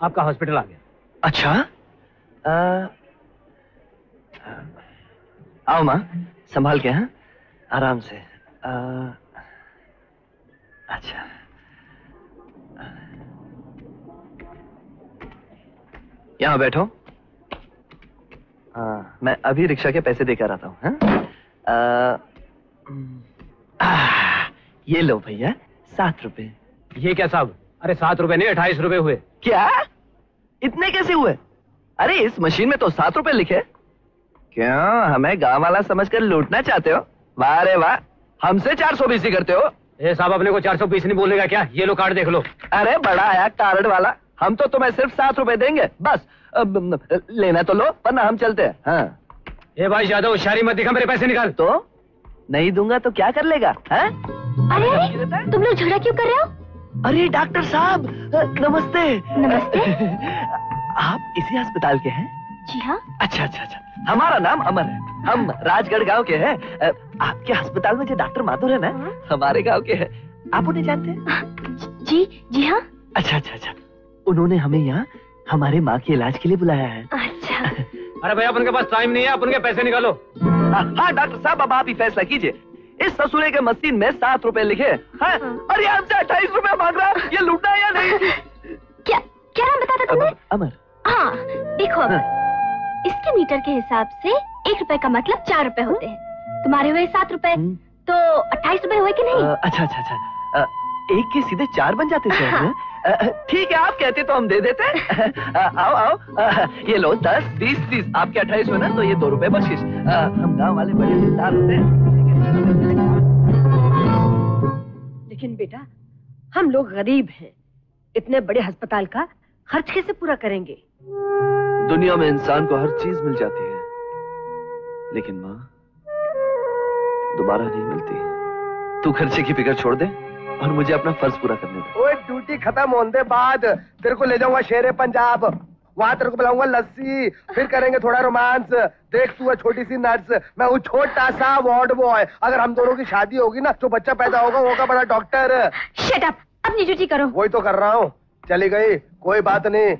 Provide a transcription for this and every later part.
आपका हॉस्पिटल आ गया। अच्छा? आ, आओ माँ संभाल के हाँ? आराम से। आ, अच्छा। यहाँ बैठो। हाँ मैं अभी रिक्शा के पैसे देकर आता हूँ हाँ? आ, हम्म, आ, ये लो भैया सात रुपए। ये क्या साहब? अरे सात रुपए नहीं अट्ठाईस रुपए हुए। क्या? इतने कैसे हुए? अरे इस मशीन में तो सात रुपए लिखे। क्यों? हमें गाँव वाला समझकर लूटना चाहते हो? वाह रे वाह। हमसे चार सौ बीसी करते हो? ए साहब अपने को चार सौ बीस नहीं बोलेगा क्या? ये लो कार्ड देख लो। अरे बड़ा आया कार्ड वाला। हम तो तुम्हें सिर्फ़ सात रुपए देंगे बस। अब, लेना तो लो वरना हम चलते हैं। हाँ। ए भाई यादव शारी मत दिखा मेरे पैसे निकाल। तो? नहीं दूँगा तो क्या कर लेगा हाँ? अरे तुम लोग झगड़ा क्यों कर रहे हो? अरे डॉक्टर साहब नमस्ते। नमस्ते। आप इसी अस्पताल के हैं? जी हाँ। अच्छा अच्छा अच्छा। हमारा नाम अमर है। हम राजगढ़ गाँव के हैं। आपके अस्पताल में जो डॉक्टर माथुर है ना हमारे गाँव के हैं। आप उन्हें जानते हैं? जी जी हाँ। अच्छा अच्छा अच्छा। उन्होंने हमें यहाँ हमारे माँ के इलाज के लिए बुलाया है। अच्छा। अरे भैया अपन के पास टाइम नहीं है अपन के पैसे निकालो। हाँ हाँ, डॉक्टर साहब अब आप ही फैसला कीजिए। इस ससुरे के मशीन में सात रुपए लिखे हैं। हाँ। और ये हमसे अट्ठाईस रुपए मांग रहा है। ये लूटना है या नहीं? क्या क्या नाम बताया तुमने? अमर, अमर। हाँ देखो अब इसके मीटर के हिसाब से एक रुपए का मतलब चार रुपए होते हैं। तुम्हारे हुए सात रुपए। हम्म। तो अट्ठाईस रुपए हुए कि नहीं? अच्छा अच्छा अच्छा। एक के सीधे चार बन जाते थे हैं? ठीक है आप कहते तो हम दे देते। आओ आओ। ये लो दस बीस तीस। आपके अट्ठाईस हुए ना तो ये दो रुपए बख्शिश हम गाँव वाले बड़े होते हैं। लेकिन बेटा हम लोग गरीब हैं। इतने बड़े अस्पताल का खर्च कैसे पूरा करेंगे? दुनिया में इंसान को हर चीज़ मिल जाती है। लेकिन माँ दोबारा नहीं मिलती। तू खर्चे की फ़िक्र छोड़ दे और मुझे अपना फ़र्ज़ पूरा करने दे। ओए ड्यूटी खत्म होने के बाद तेरे को ले जाऊँगा शेरे पंजाब। वहाँ तेरे को पिलाऊँगा लस्सी। फिर करेंगे थोड़ा रोमांस देख तू है छोटी सी नर्स मैं हूँ छोटा सा वार्ड बॉय अगर हम दोनों की शादी होगी ना जो बच्चा पैदा होगा वो होगा बड़ा डॉक्टर शट अप अपनी ड्यूटी करो। वही तो कर रहा हूँ। चली गई। कोई बात नहीं।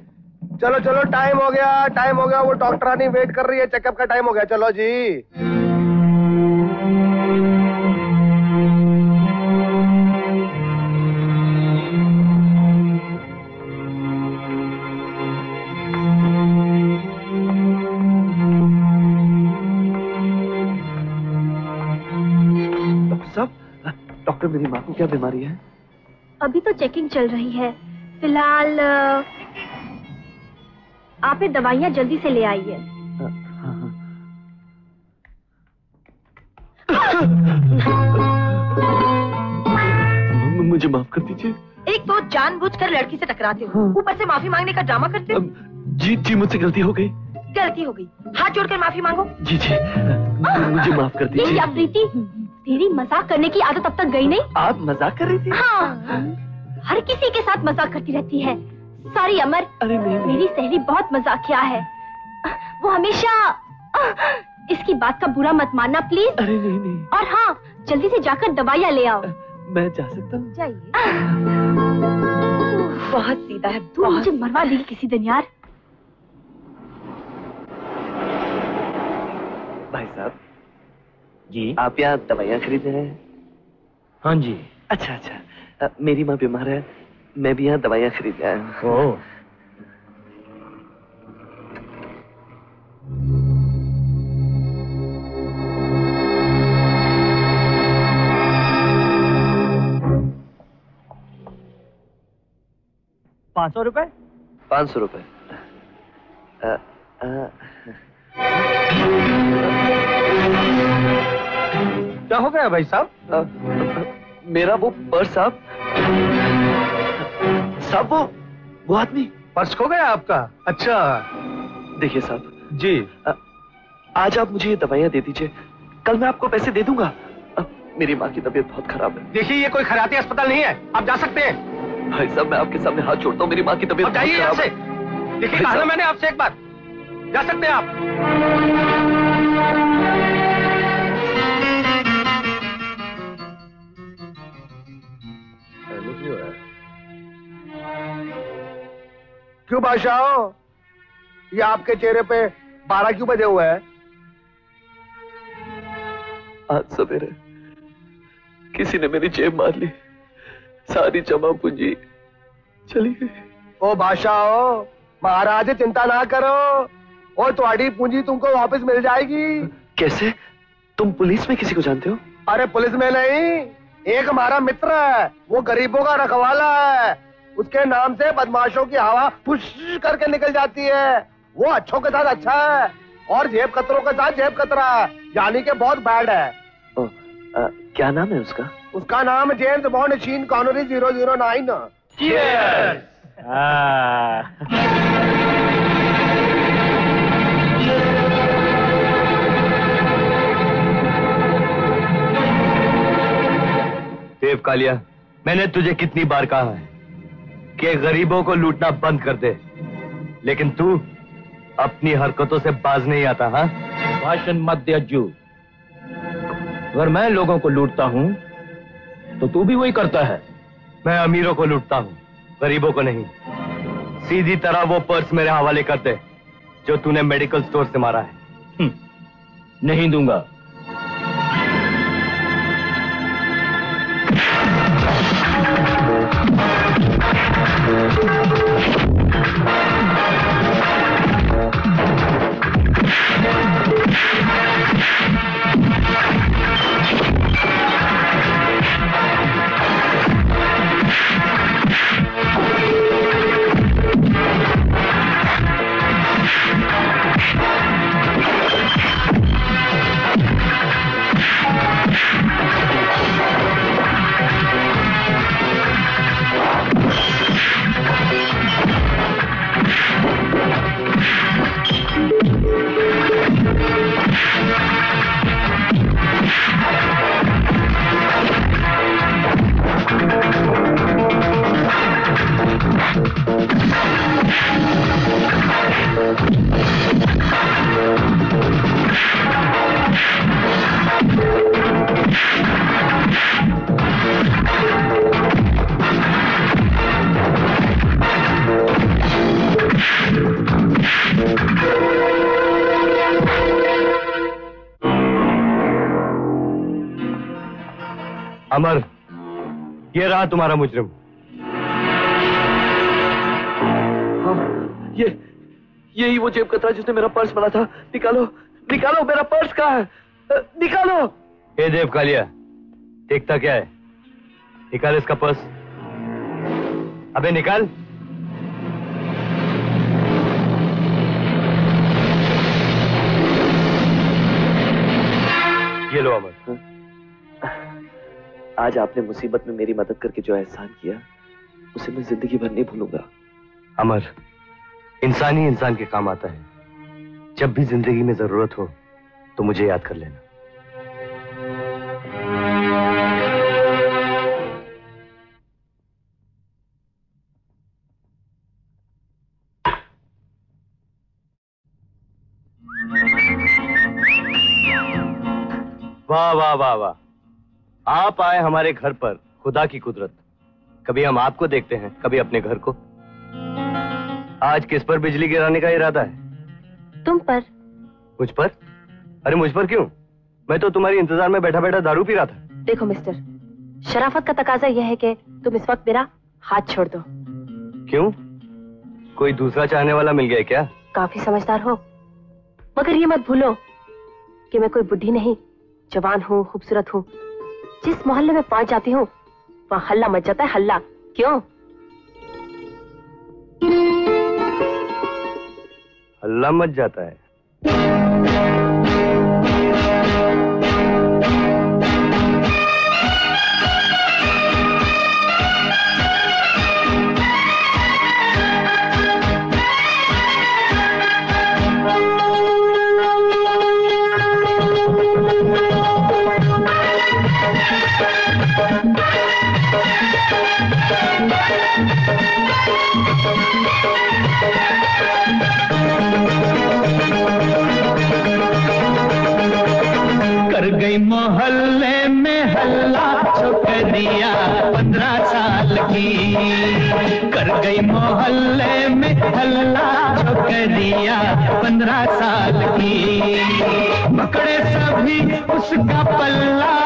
चलो चलो टाइम हो गया। टाइम हो गया। वो डॉक्टरानी वेट कर रही है। चेकअप का टाइम हो गया। चलो जी। मेरी माँ को क्या बीमारी है? अभी तो चेकिंग चल रही है। फ़िलहाल आप ये दवाइयाँ जल्दी से ले आइए। हाँ, हाँ। मुझे माफ़ कर दीजिए। एक तो जानबूझकर लड़की से टकराते हो। हाँ। ऊपर से माफ़ी मांगने का ड्रामा करते हो? जी जी मुझसे गलती हो गई। गलती हो गई। हाथ जोड़कर माफ़ी मांगो। जी जी। मुझे माफ़ कर दीजिए। प्रीति। तेरी मज़ाक करने की आदत अब तक गई नहीं। आप मज़ाक कर रही थी? हाँ। हर किसी के साथ मज़ाक करती रहती है। सॉरी अमर। अरे नहीं नहीं। मेरी सहेली बहुत मजाकिया है। वो हमेशा इसकी बात का बुरा मत मानना प्लीज़ अरे नहीं नहीं। और हाँ जल्दी से जाकर दवाइयाँ ले आओ। मैं जा सकता हूँ। जाइए। बहुत सीधा है तू मुझे मरवा देगी किसी दिन यार। भाई साहब जी। आप यहाँ दवाइयाँ खरीद रहे हैं? हाँ जी। अच्छा अच्छा। अ, मेरी माँ बीमार है। मैं भी यहाँ दवाइयाँ खरीद आया हूँ। पाँच सौ रुपए? पाँच सौ रुपये अ, अ, क्या हो गया भाई साहब? मेरा वो पर्स साहब। साहब वो वो आदमी। पर्स खो गया आपका? अच्छा। देखिए साहब। जी। आज आप मुझे ये दवाइयाँ दे दीजिए। कल मैं आपको पैसे दे दूँगा। मेरी माँ की तबीयत बहुत खराब है। देखिए ये कोई खराती अस्पताल नहीं है। आप जा सकते हैं। भाई साहब मैं आपके सामने हाथ जोड़ता हूँ। मेरी माँ की तबीयत देखिए। मैंने आपसे एक बार। जा सकते हैं आप। क्यों बादशाह? ये आपके चेहरे पे बारह क्यों बजे हुए हैं? आज सवेरे किसी ने मेरी जेब मार ली। सारी जमा पूंजी चली गई। ओ बादशाह महाराज चिंता ना करो। और तुम्हारी पूंजी तुमको वापस मिल जाएगी। कैसे? तुम पुलिस में किसी को जानते हो? अरे पुलिस में नहीं। एक हमारा मित्र है वो गरीबों का रखवाला है। उसके नाम से बदमाशों की हवा पुश करके निकल जाती है। वो अच्छों के साथ अच्छा है और जेब कतरों के साथ जेब कतरा है। यानी के बहुत बैड है। ओ, अ, क्या नाम है उसका? उसका नाम James Bond Sean Connery zero zero nine Dev Kalia मैंने तुझे कितनी बार कहा है? कि गरीबों को लूटना बंद कर दे। लेकिन तू अपनी हरकतों से बाज नहीं आता हाँ? भाषण मत दे अज्जू। अगर मैं लोगों को लूटता हूँ तो तू भी वही करता है। मैं अमीरों को लूटता हूँ गरीबों को नहीं। सीधी तरह वो पर्स मेरे हवाले कर दे जो तूने मेडिकल स्टोर से मारा है। हम्म, नहीं दूँगा। अमर ये रहा तुम्हारा मुजरिम। हाँ, ये यही वो जेब कतरा जिसने मेरा पर्स बना था। निकालो निकालो मेरा पर्स कहाँ है? निकालो! हे देव कालिया देखता क्या है? निकाल इसका पर्स। अबे निकाल। आज आपने मुसीबत में मेरी मदद करके जो एहसान किया, उसे मैं ज़िंदगी भर नहीं भूलूँगा। अमर, इंसान ही इंसान के काम आता है। जब भी ज़िंदगी में ज़रूरत हो तो मुझे याद कर लेना। वाह वाह वाह वाह। आप आए हमारे घर पर खुदा की कुदरत। कभी हम आपको देखते हैं कभी अपने घर को। आज किस पर बिजली गिराने का इरादा है? तुम पर। मुझ पर? अरे मुझ पर क्यों? मैं तो तुम्हारी इंतज़ार में बैठा बैठा दारू पी रहा था। देखो मिस्टर शराफत का तकाजा यह है कि तुम इस वक्त मेरा हाथ छोड़ दो। क्यों? कोई दूसरा चाहने वाला मिल गया क्या? काफ़ी समझदार हो। मगर ये मत भूलो कि मैं कोई बुढ़ी नहीं जवान हूँ खूबसूरत हूँ। जिस मोहल्ले में पहुँच जाती हूँ, वहाँ हल्ला मच जाता है, हल्ला। क्यों? हल्ला मच जाता है। मोहल्ले में हल्ला छोकरिया पंद्रह साल की। कर गई मोहल्ले में हल्ला छोकरिया पंद्रह साल की। पकड़े सभी उसका पल्ला।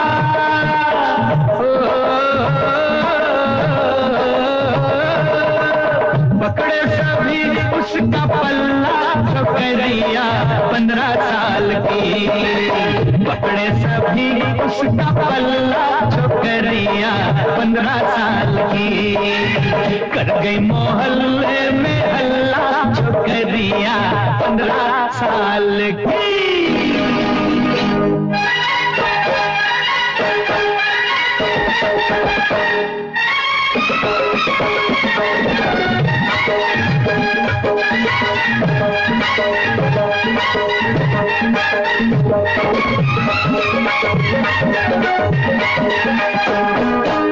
पकड़े सभी उसका पल्ला छोकरिया पंद्रह साल की। पकड़े सभी उसका पल्ला छोकरिया पंद्रह साल की। कर गई मोहल्ले में हल्ला छोकरिया पंद्रह साल की।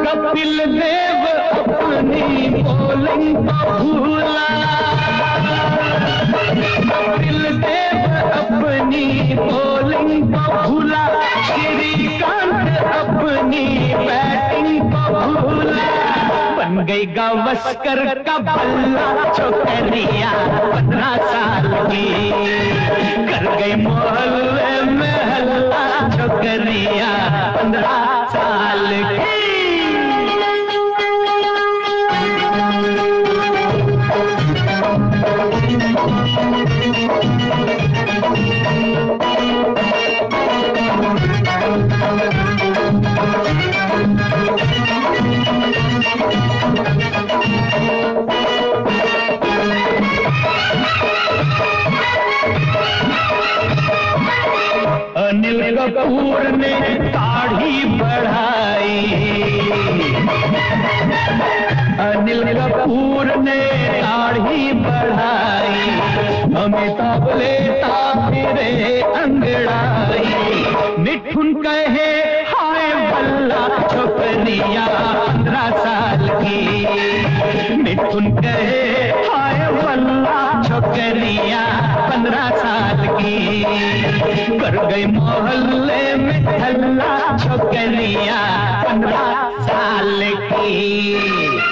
कपिल देव अपनी बोलिंग को भूला कपिल देव अपनी बोलिंग को भूला श्रीकांत अपनी बैटिंग को भूला गई गावस्कर का बल्ला छोकरिया पंद्रह साल की। कर गई मोहल्ले में हल्ला छोकरिया पंद्रह साल की। अमिताभ लेता फिरे अंगड़ाई। मिठुन कहे, हाय बल्ला छोकरिया पंद्रह साल की। मिठुन कहे, हाय बल्ला छोकरिया पंद्रह साल की। कर गई मोहल्ले में हल्ला छोकरिया पंद्रह साल की।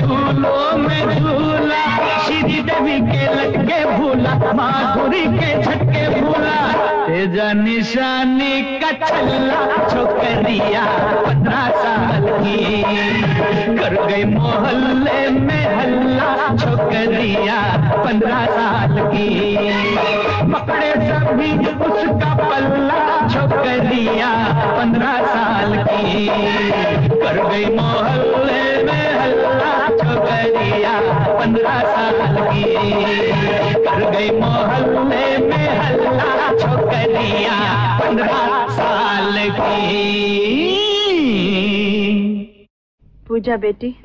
झूलों में झूला श्री देवी के लटके भूला माधुरी के झटके भूला तेजा निशानी का छोकरिया पंद्रह साल की। कर गई मोहल्ले में हल्ला छोकरिया पंद्रह साल की। पकड़े सभी उसका पल्ला छोकरिया पंद्रह साल की। कर गई मोहल्ले में हल्ला पंद्रह साल की। कर गई मोहल्ले में हल्ला छोकरिया पंद्रह साल की। पूजा बेटी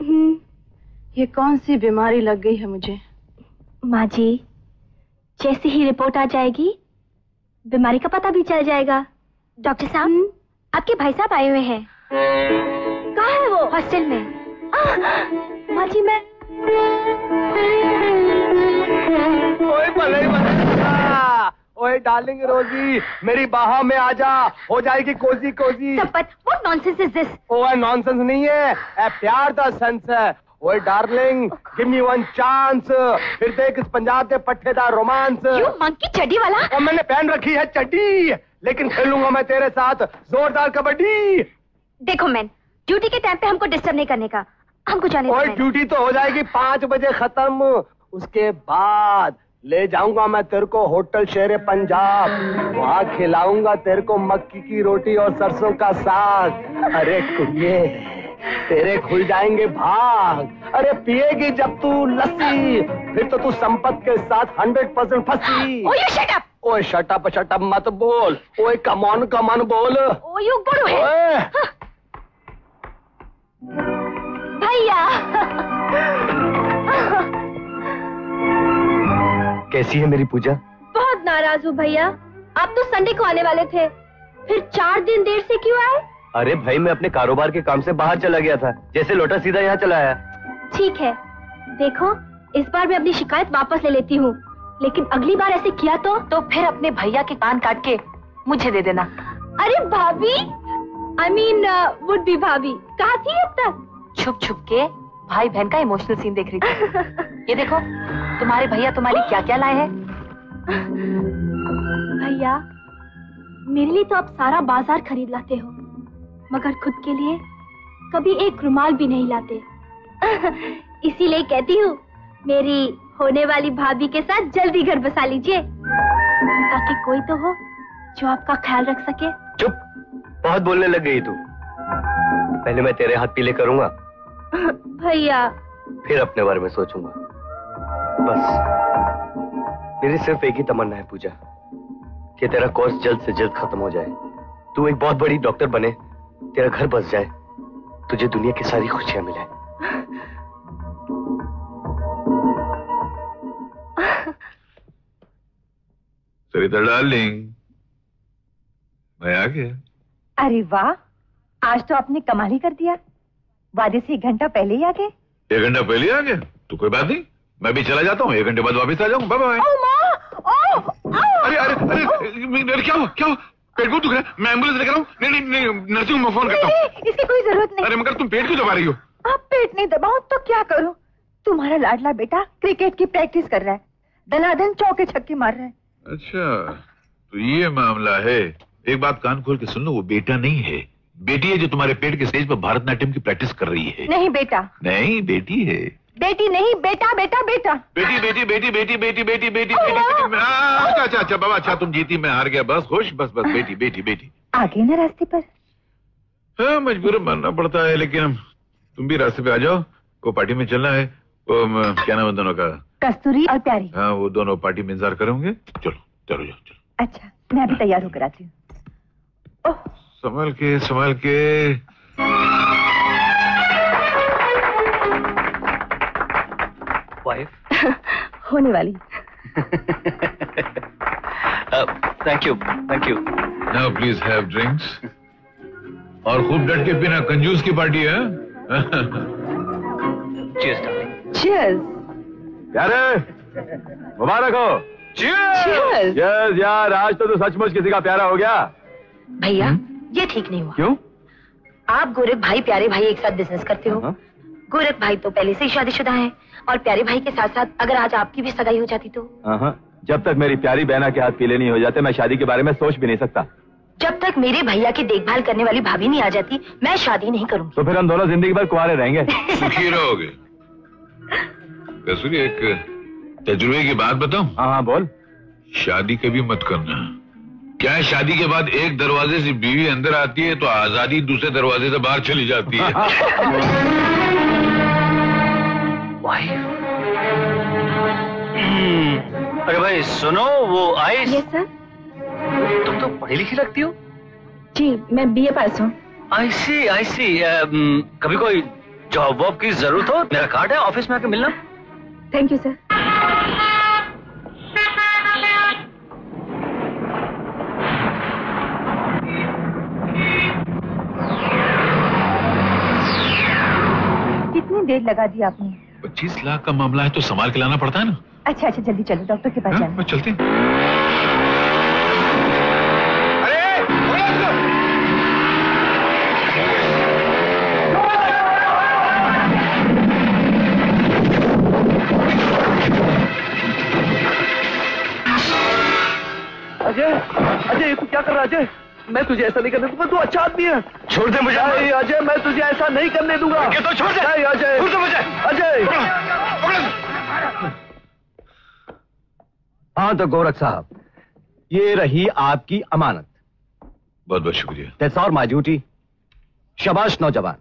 ये कौन सी बीमारी लग गई है मुझे? माँ जी जैसे ही रिपोर्ट आ जाएगी बीमारी का पता भी चल जाएगा। डॉक्टर साहब आपके भाई साहब आए हुए हैं। कहाँ है वो? हॉस्टल में। आह, माँ जी मैं ओए भले भले। ओए डार्लिंग रोजी मेरी बाहों में आजा। हो जाएगी cozy cozy. Sampat what nonsense is this ओए नॉनसेंस नहीं है। ए प्यार दा सेंस है। ओए darling give me one chance फिर देख इस पंजाब के पट्टे दा रोमांस यू मंकी चड्डी वाला। और मैंने पहन रखी है चड्डी। लेकिन खेलूँगा मैं तेरे साथ। जोरदार कबड्डी। देखो मैन ड्यूटी के टाइम पे हमको डिस्टर्ब नहीं करने का। हमको जाने ओए मैन। ड्यूटी तो हो जाएगी पाँच बजे खत्म। उसके बाद ले जाऊँगा मैं तेरे को होटल शेर पंजाब। वहाँ खिलाऊँगा तेरे को मक्की की रोटी और सरसों का साग। अरे कुड़िए तेरे खुल जाएँगे भाग। अरे पिएगी जब तू लस्सी फिर तो तू संपत के साथ हंड्रेड परसेंट फंसी। ओ यू शट अप ओए शटअप शटअप मत बोल। ओए कमॉन कमॉन बोल। ओ यू बुड़ू है। ओए। भैया। कैसी है मेरी पूजा? बहुत नाराज़ हूँ भैया। आप तो संडे को आने वाले थे। फिर चार दिन देर से क्यों आए? अरे भाई मैं अपने कारोबार के काम से बाहर चला गया था। जैसे लोटा सीधा यहाँ चला आया। ठीक है। देखो इस बार मैं अपनी शिकायत वापस ले लेती हूँ। लेकिन अगली बार ऐसे किया तो? तो फिर अपने भैया के कान काट के मुझे दे देना। अरे भाभी! आई मीन वुड बी भाभी। कहा थी अब तक? छुप छुप के भाई बहन का इमोशनल सीन देख रही थी। ये देखो तुम्हारे भैया तुम्हारी क्या क्या लाए हैं? भैया मेरे लिए तो आप सारा बाज़ार खरीद लाते हो मगर खुद के लिए कभी एक रुमाल भी नहीं लाते। इसीलिए कहती हूँ मेरी होने वाली भाभी के साथ जल्दी घर बसा लीजिए ताकि कोई तो हो जो आपका ख्याल रख सके। चुप बहुत बोलने लग गई तू। पहले मैं तेरे हाथ पीले करूँगा भैया। फिर अपने बारे में सोचूँगा। बस मेरी सिर्फ़ एक ही तमन्ना है पूजा कि तेरा कोर्स जल्द से जल्द खत्म हो जाए। तू एक बहुत बड़ी डॉक्टर बने तेरा घर बस जाए तुझे दुनिया की सारी खुशियाँ मिले। सरिता डार्लिंग मैं आ गया। अरे वाह आज तो आपने कमाल ही कर दिया। वादे से एक घंटा पहले ही आ गए। एक घंटा पहले आ गया तो कोई बात नहीं मैं भी चला जाता हूँ एक घंटे बाद वापस आ जाऊँगा बाय बाय अरे अरे अरे क्या हुआ क्या हुआ? पेट को दुख रहा है? मैं एंबुलेंस लेकर आऊँ? नहीं नहीं नहीं नर्सिंग में फ़ोन करता हूँ। इसकी कोई ज़रूरत नहीं। अरे मगर तुम पेट क्यों दबा रही हो? आप पेट नहीं दबाओ तो क्या करूँ? तुम्हारा लाडला बेटा क्रिकेट की प्रैक्टिस कर रहा है। धनाधन चौके छक्के मार रहा है। अच्छा तो ये मामला है। एक बात कान खोल के सुन लो वो बेटा नहीं है। बेटी है जो तुम्हारे पेट के स्टेज पर भारतनाट्यम की प्रैक्टिस कर रही है। नहीं बेटा। नहीं बेटी है। बेटी नहीं बेटा बेटा बेटा। बेटी बेटी बेटी बेटी बेटी बेटी बेटी बेटी अच्छा अच्छा अच्छा बाबा अच्छा तुम जीती मैं हार गया बस खुश बस बस बेटी बेटी बेटी। आगे ना रास्ते पर। हाँ मजबूर मानना पड़ता है लेकिन हम तुम भी रास्ते पे आ जाओ को पार्टी में चलना है वो क्या नाम है दोनों का? कस्तूरी और प्यारी। हाँ वो दोनों पार्टी में इंतज़ार करेंगे। चलो चलो जाओ चलो। अच्छा मैं अभी तैयार होकर आती हूँ। संभल के संभल के। वाइफ होने वाली। Thank you thank you now please have drinks और खूब डट के पीना कंजूस की पार्टी है चीयर्स डार्लिंग चीयर्स प्यारे मुबारक हो। यस यार आज तो तू सचमुच किसी का प्यारा हो गया। भैया ये ठीक नहीं हुआ। क्यों? आप गोरख भाई प्यारे भाई एक साथ बिज़नेस करते हो। हाँ? गोरख भाई तो पहले से ही शादीशुदा है और प्यारे भाई के साथ साथ अगर आज आपकी भी सगाई हो जाती तो? हाँ जब तक मेरी प्यारी बहना के हाथ पीले नहीं हो जाते मैं शादी के बारे में सोच भी नहीं सकता। जब तक मेरे भैया की देखभाल करने वाली भाभी नहीं आ जाती मैं शादी नहीं करूँगी। तो फिर हम दोनों ज़िंदगी भर कुआरे रहेंगे। सुखी रहोगे। कसूरी एक तजुर्बे की बात बताऊँ? हाँ हाँ बोल। शादी कभी मत करना। क्या है शादी के बाद एक दरवाजे से बीवी अंदर आती है तो आज़ादी दूसरे दरवाजे से बाहर चली जाती है। अरे भाई सुनो वो आइस यस सर तुम तो पढ़ी लिखी लगती हो? जी मैं बीए पास हूँ। आई सी आई सी कभी कोई जॉब वॉब की ज़रूरत हो? मेरा कार्ड है ऑफ़िस में आके मिलना। थैंक यू सर कितनी देर लगा दी आपने? पच्चीस लाख का मामला है तो संभाल के लाना पड़ता है ना? अच्छा अच्छा जल्दी चलो डॉक्टर के पास हाँ, जाना। चलते हैं। अजय अजय तू क्या कर रहा है अजय? मैं तुझे ऐसा नहीं करने दूँगा तू अच्छा आदमी है। छोड़ दे मुझे। नहीं अजय मैं तुझे ऐसा नहीं करने दूँगा। तो छोड़ दे। अजय। छोड़ दे मुझे। अजय। हाँ तो गोरख साहब ये रही आपकी अमानत। बहुत बहुत शुक्रिया। दैट्स और माय ड्यूटी शबाश नौजवान।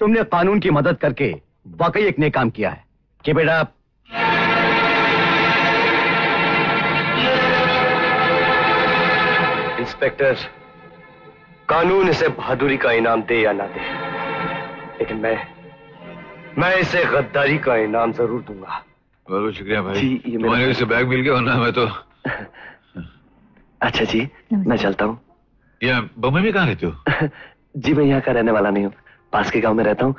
तुमने कानून की मदद करके वाकई एक नेक काम किया है। कि बेटा? इंस्पेक्टर कानून इसे बहादुरी का इनाम दे या ना दे लेकिन मैं मैं इसे गद्दारी का इनाम ज़रूर दूँगा। बहुत बहुत शुक्रिया भाई। जी, तुम्हारे वजह से बैग मिल गया वरना मैं तो अच्छा जी मैं चलता हूँ। ये बम्बई में कहाँ रहते हो? जी मैं यहाँ का रहने वाला नहीं हूँ। पास के गाँव में रहता हूँ।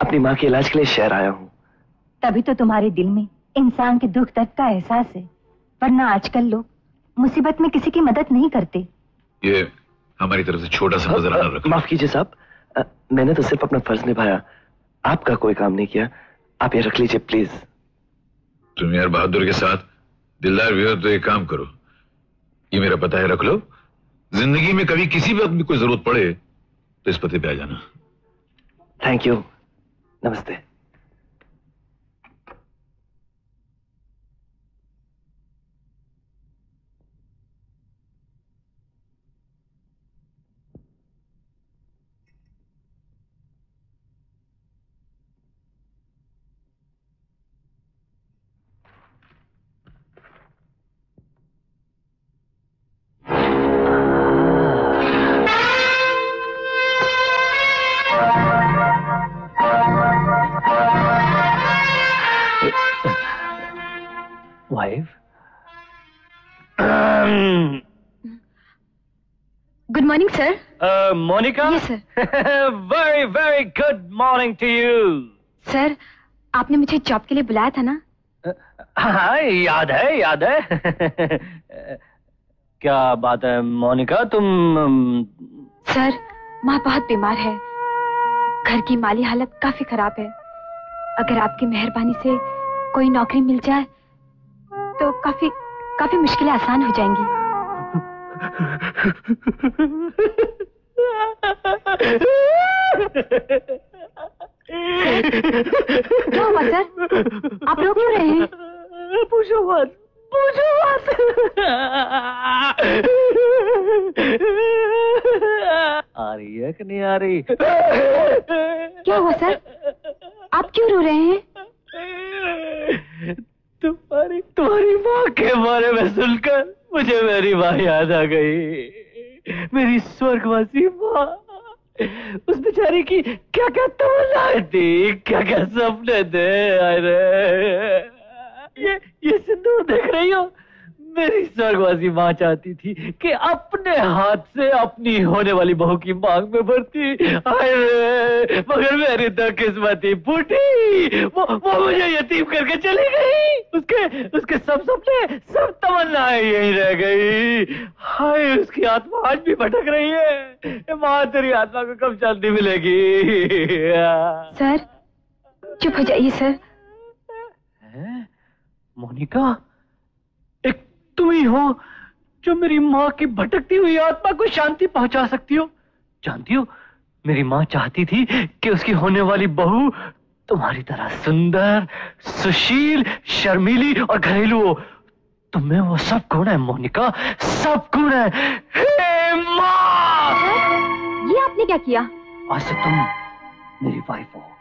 अपनी माँ के इलाज के लिए शहर आया हूँ। तभी तो तुम्हारे दिल में इंसान के दुख दर्द का एहसास है वरना आजकल लोग मुसीबत में किसी की मदद नहीं करते। ये हमारी तरफ़ से छोटा सा नजराना रखो। माफ़ कीजिए साहब मैंने तो सिर्फ़ अपना फ़र्ज़ निभाया। आपका कोई काम नहीं किया। आप ये रख लीजिए प्लीज़। तुम यार बहादुर के साथ दिलदार भी हो तो एक काम करो। ये मेरा पता है रख लो। ज़िंदगी में कभी किसी भी आदमी कोई ज़रूरत पड़े तो इस पते पे आ जाना। थैंक यू नमस्ते। Monica yes sir very very good morning to you sir आपने मुझे जॉब के लिए बुलाया था ना? हाँ याद है याद है। क्या बात है मोनिका तुम सर माँ बहुत बीमार है। घर की माली हालत काफ़ी खराब है। अगर आपकी मेहरबानी से कोई नौकरी मिल जाए तो काफ़ी काफ़ी मुश्किलें आसान हो जाएँगी। क्या हुआ सर? आप रो क्यों रहे हैं? पूछो मत पूछो मत। आ रही है कि नहीं आ रही? क्या हुआ सर? आप क्यों रो रहे हैं? तुम्हारी तुम्हारी माँ के बारे में सुनकर मुझे मेरी माँ याद आ गई। मेरी स्वर्गवासी माँ, उस बेचारे की क्या क्या तमन्नाएँ थी क्या क्या सपने दे, अरे। ये ये सिंदूर देख रही हो? मेरी स्वर्गवासी माँ चाहती थी कि अपने हाथ से अपनी होने वाली बहू की मांग में भरती मगर मेरी तो किस्मती फूटी। वो वो मुझे यतीम करके चली गई। उसके उसके सब सपने सब तमन्नाएँ यही रह गई। हाय उसकी आत्मा आज भी भटक रही है। माँ तेरी आत्मा को कब शांति मिलेगी? सर चुप हो जाइए सर। मोनिका? तुम ही हो जो मेरी माँ की भटकती हुई आत्मा को शांति पहुँचा सकती हो। जानती हो मेरी माँ चाहती थी कि उसकी होने वाली बहू तुम्हारी तरह सुंदर सुशील शर्मीली और घरेलू हो। तुम्हें वो सब गुण है मोनिका सब गुण है। हे माँ! ये आपने क्या किया? आज से तुम मेरी वाइफ हो।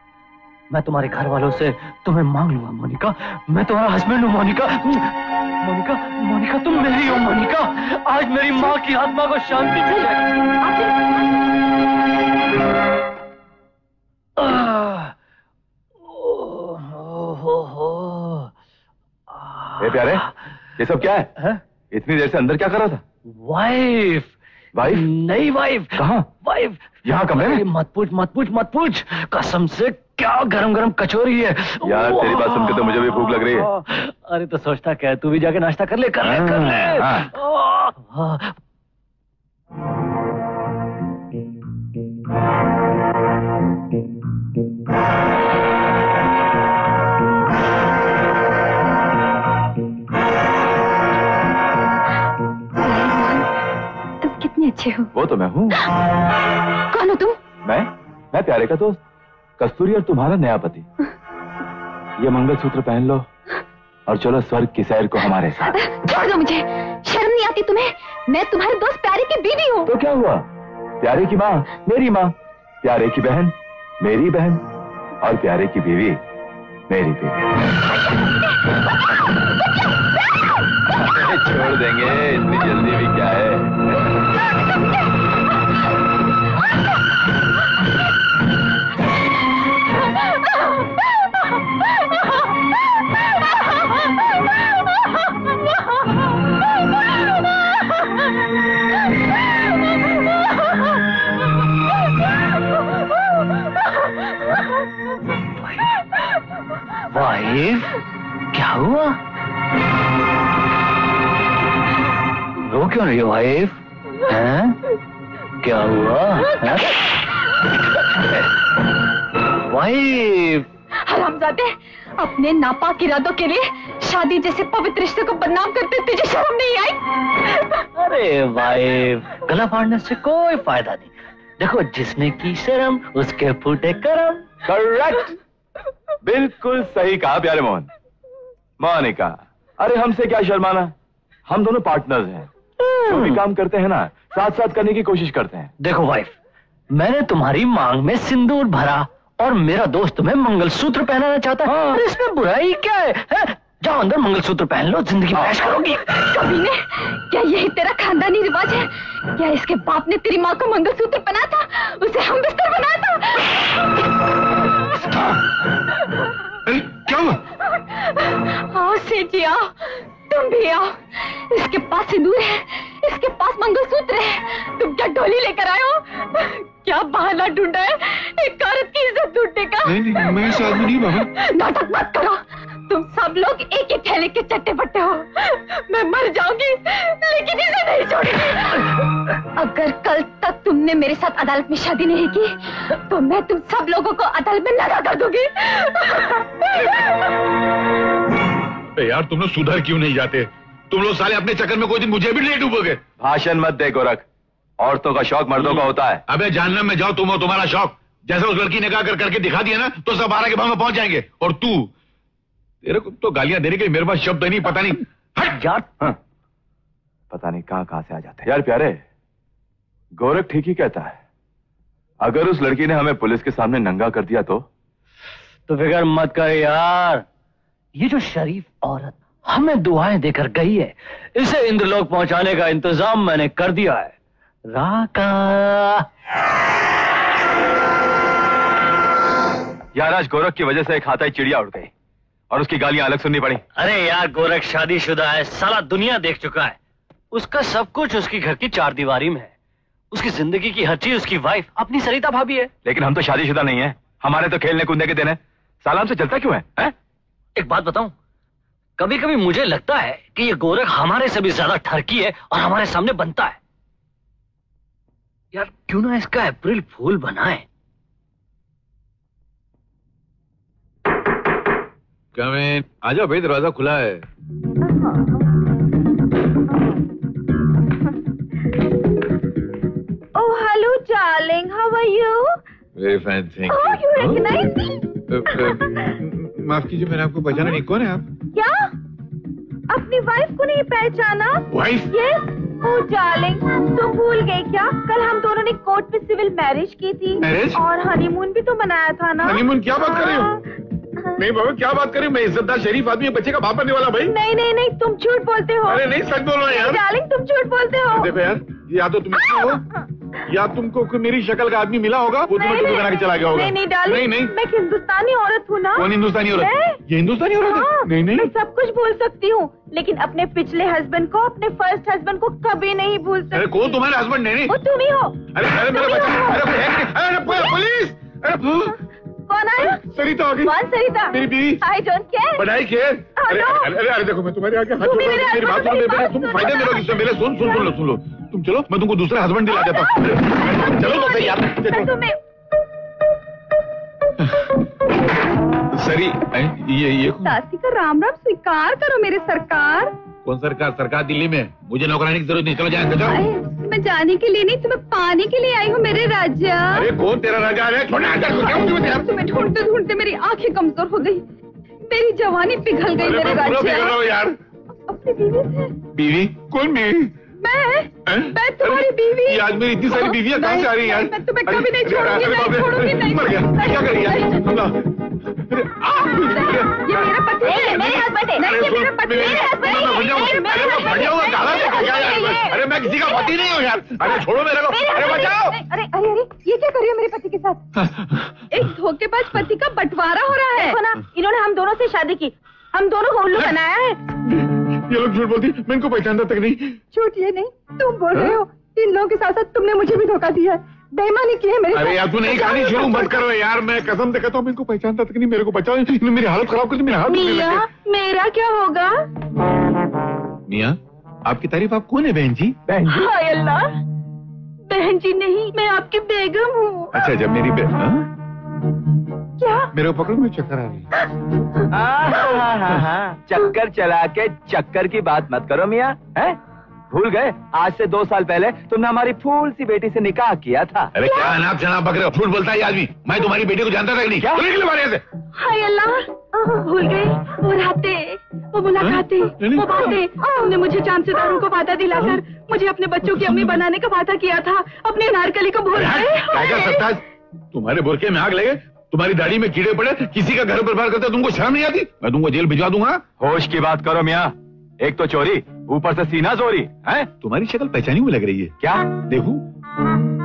मैं तुम्हारे घर वालों से तुम्हें मांग लूँगा मोनिका। मैं तुम्हारा हस्बैंड हूँ मोनिका। मोनिका मोनिका तुम मेरी हो मोनिका। आज मेरी माँ की आत्मा को शांति मिले प्यारे ये सब क्या है? हैं? इतनी देर से अंदर क्या कर रहा था? वाइफ वाइफ नहीं वाइफ कहाँ? वाइफ यहाँ कमरे में? मत पूछ मत पूछ मत पूछ। कसम से क्या गरम गरम कचोरी है? यार, तेरी बात सुनकर तो मुझे भी भूख लग रही है। अरे तो सोचता क्या तू भी जाके नाश्ता कर ले कर ले कर ले। आ, आ, तुम अच्छे हो। वो तो मैं हूँ। कौन हो तुम? मैं? मैं प्यारे का दोस्त कस्तूरी और तुम्हारा नया पति। ये मंगलसूत्र पहन लो और चलो स्वर्ग की सैर को हमारे साथ। छोड़ दो मुझे। शर्म नहीं आती तुम्हें? मैं तुम्हारे दोस्त प्यारे की बीवी हूँ। तो क्या हुआ? प्यारे की माँ मेरी माँ। प्यारे की बहन मेरी बहन और प्यारे की बीवी मेरी बीवी। छोड़ देंगे इतनी जल्दी भी क्या है? वाइफ क्या हुआ रो क्यों रही हो वाइफ हैं? क्या हुआ? हैं? वाइफ हरामजादे अपने नापाक इरादों के लिए शादी जैसे पवित्र रिश्ते को बदनाम करते तुझे शर्म नहीं आई? अरे वाइफ गला फाड़ने से कोई फ़ायदा नहीं। देखो जिसने की शर्म उसके फूटे करम। करेक्ट। बिल्कुल सही कहा प्यारे मोहन। मोनिका अरे हमसे क्या शर्माना? हम दोनों पार्टनर्स हैं। जो भी काम करते हैं ना साथ साथ करने की कोशिश करते हैं। देखो वाइफ मैंने तुम्हारी मांग में सिंदूर भरा और मेरा दोस्त तुम्हें मंगलसूत्र पहनाना चाहता है। अरे इसमें बुराई क्या है, हैं? जाओ अंदर मंगलसूत्र पहन लो ज़िंदगी में ऐश करोगी। कभी ने क्या यही तेरा खानदानी रिवाज है? क्या इसके बाप ने तेरी माँ को मंगलसूत्र पहना था? उसे हम बिस्तर बनाया था अरे क्या हुआ? आओ सेठी आओ। तुम भी आओ। इसके पास सिंदूर है इसके पास मंगलसूत्र है। तुम क्या डोली लेकर आयो क्या बहाना ढूंढा है? एक औरत की इज़्ज़त ढूँढने का। नहीं नहीं मैं ऐसा आदमी नहीं बाबा नाटक मत करो। तुम सब लोग एक ही थैले के चट्टे पट्टे हो। मैं मर जाऊँगी लेकिन इसे नहीं छोड़ूँगी। अगर कल तक तुमने मेरे साथ अदालत में शादी नहीं की तो मैं तुम सब लोगों को अदालत में लगा कर दूँगी। अरे यार तुम लोग सुधर क्यों नहीं जाते? तुम लोग साले अपने चक्कर में कोई दिन मुझे भी नहीं डूबोगे भाषण मत दे गोरख। औरतों का शौक मर्दों का होता है। अबे जानने में जाओ तुम और तुम्हारा शौक। जैसे उस लड़की ने कहा कर करके दिखा दिया ना तो सब बारह के भाव में पहुँच जाएँगे। और तू? तेरे को तो गालियाँ देने के लिए मेरे पास शब्द नहीं पता नहीं। हट! यार हाँ। पता नहीं कहाँ कहाँ से आ जाते हैं। यार प्यारे गोरख ठीक ही कहता है। अगर उस लड़की ने हमें पुलिस के सामने नंगा कर दिया तो? तो फ़िक्र मत कर यार। ये जो शरीफ औरत हमें दुआएँ देकर गई है इसे इंद्रलोक पहुँचाने का इंतज़ाम मैंने कर दिया है। राका। यार आज गोरख की वजह से एक हाथाई चिड़िया उड़ गई और उसकी गालियाँ अलग सुननी पड़ी। अरे यार गोरख शादीशुदा है साला दुनिया देख चुका है। उसका सब कुछ उसकी घर की चार दीवारी में है। उसकी ज़िंदगी की हर चीज़ उसकी वाइफ अपनी सरिता भाभी है। लेकिन हम तो शादीशुदा नहीं है। हमारे तो खेलने कूदने के दिन है। साला हमसे चलता क्यों है, है? एक बात बताऊँ कभी कभी मुझे लगता है कि ये गोरख हमारे से भी ज़्यादा ठरकी है और हमारे सामने बनता है यार क्यों ना इसका अप्रैल फूल बनाए क्या मैं आ जाओ भाई दरवाज़ा खुला है Oh, hello, darling. How are you? Very fine thank Oh, you recognize me? माफ़ कीजिए मैंने आपको पहचाना नहीं। कौन है आप? क्या? अपनी वाइफ को नहीं पहचाना? वाइफ ये ओ डार्लिंग तुम भूल गए क्या? कल हम दोनों ने कोर्ट में सिविल मैरिज की थी? और हनीमून भी तो मनाया था ना? हनीमून क्या बात कर रही हो? हाँ। नहीं बाबा क्या बात कर रही हो? मैं इज्जतदार शरीफ आदमी बच्चे का बाप बनने वाला भाई। नहीं नहीं नहीं तुम झूठ बोलते हो। अरे नहीं सच बोल रहा यार। डार्लिंग तुम झूठ बोलते हो। देखो यार या तो तुम हो या तुमको कोई मेरी शक्ल का आदमी मिला होगा वो तुम्हें बना के चला गया होगा। नहीं नहीं डार्लिंग नहीं नहीं। मैं हिंदुस्तानी औरत हूँ ना। कौन हिंदुस्तानी औरत? ये हिंदुस्तानी औरत है? हाँ, नहीं नहीं। मैं सब कुछ भूल सकती हूँ लेकिन अपने पिछले हस्बैंड को अपने फ़र्स्ट हस्बैंड को कभी नहीं भूल सकती। अरे कौन तुम्हारे हस्बैंड नहीं वो तुम ही हो। अरे अरे मेरा बच्चा अरे है पुलिस! अरे कौन आया सरिता आ गई। कौन सरिता? मेरी बीवी। आई डोंट केयर बढ़ाई के अरे अरे अरे अरे देखो मैं तुम्हारे आगे हाथ जोड़ रहा हूँ, मेरी बात सुनो मेरे तुम। फ़ायदे में रहोगे मेरे सुन सुन सुन लो सुन लो। तुम चलो मैं तुमको दूसरा हस्बैंड दिला देता हूँ। चलो तो सही यार सरी ये ये? दासी का राम राम स्वीकार करो मेरे सरकार। कौन सरकार सरकार दिल्ली में? मुझे नौकरानी की ज़रूरत नहीं चलो जाए जाओ। मैं जाने के लिए नहीं तुम्हें पाने के लिए आई हूँ मेरे राजा। अरे कौन तेरा राजा? है तुम्हें ढूंढते ढूंढते मेरी आँखें कमज़ोर हो गई। मेरी जवानी पिघल गई मेरे मैं राजा। यार। अपनी बीवी से? बीवी? कौन बीवी? मैं? मैं तुम्हारी बीवी। आज मेरी इतनी सारी बीवियाँ कहाँ से आ रही हैं मैं तुम्हें कभी नहीं छोड़ूँगी, नहीं छोड़ूँगी, नहीं, मर गया। क्या करें अरे, ये मेरा पति है मेरे हस्बैंड है। नहीं ये मेरा पति मेरे- मेरे हस्बैंड मैं अरे किसी का पति नहीं हूँ यार। अरे छोड़ो मेरे को। अरे बचाओ। अरे अरे अरे ये क्या कर रही हो मेरे पति के साथ? एक धोखेबाज पति का बंटवारा हो रहा है। ना इन्होंने हम दोनों से शादी की। हम दोनों को उल्लू बनाया है। ये लोग झूठ बोलती मैं इनको पहचानता तक नहीं। झूठ ये नहीं तुम बोल रहे हो इन लोगों के साथ साथ तुमने मुझे भी धोखा दिया है। बेईमानी की है मेरे अरे यार तू नहीं कहानी शुरू मत करो यार मैं कसम से कहता हूँ इनको पहचानता तक नहीं मेरे को बचाओ इन्होंने मेरी हालत खराब कर दी मेरे हाथ मिया मेरा क्या होगा? मियाँ आपकी तारीफ़ आप कौन है बहन जी? बहन जी। हाय अल्लाह। बहन जी नहीं मैं आपकी बेगम हूँ। अच्छा जब मेरी बहन हाँ? क्या? मेरे को पकड़ो मैं चक्कर आ रही है। चक्कर चला के चक्कर की बात मत करो मियाँ हैं? भूल गए? आज से दो साल पहले तुमने हमारी फूल सी बेटी से निकाह किया था। अरे क्या अनाप शनाप बक रहे हो? झूठ बोलता है ये आदमी। मैं तुम्हारी बेटी को जानता था नहीं? क्या? तो हाय अल्लाह भूल गए वो रातें वो मुलाकातें वो बातें। तुमने मुझे चाँद सितारों को वादा दिलाकर मुझे अपने बच्चों की अम्मी बनाने का वादा किया था। अपने नारकली को भूल गए। तुम्हारे बुरके में आग लगे। तुम्हारी दाढ़ी में कीड़े पड़े। किसी का घर बर्बाद करते तुमको शर्म नहीं आती? मैं तुमको जेल भिजवा दूँगा। होश की बात करो मियाँ। एक तो चोरी ऊपर से सीना चोरी है? तुम्हारी शक्ल पहचानी हुई लग रही है। क्या? देखू।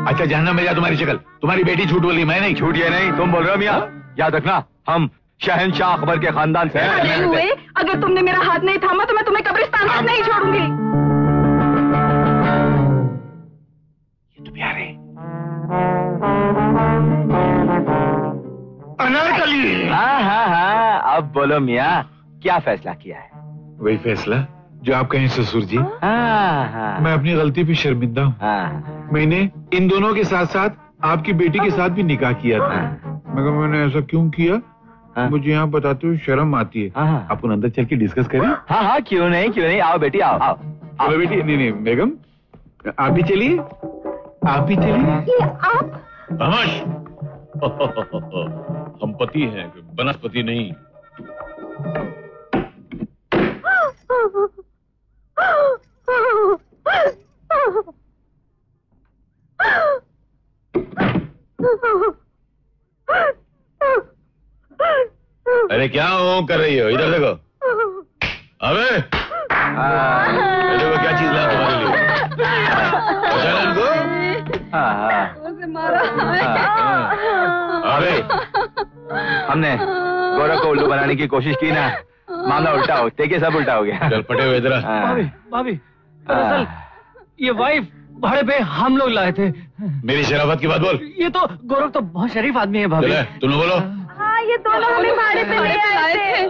अच्छा जानना मिल जा तुम्हारी शक्ल। तुम्हारी बेटी झूठ बोली मैं नहीं। झूठ ये नहीं तुम बोल रहे हो मियाँ। याद रखना हम शहनशाह अकबर के खानदान से हैं। हुए। अगर तुमने मेरा हाथ नहीं थामा तो मैं तुम्हें कब्रिस्तान तक नहीं छोड़ूँगी। ये तो प्यारे। अनारकली। हाँ हाँ हाँ। अब बोलो मियाँ क्या फैसला किया है? वही फैसला जो आप कहें ससुर जी। हाँ हाँ मैं अपनी गलती पे शर्मिंदा हूँ। हाँ मैंने इन दोनों के साथ साथ आपकी बेटी के साथ भी निकाह किया था। मगर मैंने ऐसा क्यों किया? हाँ। मुझे यहाँ बताते हुए शर्म आती है। हाँ। आपको अंदर चल के डिस्कस करें। हाँ हाँ क्यों नहीं क्यों नहीं? आओ बेटी आओ आओ। चलो बेटी नहीं नहीं बेगम आप भी चलिए। आप भी चलिए। ये आप? हम पति हैं वनस्पति नहीं। अरे क्या हो कर रही हो? इधर देखो। अबे! देखो क्या चीज़ ला तुम्हारे लिए। अबे! हमने गौरव को उल्लू बनाने की कोशिश की ना। मामला उल्टा हो देखिए सब उल्टा हो गया। चल पटे हुए इधर हाँ। भाभी भाभी दरअसल ये वाइफ भाड़े पे हम लोग लाए थे। मेरी शराफत की बात बोल। ये तो गौरव तो बहुत शरीफ आदमी है भाभी। तुम बोलो। हाँ ये दोनों हमें भाड़े पे ले आए थे।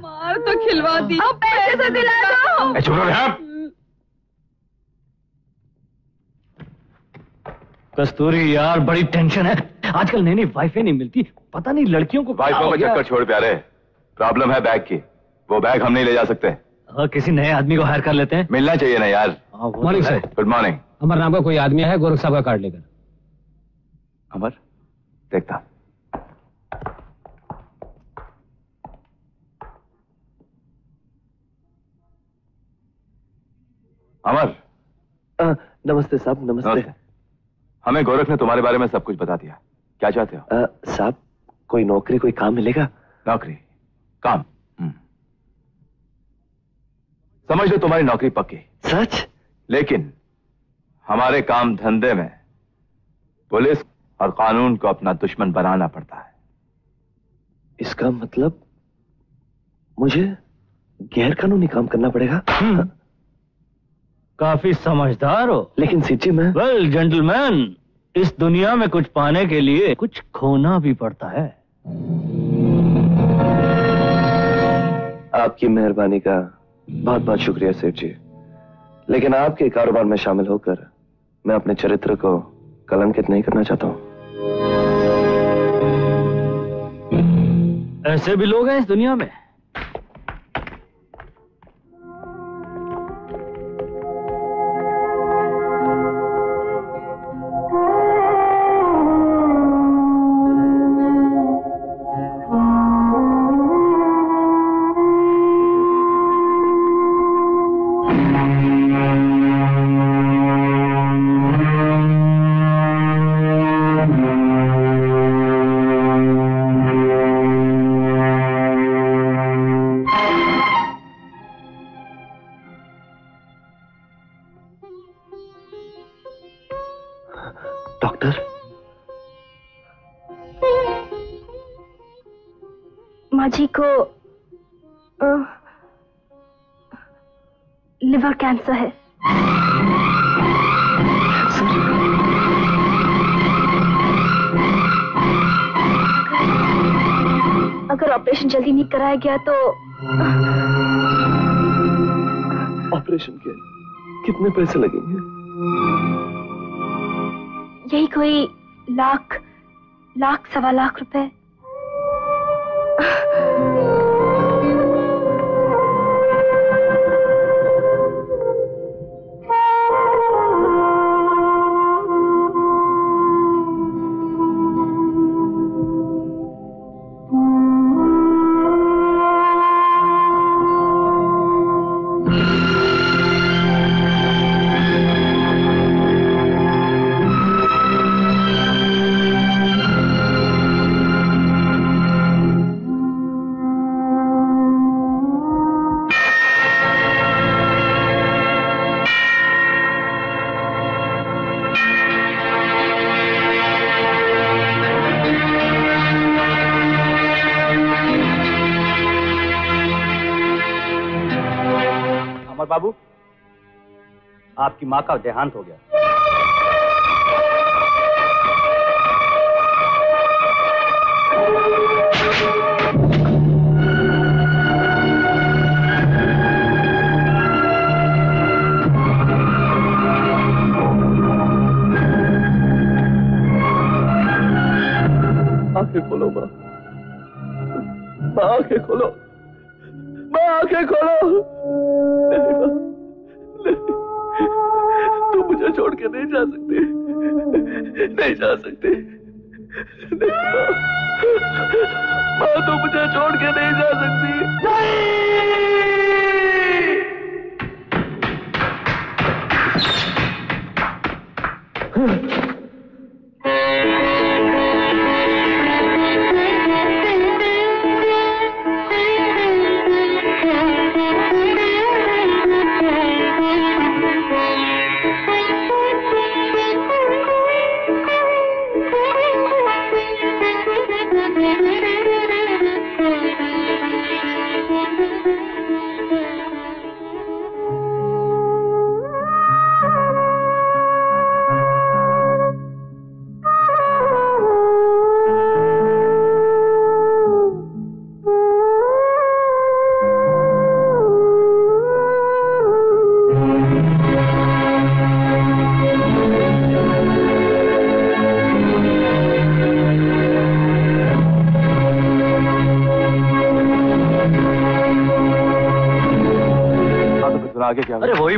मार तो खिलवा दी। अब पैसे तो दिला दो। ए, चुप रहो आप कस्तूरी यार बड़ी टेंशन है। आजकल नई नई वाइफें नहीं मिलती। पता नहीं लड़कियों को वाइफों हो का चक्कर छोड़ प्यारे। प्रॉब्लम है बैग की। वो बैग हम नहीं ले जा सकते। हाँ, किसी नए आदमी को हायर कर लेते हैं। मिलना चाहिए ना यार। Morning sir good morning Amar नाम का कोई आदमी है गोरख साहब का कार्ड लेकर। अमर देखता। अमर। नमस्ते साहब नमस्ते। नमस्ते। हमें गोरख ने तुम्हारे बारे में सब कुछ बता दिया। क्या चाहते हो? साहब कोई नौकरी कोई काम मिलेगा? नौकरी? काम। हम्म। समझ लो तुम्हारी नौकरी पक्की। सच? लेकिन हमारे काम धंधे में पुलिस और कानून को अपना दुश्मन बनाना पड़ता है। इसका मतलब मुझे गैर कानूनी काम करना पड़ेगा? काफ़ी समझदार हो। लेकिन सिट जी मैं वेल जेंटलमैन इस दुनिया में कुछ पाने के लिए कुछ खोना भी पड़ता है। आपकी मेहरबानी का बहुत बहुत शुक्रिया, सेठ जी। लेकिन आपके कारोबार में शामिल होकर मैं अपने चरित्र को कलंकित नहीं करना चाहता हूँ। ऐसे भी लोग हैं इस दुनिया में। लिवर कैंसर है। अगर ऑपरेशन जल्दी नहीं कराया गया तो ऑपरेशन के कितने पैसे लगेंगे? यही कोई लाख लाख सवा लाख रुपए। आपकी माँ का देहांत हो गया। आँखें खोलो माँ माँ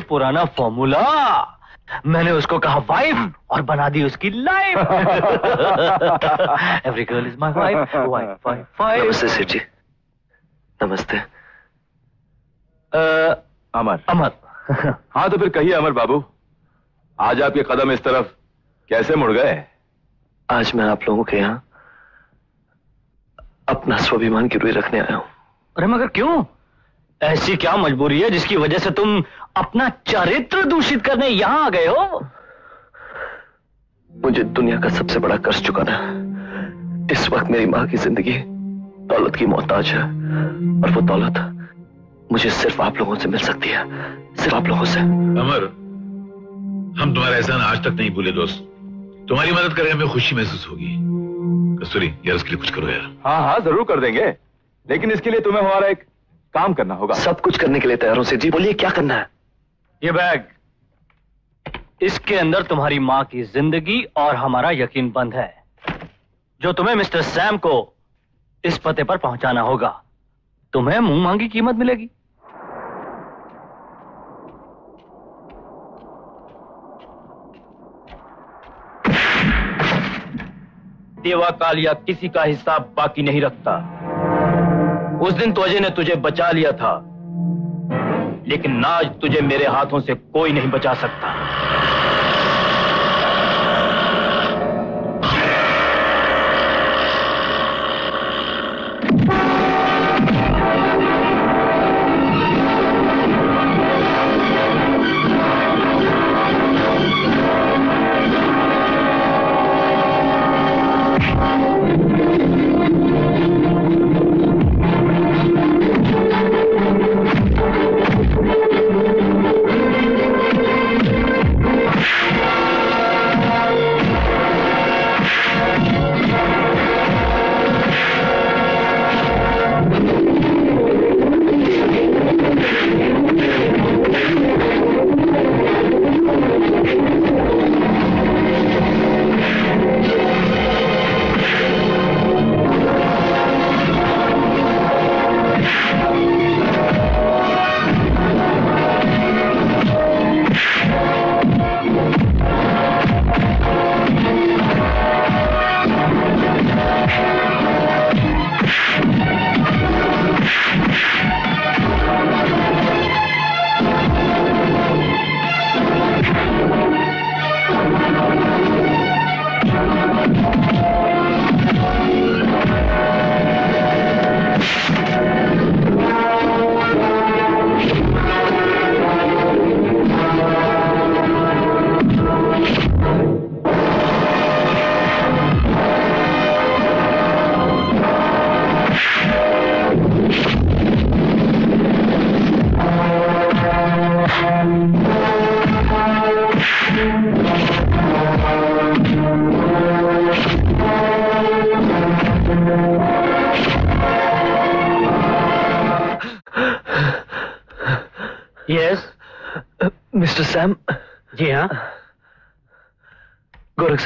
वही पुराना फॉर्मूला। मैंने उसको कहा वाइफ और बना दी उसकी life every girl is my wife wife wife wife नमस्ते सेठ जी। नमस्ते। अमर। अमर। हाँ तो फिर कहिए अमर बाबू आज आपके कदम इस तरफ़ कैसे मुड़ गए? आज मैं आप लोगों के यहाँ अपना स्वाभिमान की रुई रखने आया हूँ। अरे मगर क्यों? ऐसी क्या मजबूरी है जिसकी वजह से तुम अपना चरित्र दूषित करने यहाँ आ गए हो? मुझे दुनिया का सबसे बड़ा कर्ज चुकाना है। इस वक्त मेरी माँ की ज़िंदगी दौलत की मोहताज है और वो दौलत मुझे सिर्फ़ आप लोगों से मिल सकती है सिर्फ़ आप लोगों से। अमर हम तुम्हारा एहसान आज तक नहीं भूले दोस्त। तुम्हारी मदद करें हमें खुशी महसूस होगी। कस्तूरी यार उसके लिए कुछ करो यार। हाँ हाँ ज़रूर कर देंगे। लेकिन इसके लिए तुम्हें हमारा एक काम करना होगा। सब कुछ करने के लिए तैयार हूँ सेठ जी। बोलिए क्या करना है? ये बैग। इसके अंदर तुम्हारी माँ की ज़िंदगी और हमारा यकीन बंद है। जो तुम्हें मिस्टर सैम को इस पते पर पहुंचाना होगा, तुम्हें मुँह मांगी कीमत मिलेगी। देवा कालिया किसी का हिसाब बाकी नहीं रखता। उस दिन तो अजय ने तुझे बचा लिया था। लेकिन आज तुझे मेरे हाथों से कोई नहीं बचा सकता।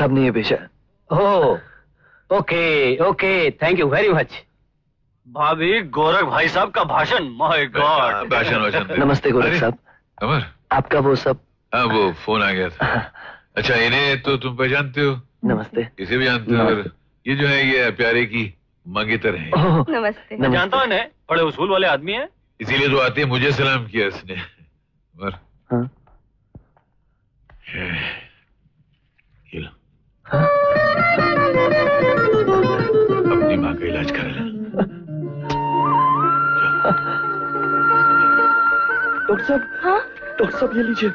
साहब ने ये भेजा ओ okay okay thank you very much भाभी गोरख भाई साहब का भाषण माय गॉड भाषण वाषण नमस्ते गोरख साहब। अमर। आपका वो सब हाँ वो फ़ोन आ गया था। अच्छा इन्हें तो तुम पहचानते हो? नमस्ते। इसे भी जानते हो? ये जो है ये प्यारे की मंगेतर है। नमस्ते। मैं जानता हूँ इन्हें बड़े उसूल वाले आदमी है। इसीलिए तो आते हैं मुझे सलाम किया इसने। अमर। हाँ? ये अपनी माँ का इलाज करा ले। डॉक्टर साहब हाँ? डॉक्टर साहब ये लीजिए।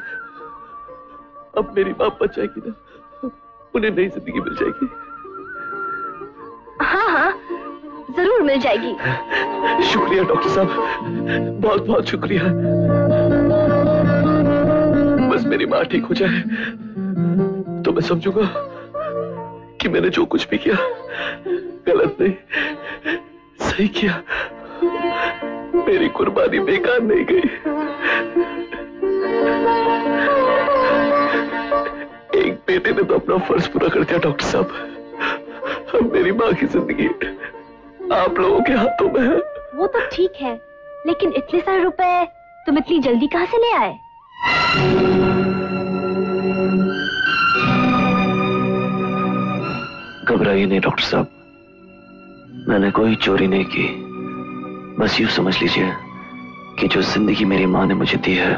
अब मेरी माँ बच जाएगी ना उन्हें नई ज़िंदगी मिल जाएगी। हाँ हाँ ज़रूर मिल जाएगी। शुक्रिया डॉक्टर साहब। बहुत बहुत शुक्रिया। बस मेरी माँ ठीक हो जाए तो मैं समझूँगा। कि मैंने जो कुछ भी किया, गलत नहीं, सही किया। मेरी कुर्बानी बेकार नहीं गई। एक बेटे ने तो अपना फ़र्ज़ पूरा कर दिया, डॉक्टर साहब। अब मेरी माँ की ज़िंदगी आप लोगों के हाथों में है। वो तो ठीक है, लेकिन इतने सारे रुपए तुम इतनी जल्दी कहाँ से ले आए? घबराइए नहीं, डॉक्टर साहब। मैंने कोई चोरी नहीं की। बस यूँ समझ लीजिए कि जो ज़िंदगी मेरी माँ ने मुझे दी है,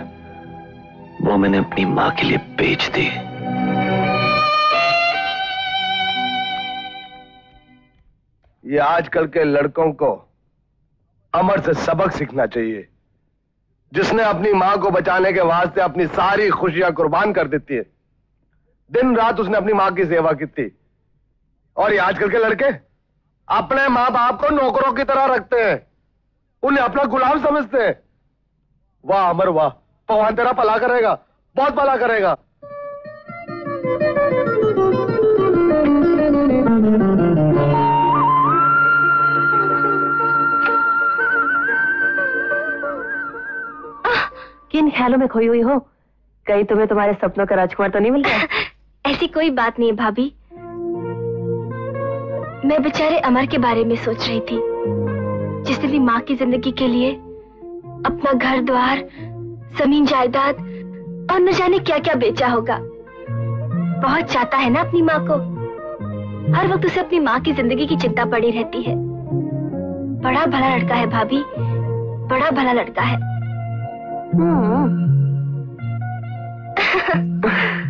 वो मैंने अपनी माँ के लिए बेच दी। ये आजकल के लड़कों को अमर से सबक सीखना चाहिए। जिसने अपनी माँ को बचाने के वास्ते अपनी सारी खुशियाँ कुर्बान कर देती है। दिन रात उसने अपनी माँ की सेवा की थी। और ये आजकल के लड़के अपने माँ बाप को नौकरों की तरह रखते हैं। उन्हें अपना गुलाम समझते हैं। वाह अमर वाह। भगवान तेरा भला करेगा बहुत भला करेगा। किन ख्यालों में खोई हुई हो? कहीं तुम्हें तुम्हारे सपनों का राजकुमार तो नहीं मिल गया ऐसी कोई बात नहीं है भाभी। मैं बेचारे अमर के बारे में सोच रही थी, जिसने भी माँ की ज़िंदगी के लिए अपना घर, द्वार, ज़मीन, जायदाद और न जाने क्या क्या बेचा होगा। बहुत चाहता है ना अपनी माँ को। हर वक्त उसे अपनी माँ की ज़िंदगी की चिंता पड़ी रहती है। बड़ा भला लड़का है भाभी, बड़ा भला लड़का है।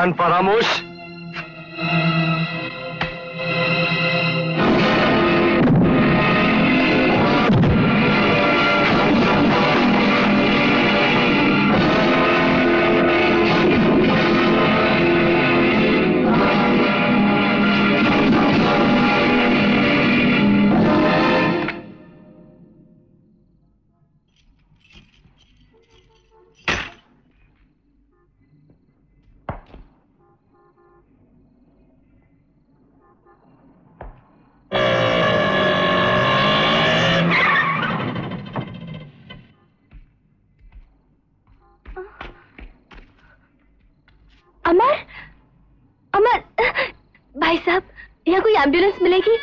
एहसान फरामोश एंबुलेंस मिलेगी?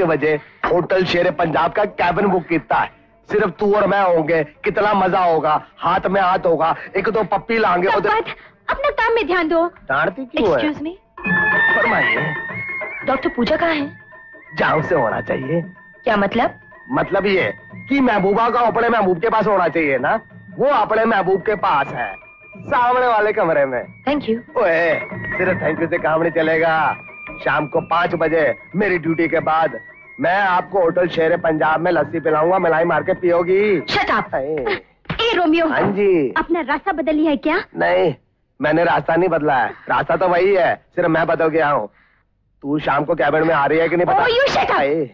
पाँच बजे होटल शेर पंजाब का कैबिन बुक किया है। सिर्फ़ तू और मैं होंगे कितना मज़ा होगा हाथ में हाथ होगा एक दो पप्पी लाएँगे उधर अपना काम में ध्यान दो। डांटती क्यों है? मी फरमाइए। डॉक्टर पूजा कहाँ है? जाम से होना चाहिए। क्या मतलब? मतलब ये कि महबूबा का अपने महबूब के पास होना चाहिए ना? वो अपने महबूब के पास है सामने वाले कमरे में। थैंक यू ओए सिर्फ़ थैंक यू से काम नहीं चलेगा। शाम को पाँच बजे मेरी ड्यूटी के बाद मैं आपको होटल शेर पंजाब में लस्सी पिलाऊँगा मलाई मार के पियोगी। ए रोमियो। हाँ जी। अपना रास्ता बदल लिया है क्या? नहीं मैंने रास्ता नहीं बदला है। रास्ता तो वही है सिर्फ़ मैं बदल गया हूँ। तू शाम को कैबिन में आ रही है कि नहीं पता? Oh, you shut।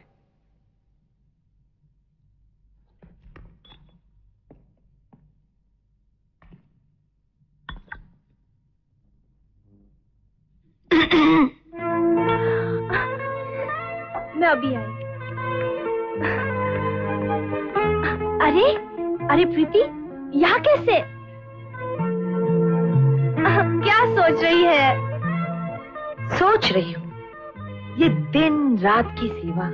मैं अभी आई। अरे अरे प्रीति, यहाँ कैसे? क्या सोच रही है? सोच रही हूँ। ये दिन रात की सेवा,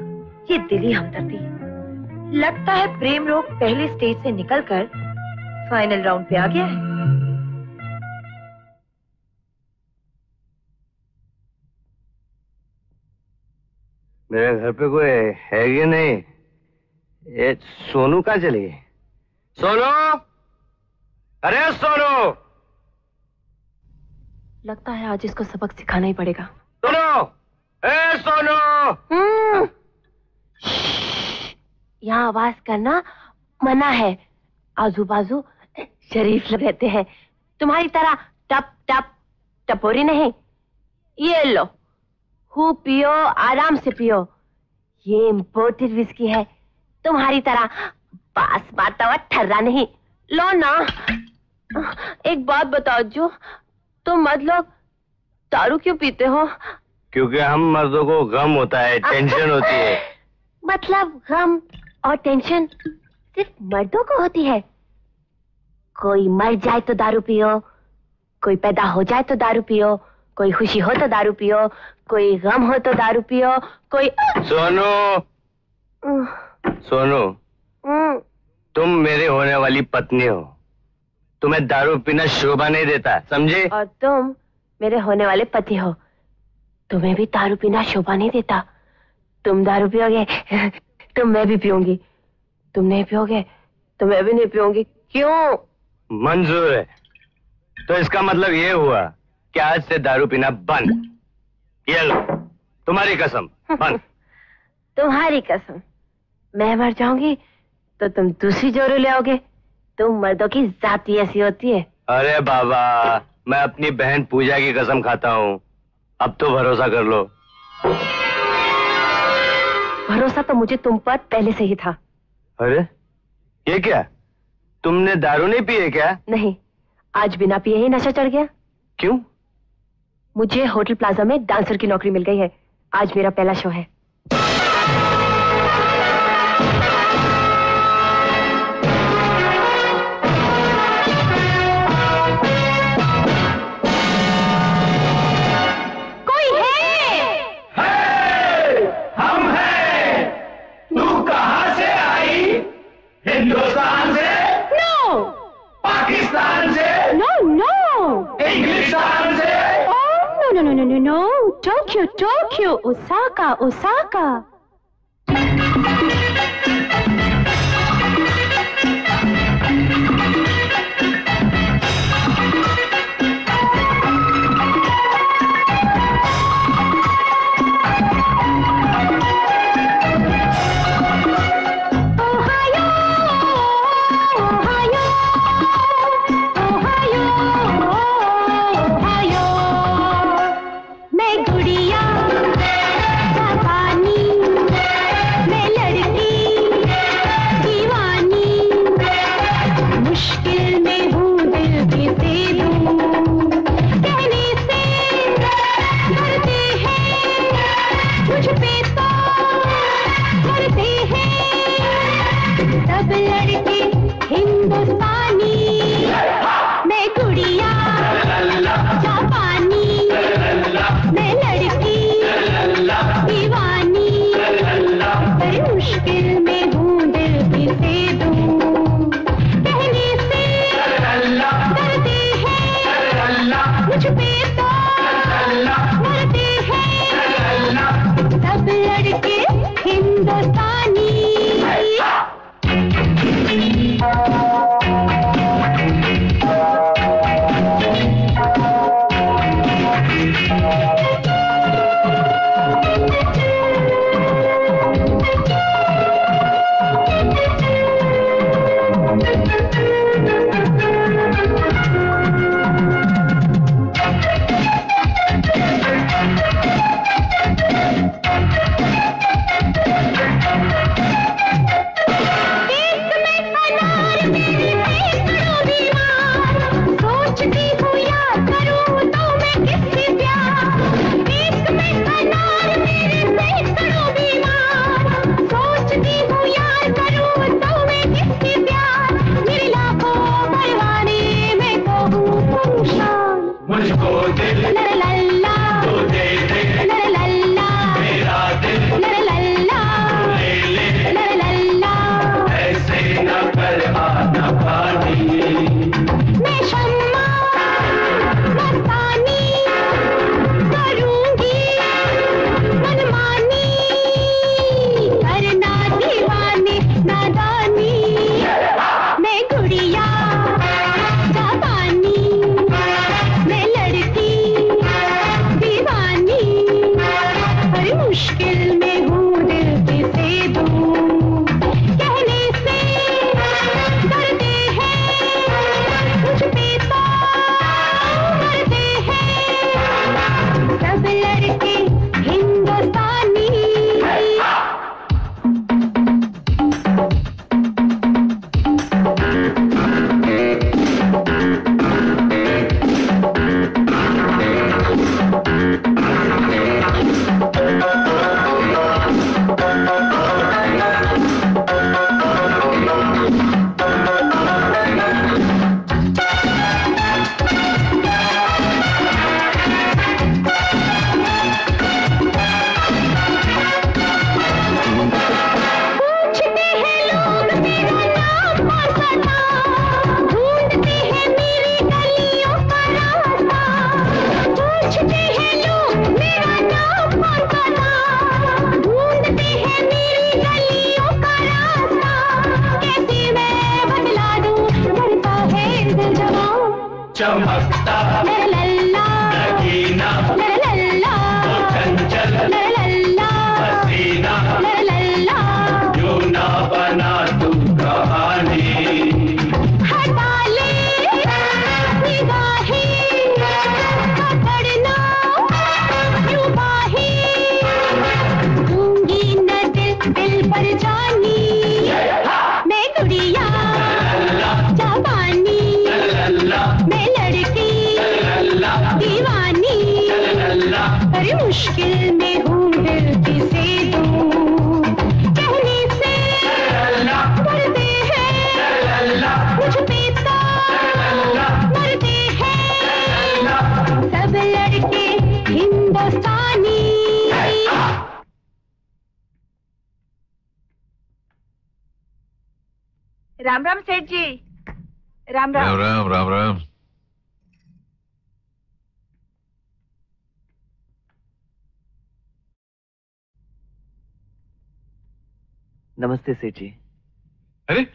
ये दिली हमदर्दी। लगता है प्रेम रोग पहले स्टेज से निकलकर फाइनल राउंड पे आ गया है। मेरे घर पे कोई है कि नहीं। ये सोनू कहाँ चली गई? सोनू? अरे सोनू! लगता है आज इसको सबक सिखाना ही पड़ेगा। सोनू! ए सोनू! यहाँ आवाज़ करना मना है। आजू बाजू शरीफ रहते हैं। तुम्हारी तरह टप टप टपोरी नहीं। ये लो। हु पियो आराम से पियो। ये इम्पोर्टेड विस्की है। तुम्हारी तरह पास मारता हुआ ठर्रा नहीं। लो ना। एक बात बताओ जो तुम मत लोग दारू क्यों पीते हो? क्योंकि हम मर्दों को गम होता है टेंशन होती है। मतलब गम और टेंशन सिर्फ़ मर्दों को होती है। कोई मर जाए तो दारू पियो कोई पैदा हो जाए तो दारू पियो कोई खुशी हो तो दारू पियो कोई गम हो तो दारू पियो कोई सोनू। सोनू तुम मेरे होने वाली पत्नी हो। तुम्हें दारू पीना शोभा नहीं देता समझे? और तुम मेरे होने वाले पति हो। तुम्हें भी दारू पीना शोभा नहीं देता। तुम दारू पियोगे तो मैं भी पीऊँगी। तुम नहीं पियोगे तो मैं भी नहीं पीऊँगी। क्यों? मंजूर है। तो इसका मतलब ये हुआ कि आज से दारू पीना बंद। ये लो तुम्हारी कसम बंद। तुम्हारी कसम। मैं मर जाऊँगी तो तुम दूसरी जोरू ले आओगे। तुम मर्दों की जाति ऐसी होती है। अरे बाबा मैं अपनी बहन पूजा की कसम खाता हूँ। अब तो भरोसा कर लो। भरोसा तो मुझे तुम पर पहले से ही था। अरे ये क्या? तुमने दारू नहीं पिए क्या? नहीं आज बिना पिए ही नशा चढ़ गया। क्यों? मुझे होटल प्लाजा में डांसर की नौकरी मिल गई है। आज मेरा पहला शो है। कोई है? हम हैं। तू कहाँ से आई? हिंदुस्तान से? नो पाकिस्तान से? No no Oh, no, no, no, no. Tokyo, Tokyo, Osaka, Osaka. सेठ। जी अरे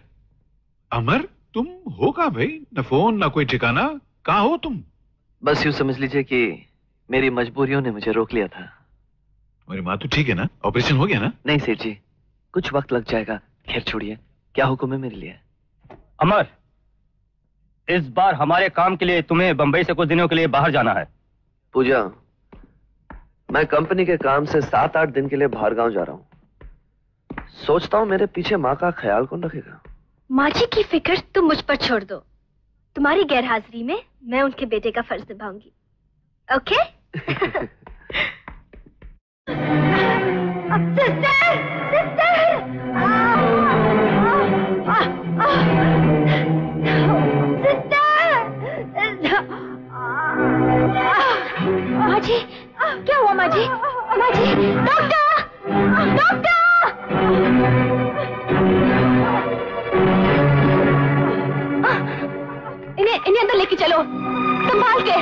अमर तुम हो कहाँ भाई? न फ़ोन ना कोई ठिकाना। कहा हो तुम? बस यूँ समझ लीजिए कि मेरी मजबूरियों ने मुझे रोक लिया था। मेरी माँ तो ठीक है ना? ऑपरेशन हो गया ना? नहीं सेठ जी। कुछ वक्त लग जाएगा। खैर छोड़िए। क्या हुक्म है मेरे लिए? अमर इस बार हमारे काम के लिए तुम्हें बंबई से कुछ दिनों के लिए बाहर जाना है। पूजा मैं कंपनी के काम से सात आठ दिन के लिए बाहर गाँव जा रहा हूँ। सोचता हूँ मेरे पीछे माँ का ख्याल कौन रखेगा? माँ जी की फ़िक्र तुम मुझ पर छोड़ दो। तुम्हारी गैरहाजिरी में मैं उनके बेटे का फ़र्ज़ निभाऊँगी। ओके? सिस्टर! सिस्टर! माँ जी क्या हुआ माँ जी? माँ जी डॉक्टर! डॉक्टर! इन्हें इन्हें अंदर लेके चलो। संभाल के।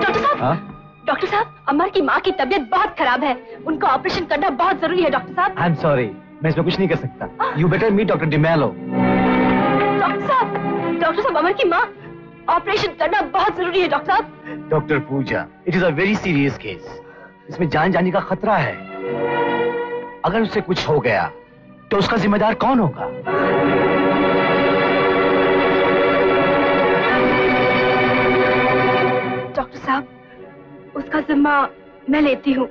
डॉक्टर साहब डॉक्टर साहब अमर की माँ की तबीयत बहुत खराब है। उनका ऑपरेशन करना बहुत ज़रूरी है डॉक्टर साहब। आई एम सॉरी मैं इसमें कुछ नहीं कर सकता। You better meet doctor D'Mello doctor साहब डॉक्टर साहब अमर की माँ ऑपरेशन करना बहुत ज़रूरी है डॉक्टर साहब। Doctor Pooja it is a very serious case इसमें जान जाने का खतरा है। अगर उसे कुछ हो गया तो उसका जिम्मेदार कौन होगा? डॉक्टर साहब, उसका जिम्मा मैं लेती हूँ।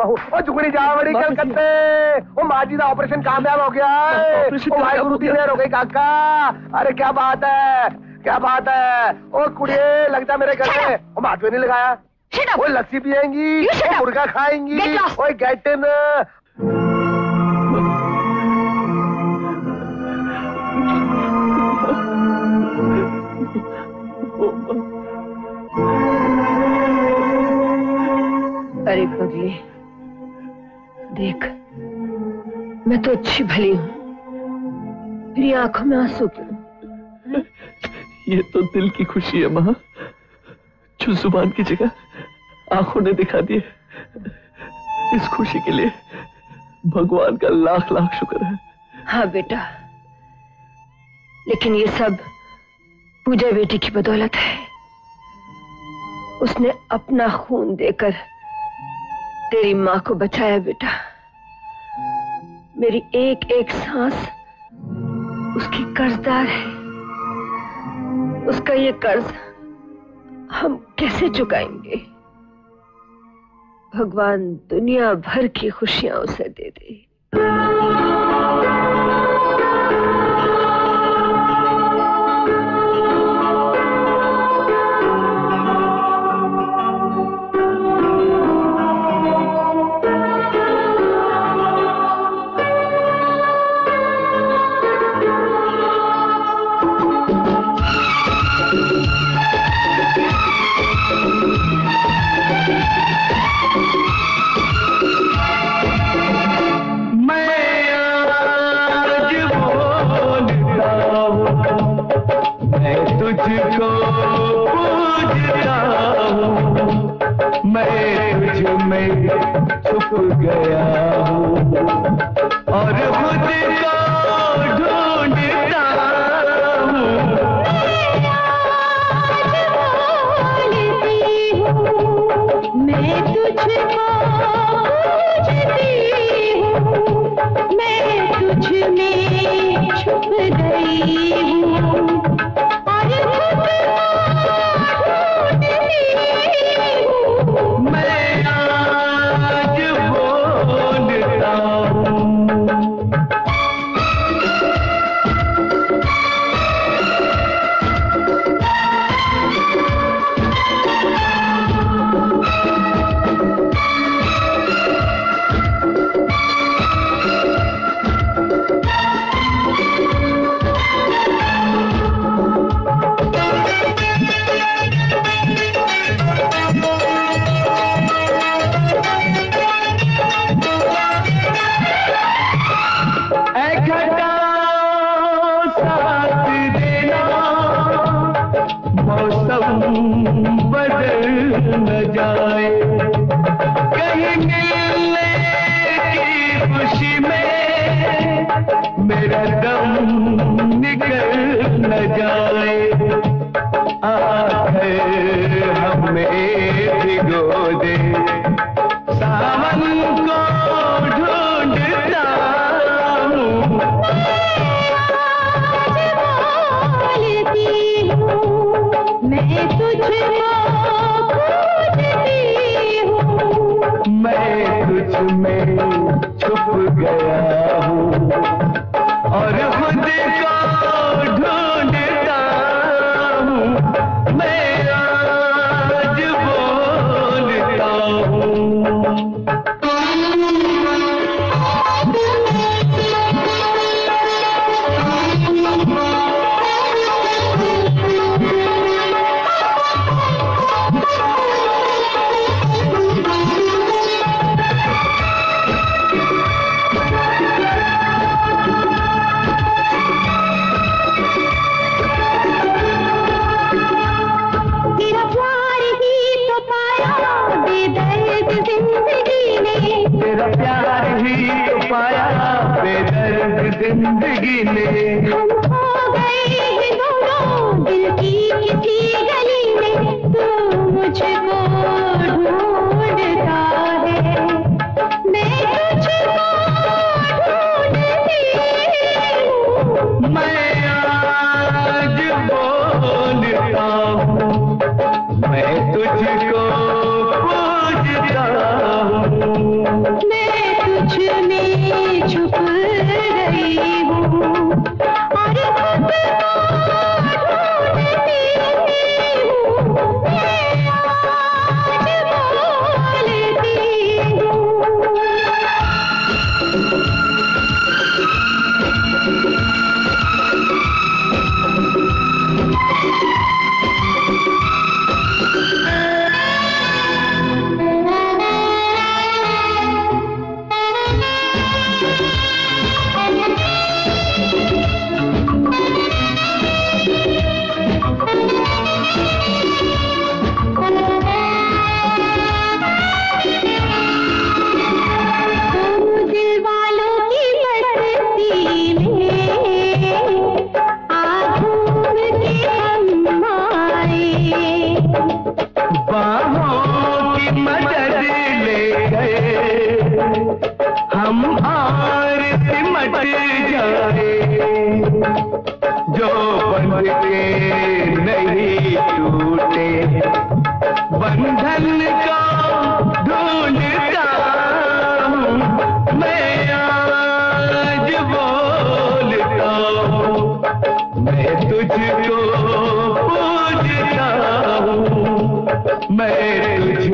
आहू आहू ओ जुगड़ी जा बड़ी कलकत्ते। ओ माजी का ऑपरेशन कामयाब हो गया है। भाई गुरु। देर हो गई काका। अरे क्या बात है क्या बात है। ओ कुड़िए लग जा मेरे घर में। ओ माथवे नहीं लगाया। ओ लस्सी पियेंगी ओ मुर्गा खाएँगी ओए गेट इन अरे पगली देख मैं तो अच्छी भली हूँ। मेरी आँखों में आँसू क्यों ये तो दिल की खुशी है माँ। जो ज़ुबान की जगह आँखों ने दिखा दी है। इस खुशी के लिए भगवान का लाख लाख शुक्र है। हाँ बेटा लेकिन ये सब पूजा बेटी की बदौलत है। उसने अपना खून देकर तेरी माँ को बचाया बेटा। मेरी एक एक सांस उसकी कर्जदार है। उसका ये कर्ज हम कैसे चुकाएँगे? भगवान दुनिया भर की खुशियाँ उसे दे दे। तुझको पूजता हूँ। मैं तुझ में छुप गया हूँ। और खुद को ढूंढता मैं तुझको पूजती छुप गई हूँ। रूप को ढूंढती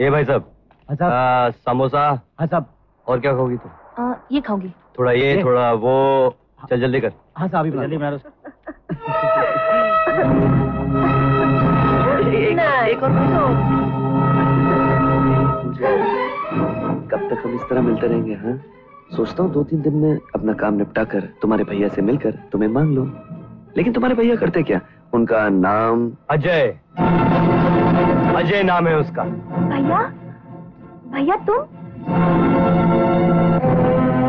ये भाई साहब। आ, समोसा। हाँ साहब। और क्या खाओगी तुम? ये खाऊँगी। थोड़ा ये ये। थोड़ा वो। चल जल्दी कर। हाँ साहब जल्दी बना एक और कब तक हम इस तरह मिलते रहेंगे हाँ? सोचता हूँ दो तीन दिन में अपना काम निपटा कर तुम्हारे भैया से मिलकर तुम्हें मांग लो। लेकिन तुम्हारे भैया करते क्या? उनका नाम? अजय। अजय नाम है उसका। भैया? भैया तुम?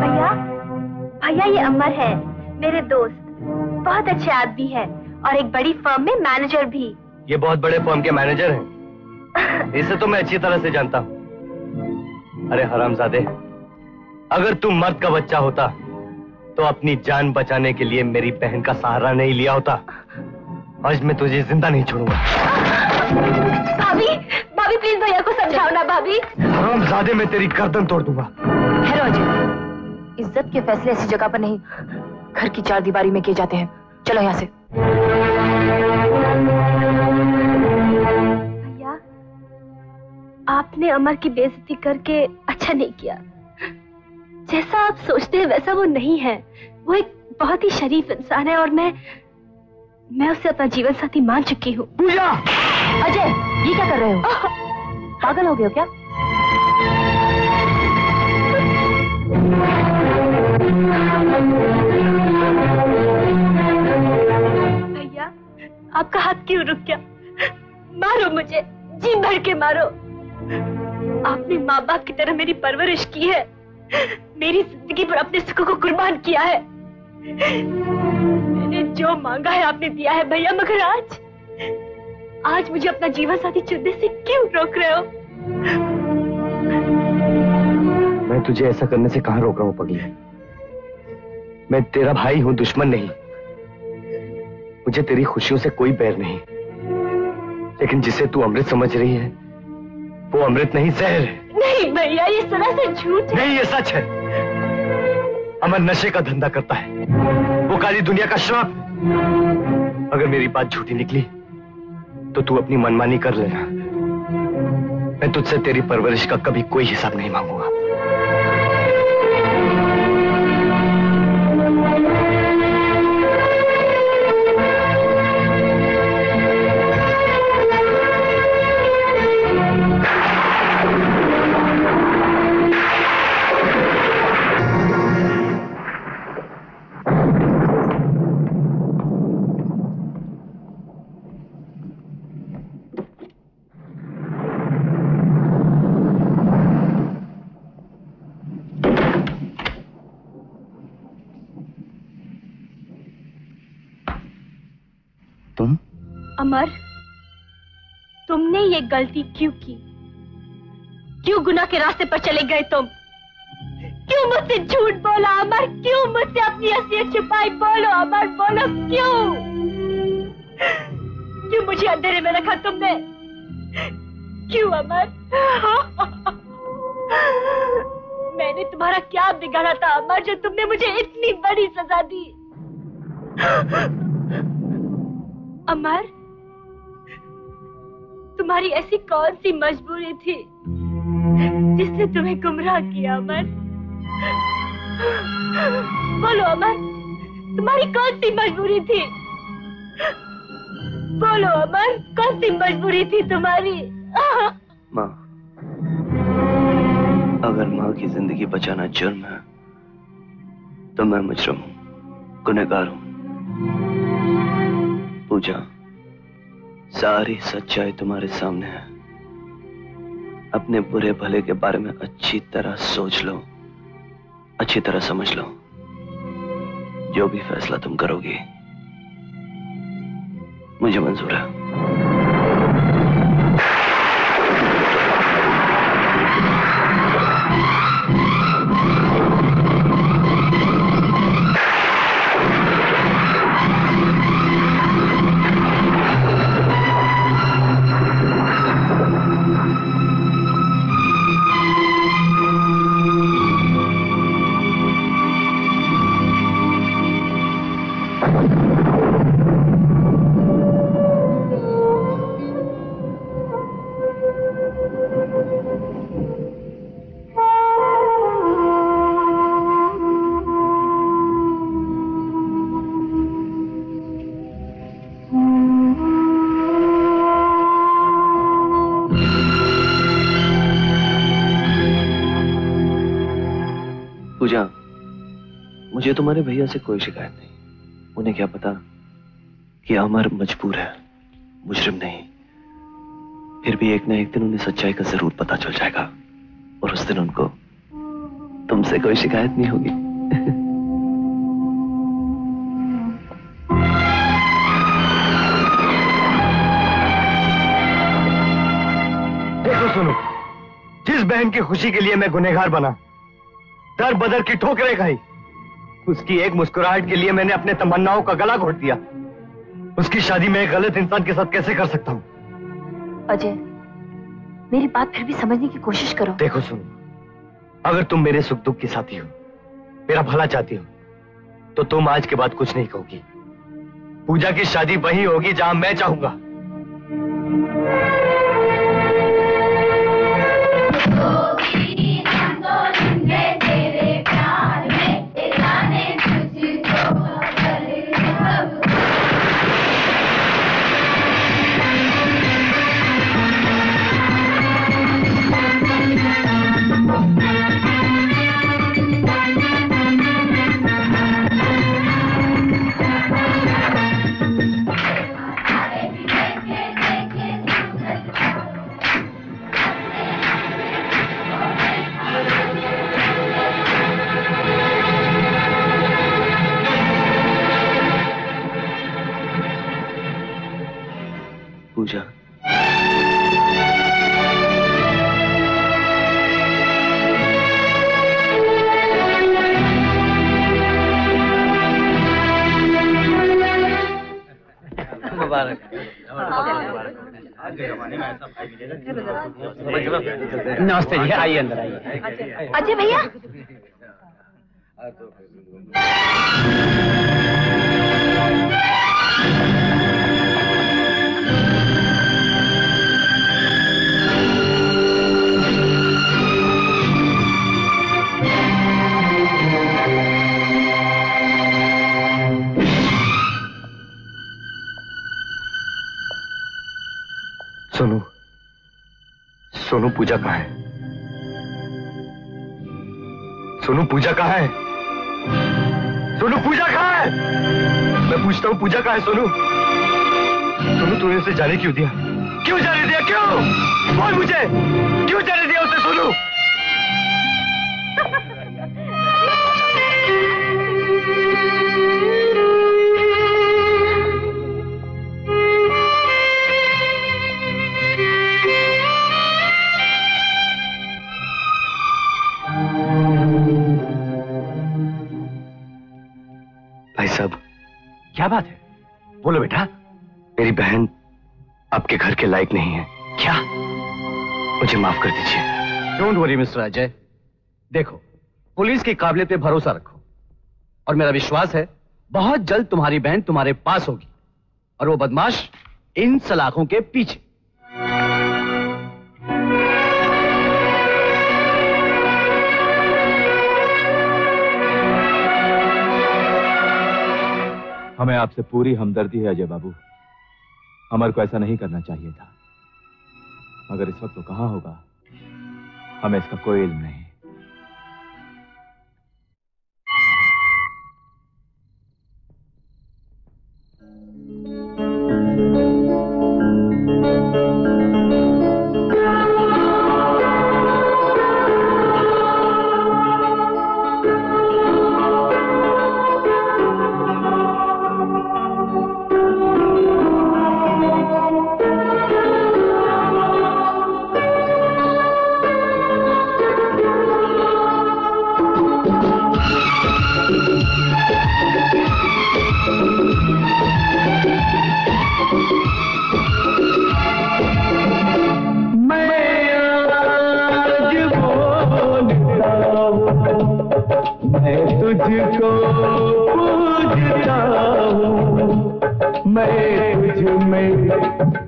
भैया? भैया ये अमर है मेरे दोस्त। बहुत अच्छे आदमी है और एक बड़ी फर्म में मैनेजर भी। ये बहुत बड़े फर्म के मैनेजर हैं। इसे तो मैं अच्छी तरह से जानता हूँ। अरे हरामजादे अगर तुम मर्द का बच्चा होता तो अपनी जान बचाने के लिए मेरी बहन का सहारा नहीं लिया होता। आज मैं तुझे ज़िंदा नहीं छोड़ूँगा। भाभी भाभी प्लीज़ भैया को समझाओ ना भाभी। हरामजादे मैं तेरी गर्दन तोड़ दूँगा। ठहरो इज़्ज़त के फैसले ऐसी जगह पर नहीं घर की चार दीवारी में किए जाते हैं। चलो यहाँ से। भैया आपने अमर की बेइज्जती करके अच्छा नहीं किया। जैसा आप सोचते हैं वैसा वो नहीं है। वो एक बहुत ही शरीफ इंसान है और मैं मैं उसे अपना जीवन साथी मान चुकी हूँ। पूजा अजय ये क्या कर रहे हो? पागल हो गए हो क्या? भैया आपका हाथ क्यों रुक गया? मारो मुझे जी भर के मारो। आपने माँ बाप की तरह मेरी परवरिश की है। मेरी ज़िंदगी पर अपने सुखों को कुर्बान किया है। जो मांगा है आपने दिया है भैया मगर आज आज मुझे अपना जीवन साथी चुनने से क्यों रोक रहे हो? मैं तुझे ऐसा करने से कहाँ रोक रहा हूँ पगली? मैं तेरा भाई हूँ दुश्मन नहीं। मुझे तेरी खुशियों से कोई बैर नहीं। लेकिन जिसे तू अमृत समझ रही है वो अमृत नहीं जहर है। नहीं भैया ये सरासर झूठ है। नहीं ये सच है। अमर नशे का धंधा करता है। वो काली दुनिया का श्राप है। अगर मेरी बात झूठी निकली तो तू अपनी मनमानी कर लेना। मैं तुझसे तेरी परवरिश का कभी कोई हिसाब नहीं मांगूँगा। गलती क्यों की? क्यों गुना के रास्ते पर चले गए तुम? क्यों मुझसे झूठ बोला, अमर? क्यों मुझसे अपनी हसीयत छुपाई बोलो, अमर? बोलो क्यों? क्यों मुझे अंधेरे में रखा तुमने? क्यों, अमर? मैंने तुम्हारा क्या बिगाड़ा था, अमर, जो तुमने मुझे इतनी बड़ी सजा दी? अमर? तुम्हारी ऐसी कौन सी मजबूरी थी जिसने तुम्हें गुमराह किया अमर? बोलो अमर तुम्हारी कौन सी मजबूरी थी? बोलो अमर कौन सी मजबूरी थी तुम्हारी? माँ अगर माँ की ज़िंदगी बचाना जुर्म है तो मैं मुजरम हूँ, गुनहगार हूँ। पूजा सारी सच्चाई तुम्हारे सामने है। अपने बुरे भले के बारे में अच्छी तरह सोच लो, अच्छी तरह समझ लो। जो भी फैसला तुम करोगी, मुझे मंजूर है। मुझे तुम्हारे भैया से कोई शिकायत नहीं। उन्हें क्या पता कि अमर मजबूर है, मुजरिम नहीं। फिर भी एक ना एक दिन उन्हें सच्चाई का ज़रूर पता चल जाएगा, और उस दिन उनको तुमसे कोई शिकायत नहीं होगी। सुनो। जिस बहन की खुशी के लिए मैं गुनेगार बना, दर बदर की ठोकरें खाई उसकी एक मुस्कुराहट के लिए मैंने अपने तमन्नाओं का गला घोट दिया। उसकी शादी मैं एक गलत इंसान के साथ कैसे कर सकता हूँ? अजय मेरी बात फिर भी समझने की कोशिश करो। देखो सुनो अगर तुम मेरे सुख दुख की साथी हो मेरा भला चाहती हो तो तुम आज के बाद कुछ नहीं कहोगी। पूजा की शादी वही होगी जहाँ मैं चाहूँगा। पूजा नमस्ते जी आइए अंदर आइए। अजय भैया? सोनू सोनू पूजा कहाँ है? सोनू, पूजा कहा है? सोनू, पूजा कहा है? मैं पूछता हूँ, पूजा कहा है, सोनू? सोनू तूने उसे जाने क्यों दिया? क्यों जाने दिया? क्यों? बोल मुझे। क्यों जाने दिया उसे, सोनू? क्या बात है? बोलो बेटा। मेरी बहन आपके घर के लायक नहीं है। क्या? मुझे माफ़ कर दीजिए। डोंट वरी मिस्टर अजय देखो पुलिस की काबिलियत पे भरोसा रखो। और मेरा विश्वास है बहुत जल्द तुम्हारी बहन तुम्हारे पास होगी। और वो बदमाश इन सलाखों के पीछे। हमें आपसे पूरी हमदर्दी है अजय बाबू। अमर को ऐसा नहीं करना चाहिए था। मगर इस वक्त वो कहाँ होगा, हमें इसका कोई इल्म नहीं। तुझको पूजता हूँ मैं तुझ में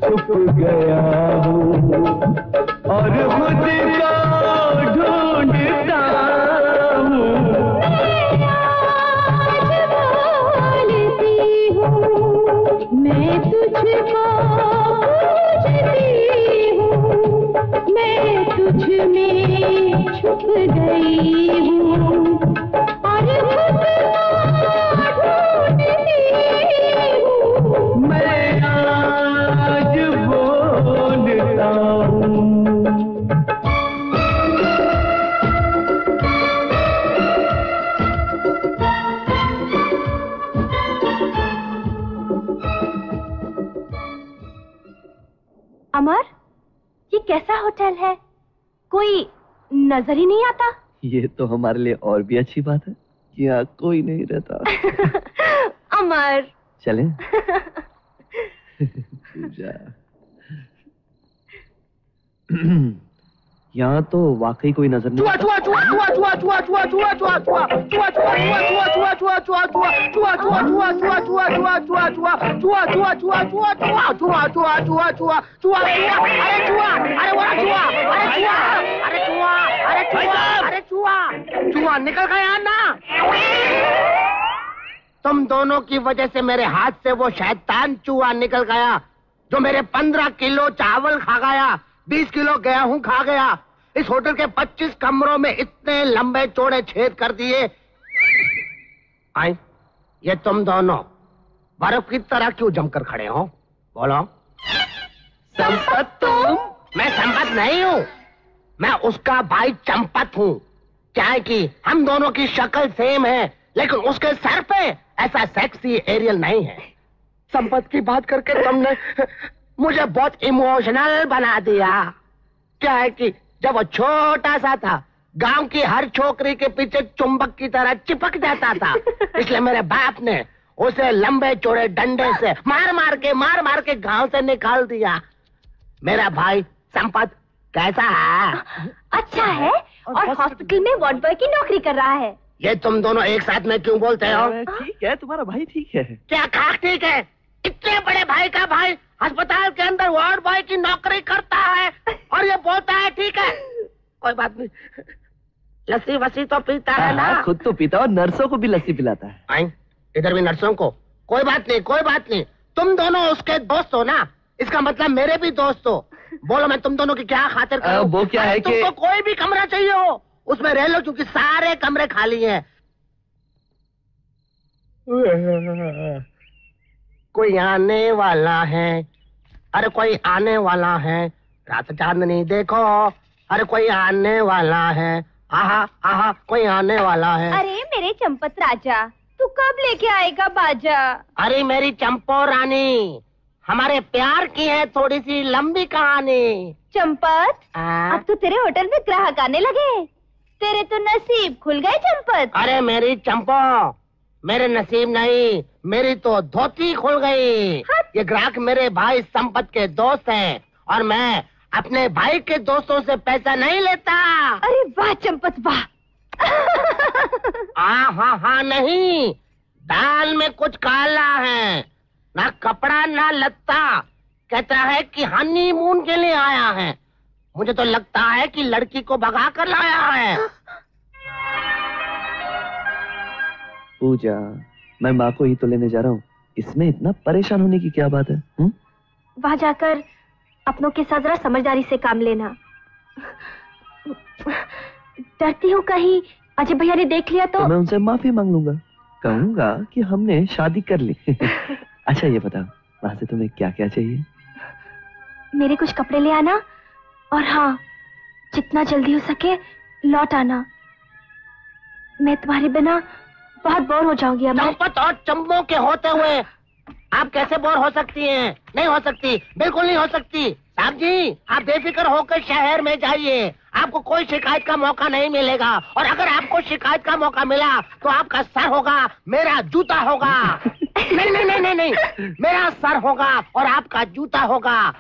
छुप गया हूँ और ढूंढता मैं हूँ, मैं तुझ में छुप गई हूँ। अमर, ये कैसा होटल है? कोई नज़र ही नहीं आता? ये तो हमारे लिए और भी अच्छी बात है। यहाँ कोई नहीं रहता। अमर। चले। पूजा। यहाँ तो वाकई कोई नज़र चूहा निकल गया ना तुम दोनों की वजह से मेरे हाथ से वो शैतान चूहा निकल गया जो मेरे पंद्रह किलो चावल खा गया बीस किलो गेहूँ खा गया। इस होटल के पच्चीस कमरों में इतने लंबे चौड़े छेद कर दिए। आई ये तुम दोनों बर्फ़ की तरह क्यों जमकर खड़े हो? बोलो। संपत तुम? मैं संपत नहीं हूँ। मैं उसका भाई चंपत हूँ। क्या है कि हम दोनों की शक्ल सेम है लेकिन उसके सर पे ऐसा सेक्सी एरियल नहीं है। संपत की बात करके तुमने मुझे बहुत इमोशनल बना दिया। क्या है कि जब वो छोटा सा था गाँव की हर छोकरी के पीछे चुंबक की तरह चिपक जाता था। इसलिए मेरे बाप ने उसे लंबे चौड़े डंडे से मार मार के मार मार के गाँव से निकाल दिया। मेरा भाई संपत कैसा है? अच्छा है? और हॉस्पिटल में वार्ड बॉय की नौकरी कर रहा है। ये तुम दोनों एक साथ में क्यों बोलते हो? ठीक है तुम्हारा भाई ठीक है। क्या खाक ठीक है? इतने बड़े भाई का भाई अस्पताल के अंदर वार्ड बॉय की नौकरी करता है। और ये बोलता है ठीक है? कोई बात नहीं। लस्सी वस्सी तो पीता है ना। हाँ, खुद तो पीता और नर्सों को भी लस्सी पिलाता है। आई इधर भी नर्सों को। कोई बात नहीं कोई बात नहीं। तुम दोनों उसके दोस्त हो ना? इसका मतलब मेरे भी दोस्त हो। बोलो मैं तुम दोनों की क्या खातिर आ, वो क्या है कि- तुमको कोई भी कमरा चाहिए हो। उसमें रह लो क्योंकि सारे कमरे खाली हैं। कोई आने वाला है। अरे कोई आने वाला है। रात चांदनी देखो अरे कोई आने वाला है। आहा आहा कोई आने वाला है। अरे मेरे चंपत राजा तू कब लेके आएगा बाजा? अरे मेरी चंपो रानी हमारे प्यार की है थोड़ी सी लंबी कहानी। चंपत? अब तो तेरे होटल में ग्राहक आने लगे। तेरे तो नसीब खुल गए चंपत। अरे मेरी चंपो मेरे नसीब नहीं मेरी तो धोती खुल गई। ये ग्राहक मेरे भाई संपत के दोस्त हैं और मैं अपने भाई के दोस्तों से पैसा नहीं लेता। अरे वाह चंपत वाह। हाँ हाँ हाँ नहीं दाल में कुछ काला है ना कपड़ा ना लत्ता। कहता है कि हनीमून के लिए आया है। मुझे तो लगता है कि लड़की को भगा कर लाया है। पूजा मैं माँ को ही तो लेने जा रहा हूँ। इसमें इतना परेशान होने की क्या बात है हुँ? वहाँ जाकर अपनों के साथ जरा समझदारी से काम लेना। डरती हूँ कहीं अजय भैया ने देख लिया तो तो मैं उनसे माफ़ी मांग लूँगा। कहूँगा कि हमने शादी कर ली। अच्छा ये बताओ वहाँ से तुम्हें क्या क्या चाहिए? मेरे कुछ कपड़े ले आना और हाँ जितना जल्दी हो सके लौट आना। मैं तुम्हारे बिना बहुत बोर हो जाऊँगी चंपत और चंबो के होते हुए आप कैसे बोर हो सकती हैं? नहीं हो सकती बिल्कुल नहीं हो सकती। साहब जी आप बेफिक्र होकर शहर में जाइए। आपको कोई शिकायत का मौका नहीं मिलेगा। और अगर आपको शिकायत का मौका मिला तो आपका सर होगा मेरा जूता होगा। नहीं नहीं नहीं नहीं नहीं। मेरा सर होगा और आपका जूता होगा।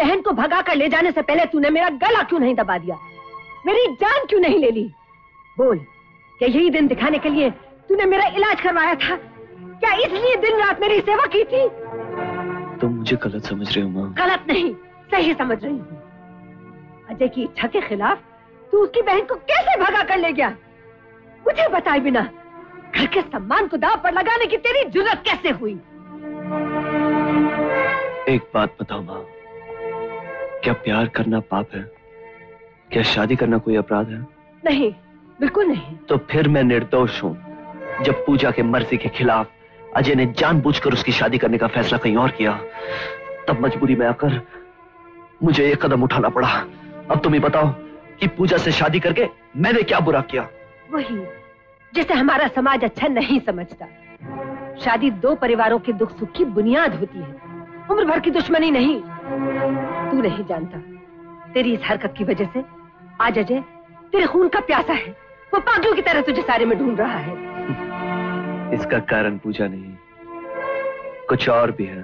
बहन को भगा कर ले जाने से पहले तूने मेरा गला क्यों नहीं दबा दिया? मेरी जान क्यों नहीं ले ली? बोल क्या यही दिन दिखाने के लिए तूने मेरा इलाज करवाया था? क्या इसलिए दिन रात मेरी सेवा की थी? तुम मुझे गलत समझ रहे हो माँ। गलत नहीं सही समझ रही हूँ। अजय की इच्छा के खिलाफ तू उसकी बहन को कैसे भगा कर ले गया? मुझे बताए बिना घर के सम्मान को दाव पर लगाने की तेरी ज़रूरत कैसे हुई? एक बात बताओ माँ। क्या प्यार करना पाप है? क्या शादी करना कोई अपराध है? नहीं बिल्कुल नहीं। तो फिर मैं निर्दोष हूँ जब पूजा के मर्ज़ी के खिलाफ अजय ने जानबूझकर उसकी शादी करने का फैसला कहीं और किया तब मजबूरी में आकर मुझे ये कदम उठाना पड़ा। अब तुम ही बताओ कि पूजा से शादी करके मैंने क्या बुरा किया? वही जिसे हमारा समाज अच्छा नहीं समझता। शादी दो परिवारों के दुख सुख की बुनियाद होती है। उम्र भर की दुश्मनी नहीं। तू नहीं जानता। तेरी इस हरकत की वजह से आज अजय तेरे खून का प्यासा है। वो पागलों की तरह तुझे सारे में ढूंढ रहा है। इसका कारण पूजा नहीं। कुछ और भी है।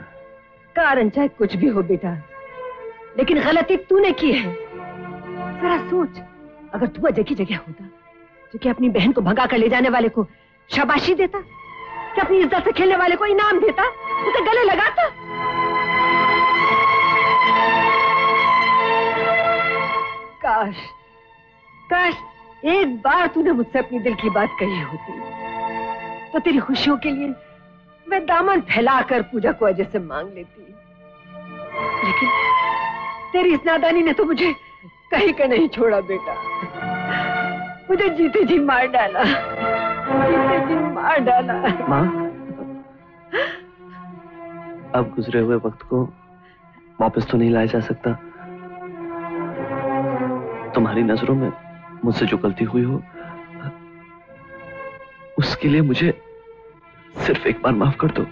कारण चाहे कुछ भी हो बेटा लेकिन गलती तूने की है। जरा सोच अगर तू अजय की जगह होता तो क्या अपनी बहन को भगा कर ले जाने वाले को शाबाशी देता क्या अपनी इज़्ज़त से खेलने वाले को इनाम देता उसे गले लगाता काश काश एक बार तूने मुझसे अपनी दिल की बात कही होती। तो तेरी खुशियों के लिए मैं दामन फैलाकर पूजा को अजय से मांग लेती। लेकिन तेरी इस नादानी ने तो मुझे कहीं का नहीं छोड़ा, बेटा। मुझे जीते जी मार डाला। जीते जी मार डाला। माँ, अब गुजरे हुए वक्त को वापस तो नहीं लाया जा सकता। तुम्हारी नज़रों में मुझसे जो गलती हुई हो उसके लिए मुझे सिर्फ़ एक बार माफ़ कर दो।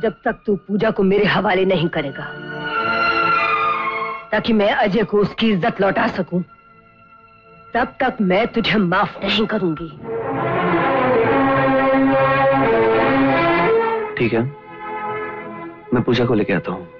जब तक तू पूजा को मेरे हवाले नहीं करेगा ताकि मैं अजय को उसकी इज़्ज़त लौटा सकूँ तब तक मैं तुझे माफ़ नहीं करूँगी। ठीक है। मैं पूजा को लेके आता हूँ।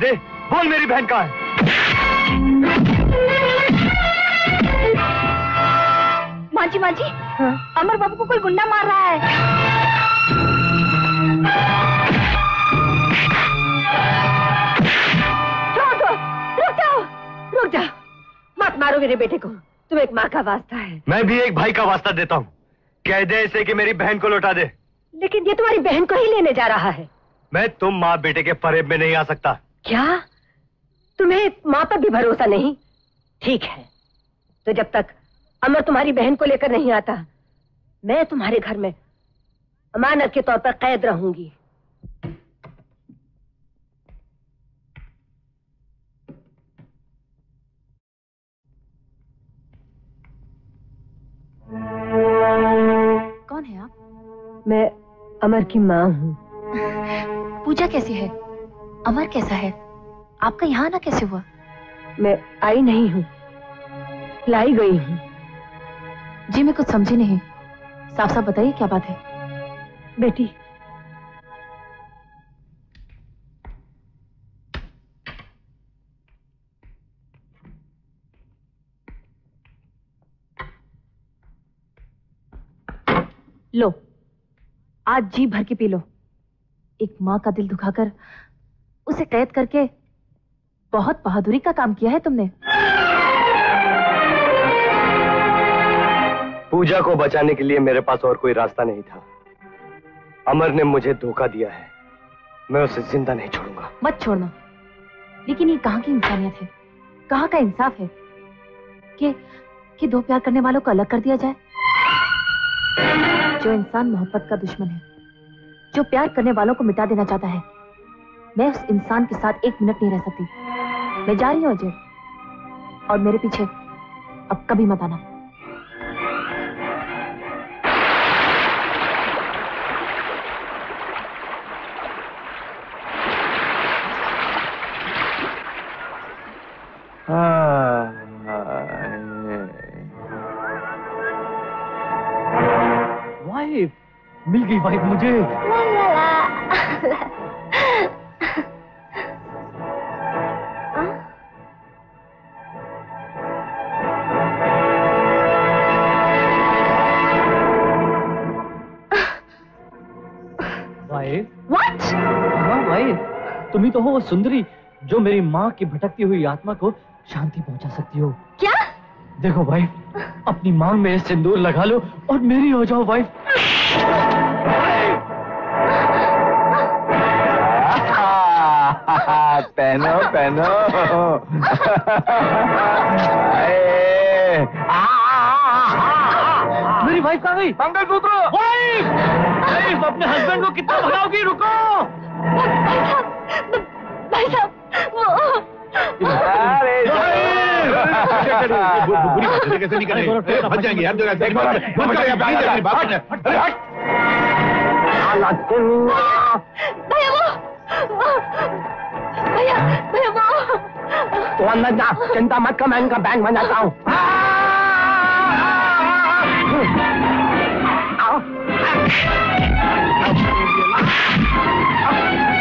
हरामजादे बोल मेरी बहन का है। माँ जी माँ जी अमर बाबू को कोई गुंडा मार रहा है। छोड़ दो रुक जाओ रुक जाओ। मत मारो मेरे बेटे को। तुम एक माँ का वास्ता है। मैं भी एक भाई का वास्ता देता हूँ। कह दे इसे कि मेरी बहन को लौटा दे। लेकिन ये तुम्हारी बहन को ही लेने जा रहा है। मैं तुम माँ बेटे के फरेब में नहीं आ सकता। क्या? तुम्हें माँ पर भी भरोसा नहीं? ठीक है। तो जब तक अमर तुम्हारी बहन को लेकर नहीं आता मैं तुम्हारे घर में अमानत के तौर पर कैद रहूँगी। कौन है आप? मैं अमर की माँ हूँ। पूजा कैसी है? अमर कैसा है? आपका यहाँ आना कैसे हुआ? मैं आई नहीं हूँ। लाई गई हूँ। जी मैं कुछ समझी नहीं। साफ़ साफ़ बताइए क्या बात है? बेटी। लो आज जी भर के पी लो। एक माँ का दिल दुखाकर उसे कैद करके बहुत बहादुरी का काम किया है तुमने। पूजा को बचाने के लिए मेरे पास और कोई रास्ता नहीं था। अमर ने मुझे धोखा दिया है। मैं उसे ज़िंदा नहीं छोड़ूँगा। मत छोड़ना। लेकिन ये कहाँ की इंसानियत है? कहाँ का इंसाफ है? कि कि दो प्यार करने वालों को अलग कर दिया जाए? जो इंसान मोहब्बत का दुश्मन है जो प्यार करने वालों को मिटा देना चाहता है मैं उस इंसान के साथ एक मिनट नहीं रह सकती। मैं जा रही हूँ अजय। और मेरे पीछे अब कभी मत आना। वाइफ मिल गई वाइफ मुझे। तो हो वो सुंदरी जो मेरी माँ की भटकती हुई आत्मा को शांति पहुँचा सकती हो। क्या? देखो वाइफ अपनी मांग में सिंदूर लगा लो और मेरी हो जाओ वाइफ पहनो पहनो। मेरी वाइफ कहाँ गई? मंगलसूत्र! वाइफ वाइफ अपने हस्बैंड को कितना भगाओगी? रुको! भाई साहब वो अरे तो अंदर चिंता मत कर मैं इनका बैंक बन जाता हूँ मैं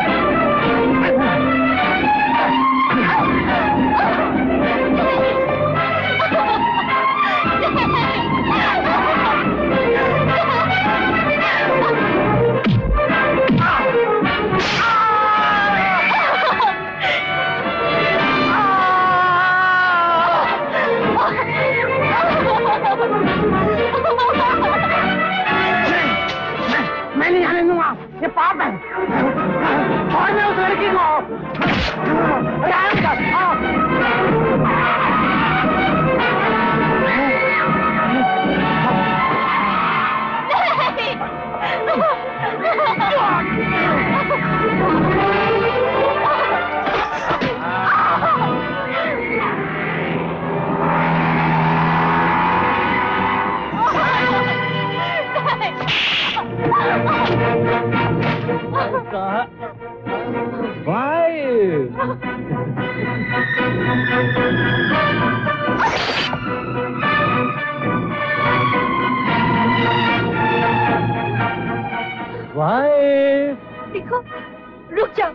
रुक जा।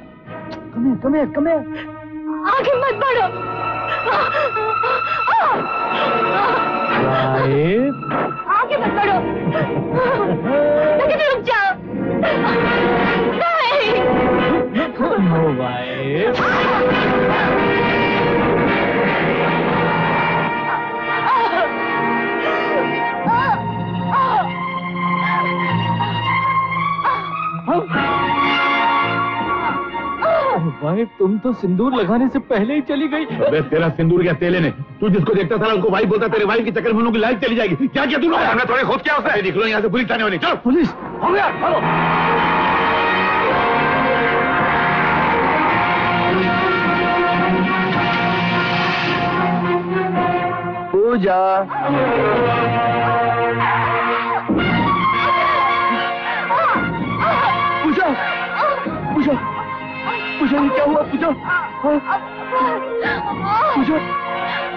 कमे कमे कमे आगे मत बढ़ो। तुम तो सिंदूर लगाने से पहले ही चली गई। अबे तेरा सिंदूर क्या तेले ने। तू जिसको देखता था उसको वाइफ बोलता तेरे वाइफ के चक्कर में उन लोगों की लाइफ चली जाएगी। क्या किया तूने? हमने थोड़ी खुद क्या उसने निकलो यहाँ से पुलिस थाने वाली चलो। पुलिस? हो गया चलो। पूजा। पूजा। पूजा। पूजा ये क्या हुआ? पूजा? हाँ? पूजा?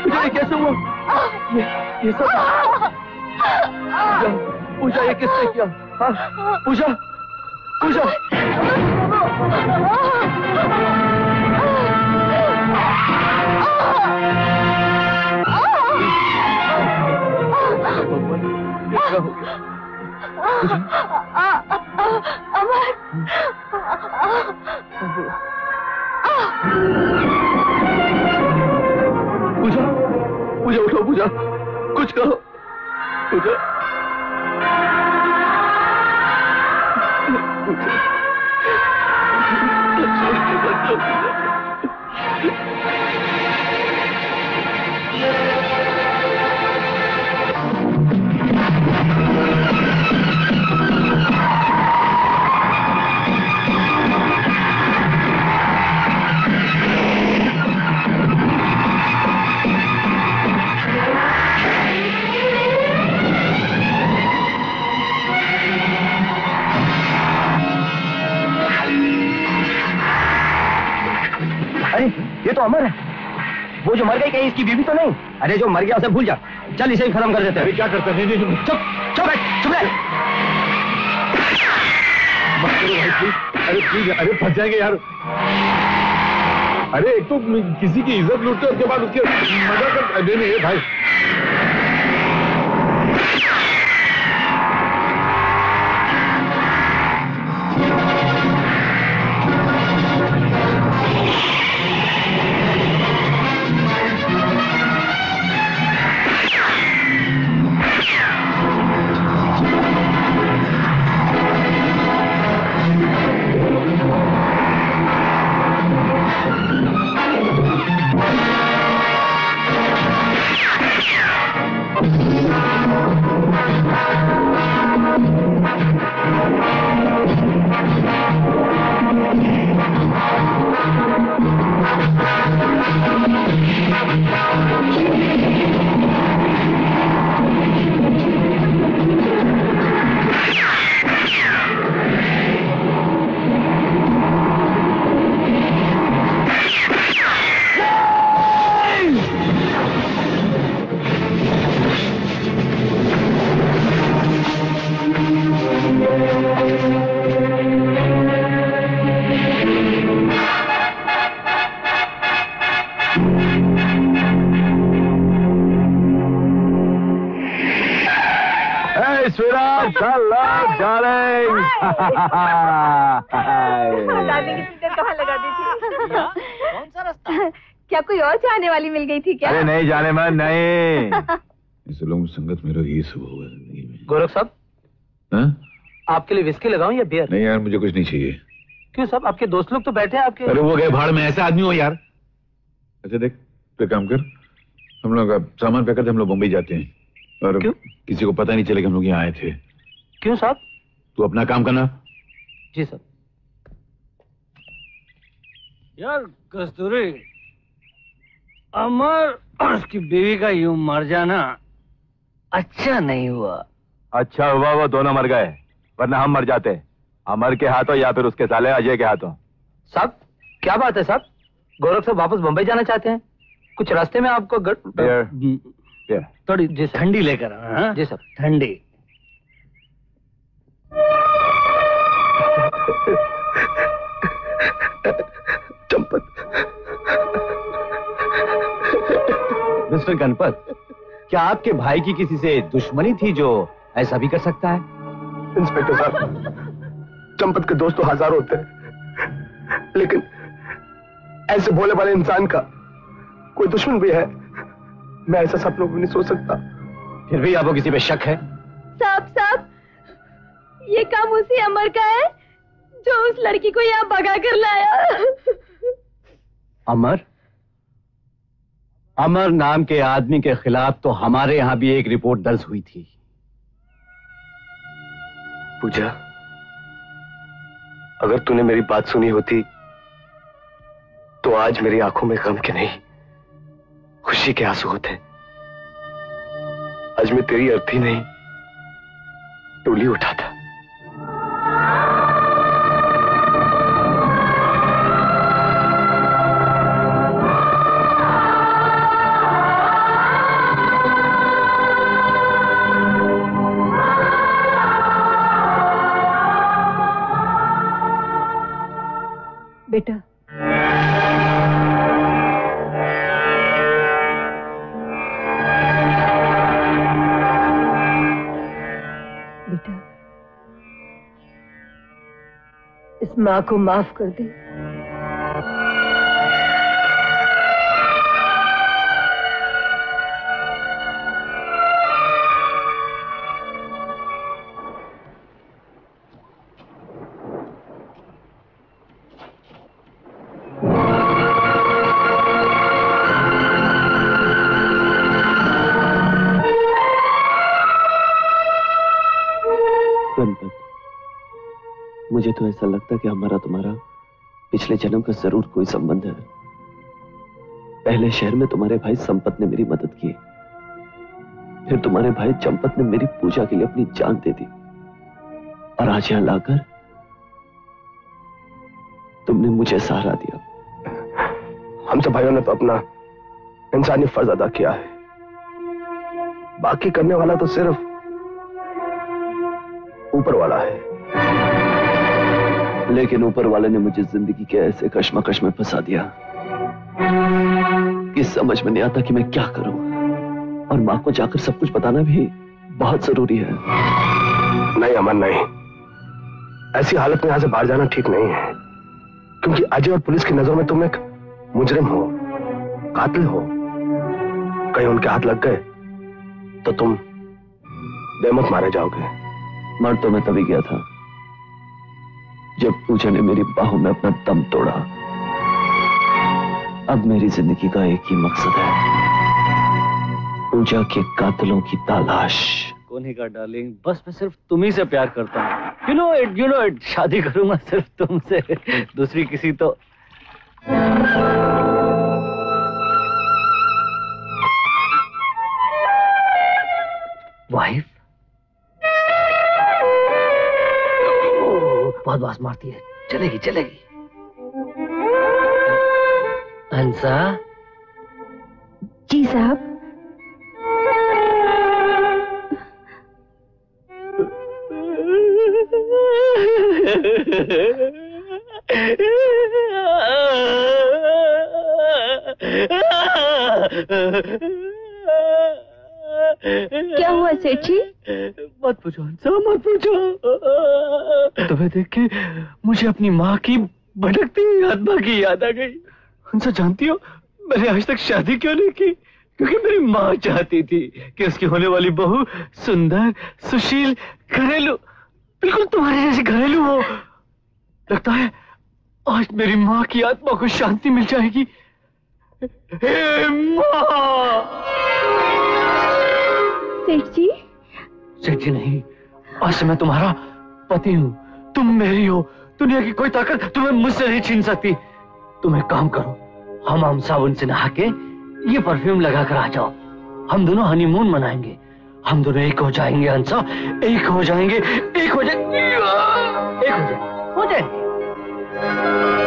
पूजा ये कैसे हुआ? ये ये सब पूजा पूजा ये किसने किया? हाँ? पूजा? पूजा? ये क्या हो गया? पूजा पूजा उठो पूजा। कुछ कहो। पूजा। पूजा। जाओ पूजा ये तो अमर है। वो जो मर गई कहीं इसकी बीवी तो नहीं। अरे जो मर गया उसे भूल जा। चल इसे ही खत्म कर देते हैं। क्या करते हैं? चुप चुप चुप अरे प्लीज़ अरे फंस जाएँगे यार। अरे एक तो किसी की इज़्ज़त लूटते उसके बाद उसके मज़ा कर नहीं नहीं भाई। दादी की कहाँ लगा दी थी कौन सा रास्ता क्या कोई और चाहने वाली मिल गई थी क्या? अरे नहीं जाने मन नहीं। ऐसे लोगों की संगत मेरा ये सब होगा ज़िंदगी में। गोरख साहब हाँ? आपके लिए विस्की लगाऊँ या बियर नहीं यार मुझे कुछ नहीं चाहिए। क्यों साहब आपके दोस्त लोग तो बैठे हैं आपके। अरे वो गए भाड़ में ऐसा आदमी हो यार। अच्छा देख तो काम कर हम लोग सामान पैक करते हम लोग मुंबई जाते हैं। और क्यों? किसी को पता नहीं चले कि हम लोग यहाँ आए थे। क्यों साहब? तू अपना काम करना। जी सर। यार कस्तूरी अमर और उसकी बीवी का यूँ मर जाना अच्छा नहीं हुआ। अच्छा हुआ वो दोनों मर गए वरना हम मर जाते। अमर के हाथों या फिर उसके साले अजय के हाथों। साहब क्या बात है साहब? गौरव साहब वापस बम्बई जाना चाहते हैं। कुछ रास्ते में आपको. Beer. थोड़ी जी ठंडी लेकर हाँ? जी सर। ठंडी। चंपत। मिस्टर गणपत क्या आपके भाई की किसी से दुश्मनी थी जो ऐसा भी कर सकता है? इंस्पेक्टर साहब चंपत के दोस्त तो हज़ारों होते हैं। लेकिन ऐसे भोले वाले इंसान का कोई दुश्मन भी है मैं ऐसा सपनों में नहीं सोच सकता। फिर भी आपको किसी पे शक है? साहब साहब ये काम उसी अमर का है जो उस लड़की को यहाँ भगा कर लाया। अमर? अमर नाम के आदमी के खिलाफ तो हमारे यहाँ भी एक रिपोर्ट दर्ज हुई थी। पूजा अगर तूने मेरी बात सुनी होती तो आज मेरी आँखों में गम के नहीं खुशी के आँसू होते। आज मैं तेरी अर्थी नहीं टोली उठाता। माँ को माफ़ कर दे। पिछले जन्म का ज़रूर कोई संबंध है। पहले शहर में तुम्हारे भाई संपत ने मेरी मदद की। फिर तुम्हारे भाई चंपत ने मेरी पूजा के लिए अपनी जान दे दी। और आज यहाँ लाकर तुमने मुझे सहारा दिया। हम सब भाइयों ने तो अपना इंसानी फ़र्ज़ अदा किया है। बाकी करने वाला तो सिर्फ़ ऊपर वाला है। लेकिन ऊपर वाले ने मुझे ज़िंदगी के ऐसे कश्मकश में फंसा दिया कि समझ में नहीं आता कि मैं क्या करूँ। और माँ को जाकर सब कुछ बताना भी बहुत ज़रूरी है। नहीं अमन नहीं। ऐसी हालत में यहाँ से बाहर जाना ठीक नहीं है। क्योंकि अजय और पुलिस की नज़रों में तुम एक मुजरिम हो कातिल हो। कहीं उनके हाथ लग गए तो तुम बेमत मारे जाओगे। मर तो मैं तभी गया था। जब पूजा ने मेरी बाहों में अपना दम तोड़ा, अब मेरी ज़िंदगी का एक ही मकसद है। पूजा के कातलों की तलाश। कोने का डार्लिंग बस मैं सिर्फ़ तुम ही से प्यार करता हूँ। You know it you know it शादी करूँगा सिर्फ़ तुमसे। दूसरी किसी तो वाइफ बहुत बास मारती है। चलेगी चलेगी। हंसा जी साहब। क्या हुआ सेठ? मत पूछो, हंसा मत पूछो। तुम्हें देख के मुझे अपनी माँ की भटकती हुई आत्मा की याद आ गई। हंसा, जानती हो, मैंने आज तक शादी क्यों नहीं की? क्योंकि मेरी माँ चाहती थी कि उसकी होने वाली बहू सुंदर, सुशील, घरेलू, बिल्कुल तुम्हारे जैसे घरेलू हो। लगता है आज मेरी माँ की आत्मा को शांति मिल जाएगी। सेठ जी सेठ नहीं। आज मैं तुम्हारा पति हूँ। तुम मेरी हो। दुनिया की कोई ताकत तुम्हें मुझसे नहीं छीन सकती। तुम एक काम करो। हम हम साबुन से नहा के ये परफ्यूम लगा कर आ जाओ। हम दोनों हनीमून मनाएँगे। हम दोनों एक हो जाएँगे हंसा एक हो जाएँगे, एक हो जाएँगे। एक हो जाएँगे। हो जाएँगे।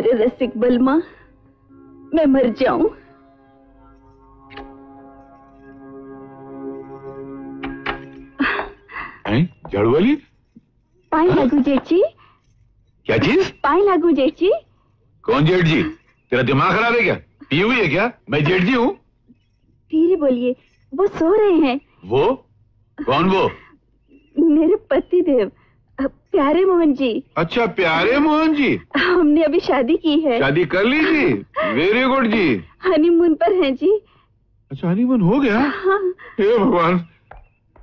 मेरे रसिक बलमा मैं मर जाऊँ। हैं? झाड़ू वाली पाई लागू जेठ। जी क्या चीज़? पाई लागू जेठ। जी कौन जेठ? जी तेरा दिमाग खराब है क्या? पी हुई है क्या? मैं जेठ जी हूँ। धीरे बोलिए वो सो रहे हैं। वो? कौन वो? मेरे पति देव प्यारे मोहन जी। अच्छा प्यारे मोहन जी। हमने अभी शादी की है। शादी कर ली जी। वेरी गुड जी। हनीमून पर हैं जी। अच्छा हनीमून हो गया? हाँ। हे भगवान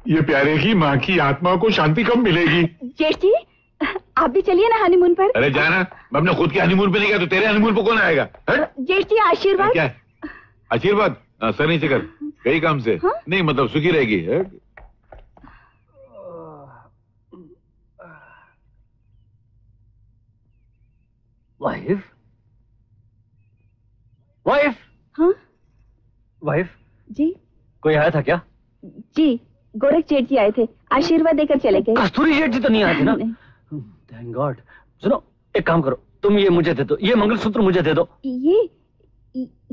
ये प्यारे की माँ की आत्मा को शांति कब मिलेगी? जेठ जी आप भी चलिए ना हनीमून पर। अरे जाना मैं अपने खुद के हनीमून पे नहीं गया तो तेरे हनीमून पर कौन आएगा? जेठ जी आशीर्वाद। क्या? आशीर्वाद? हाँ, सर नीचे कर कई काम से। नहीं मतलब सुखी रहेगी वाइफ वाइफ हाँ? वाइफ जी। कोई आया था क्या? जी गोरख जेठ जी आए थे। आशीर्वाद देकर चले गए। कस्तूरी जेठ जी तो नहीं आए थे ना? थैंक गॉड सुनो एक काम करो तुम ये मुझे दे दो ये मंगलसूत्र मुझे दे दो। ये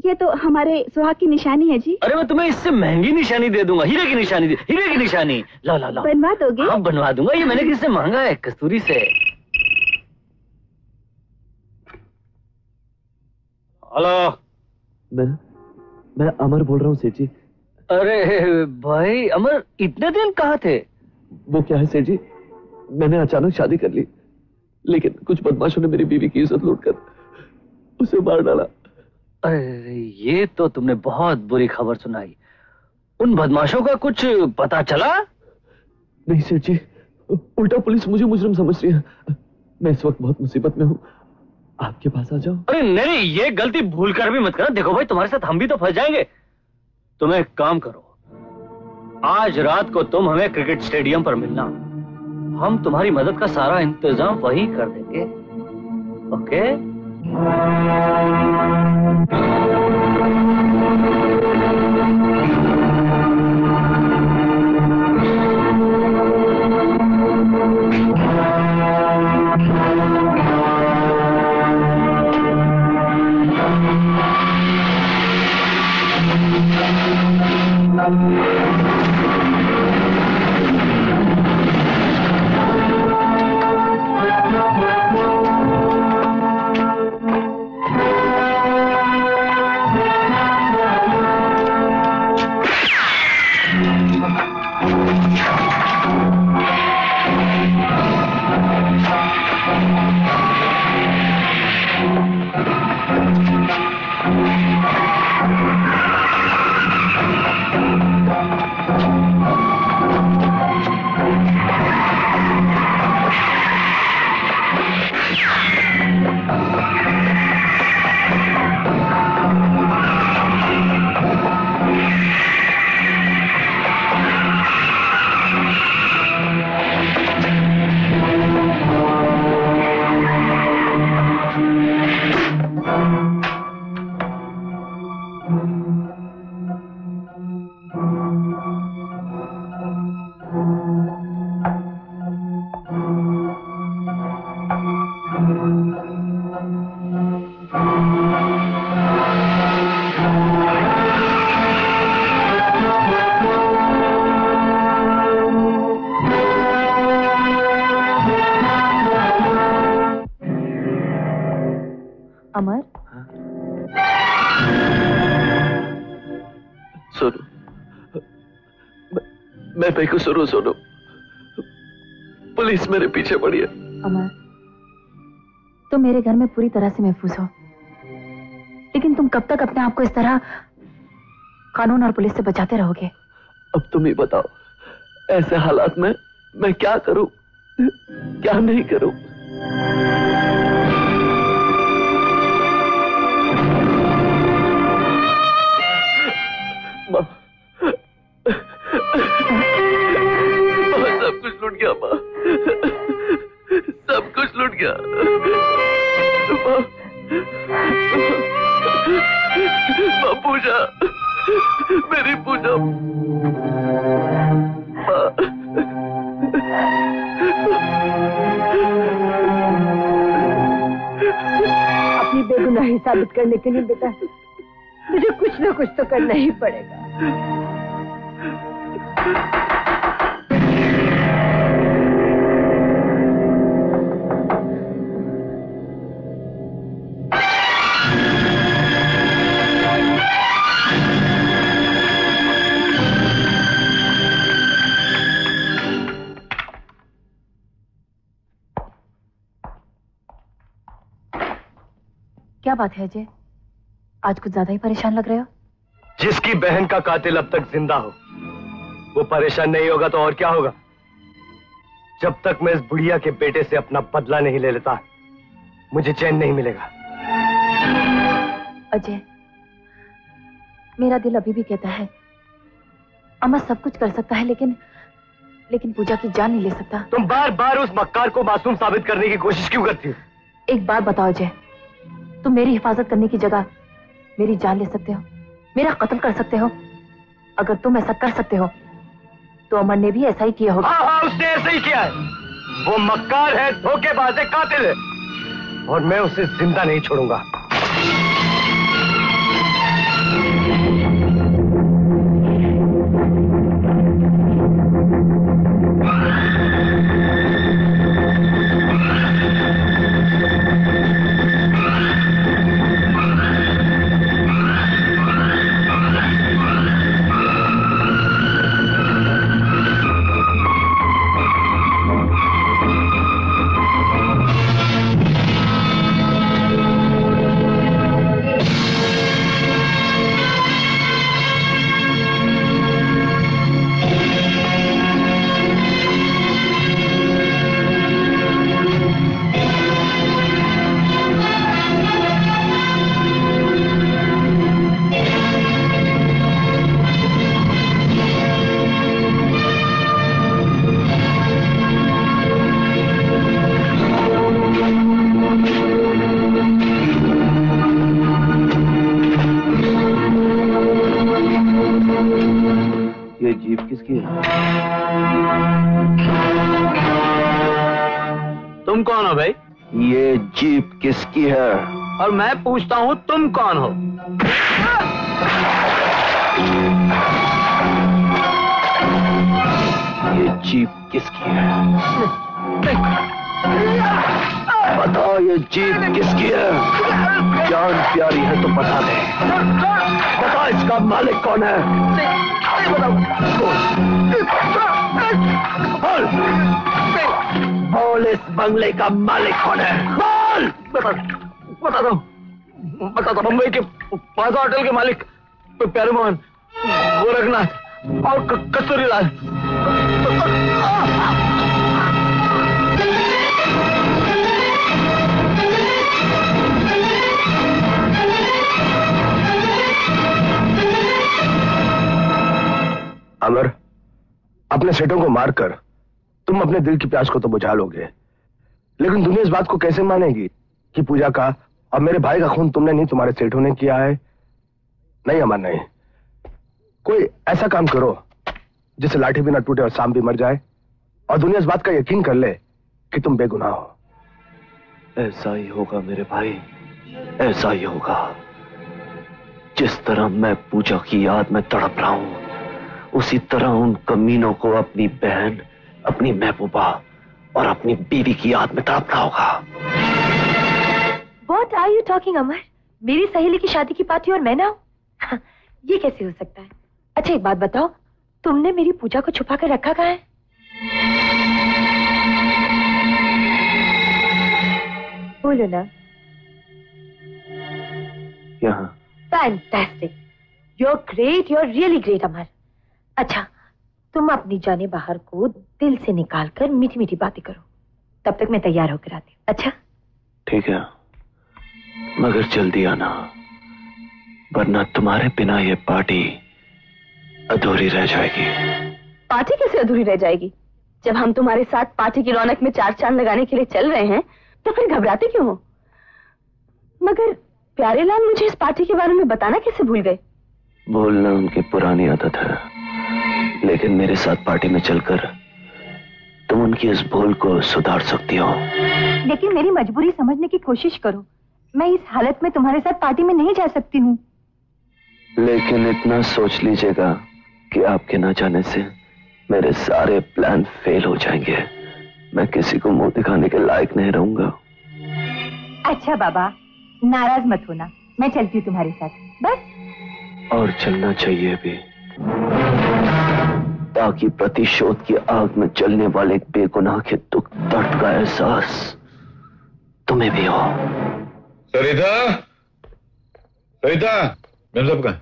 ये तो हमारे सुहाग की निशानी है जी। अरे मैं तुम्हें इससे महँगी निशानी दे दूँगा हीरे की निशानी दे हीरे की निशानी। ला ला ला। बनवा दोगे? हाँ बनवा दूँगा ये मैंने किससे मांगा है? कस्तूरी से। हेलो। मैं मैं अमर बोल रहा हूँ सेठ। जी अरे भाई अमर इतने दिन कहाँ थे? वो क्या है सेठ? जी मैंने अचानक शादी कर ली। लेकिन कुछ बदमाशों ने मेरी बीवी की इज़्ज़त लूटकर उसे मार डाला। अरे ये तो तुमने बहुत बुरी खबर सुनाई। उन बदमाशों का कुछ पता चला? नहीं सेठ। जी उल्टा पुलिस मुझे मुजरिम समझ रही है। मैं इस वक्त बहुत मुसीबत में हूँ। आपके पास आ जाओ। अरे नहीं, ये गलती भूल कर भी मत करना देखो भाई, तुम्हारे साथ हम भी तो फंस जाएँगे। तुम एक काम करो। आज रात को तुम हमें क्रिकेट स्टेडियम पर मिलना। हम तुम्हारी मदद का सारा इंतज़ाम वही कर देंगे। ओके? बेकसूर सोनू। पुलिस मेरे पीछे पड़ी है। अमर तुम मेरे घर में पूरी तरह से महफूज हो। लेकिन तुम कब तक अपने आप को इस तरह कानून और पुलिस से बचाते रहोगे? अब तुम ही बताओ ऐसे हालात में मैं क्या करूँ? क्या नहीं करूँ? माँ लूट गया, माँ। सब कुछ लूट गया। माँ पूजा, मेरी पूजा। अपनी बेगुनाही साबित करने के लिए बेटा, मुझे कुछ ना कुछ तो करना ही पड़ेगा। क्या बात है अजय? आज कुछ ज़्यादा ही परेशान लग रहे हो? जिसकी बहन का कातिल अब तक ज़िंदा हो वो परेशान नहीं होगा तो और क्या होगा? जब तक मैं इस बुढ़िया के बेटे से अपना बदला नहीं ले लेता मुझे चैन नहीं मिलेगा। अजय मेरा दिल अभी भी कहता है अमर सब कुछ कर सकता है लेकिन लेकिन पूजा की जान नहीं ले सकता। तुम बार बार उस मक्कार को मासूम साबित करने की कोशिश क्यों करती हो? एक बात बताओ अजय तुम मेरी हिफाजत करने की जगह मेरी जान ले सकते हो, मेरा कत्ल कर सकते हो। अगर तुम ऐसा कर सकते हो तो अमर ने भी ऐसा ही किया होगा। हाँ हाँ उसने ऐसा ही किया है। वो मक्कार है, धोखेबाज है, कातिल है। और मैं उसे ज़िंदा नहीं छोड़ूँगा। पूछता हूँ, तुम कौन हो? ये जीप किसकी है? बताओ ये जीप किसकी है? जान प्यारी है तो बता दे। बता इसका मालिक कौन है? बोल। बोल, इस बंगले का मालिक कौन है? बोल। बता बता दो। मुंबई के पास होटल के मालिक प्यारे मोहन गोरखनाथ और कस्तूरी लाल अमर, अपने सेठों को मारकर तुम अपने दिल की प्यास को तो बुझा लोगे, लेकिन दुनिया इस बात को कैसे मानेगी कि पूजा का और मेरे भाई का खून तुमने नहीं तुम्हारे सेठों ने किया है। नहीं, अमर, नहीं। कोई ऐसा काम करो, जिससे लाठी भी ना टूटे और शाम भी मर जाए। और दुनिया इस बात का यकीन कर ले कि तुम बेगुनाह हो। ऐसा ही होगा मेरे भाई, ऐसा ही होगा। जिस तरह मैं पूजा की याद में तड़प रहा हूँ, उसी तरह उन कमीनों को अपनी बहन, अपनी महबूबा और अपनी बीवी की याद में तड़पना होगा। What are you talking Amar मेरी सहेली की शादी की पार्टी और मैं ना हूँ? ये कैसे हो सकता है? अच्छा एक बात बताओ तुमने मेरी पूजा को छुपा कर रखा कहा है? बोलो ना। यहाँ। Fantastic you're great you're really great Amar अच्छा तुम अपनी जाने बाहर को दिल से निकाल कर मीठी मीठी बातें करो। तब तक मैं तैयार होकर आती हूँ। अच्छा? ठीक है। मगर जल्दी आना वरना तुम्हारे बिना ये पार्टी अधूरी रह जाएगी। पार्टी कैसे अधूरी रह जाएगी? जब हम तुम्हारे साथ पार्टी की रौनक में चार चाँद लगाने के लिए चल रहे हैं तो फिर घबराते क्यों हो? मगर प्यारे लाल मुझे इस पार्टी के बारे में बताना कैसे भूल गए? बोलना उनकी पुरानी आदत है लेकिन मेरे साथ पार्टी में चलकर तुम उनकी इस भूल को सुधार सकती हो। लेकिन मेरी मजबूरी समझने की कोशिश करो। मैं इस हालत में तुम्हारे साथ पार्टी में नहीं जा सकती हूँ। लेकिन इतना सोच लीजिएगा कि आपके ना जाने से मेरे सारे प्लान फेल हो जाएँगे। मैं किसी को मुँह दिखाने के लायक नहीं रहूँगा। अच्छा बाबा नाराज़ मत होना। मैं चलती हूँ तुम्हारे साथ। बस। और चलना चाहिए भी ताकि प्रतिशोध की आग में जलने वाले बेगुनाह के दुख दर्द का एहसास तुम्हें भी हो। सरिता? सरिता मेम साहब कहाँ?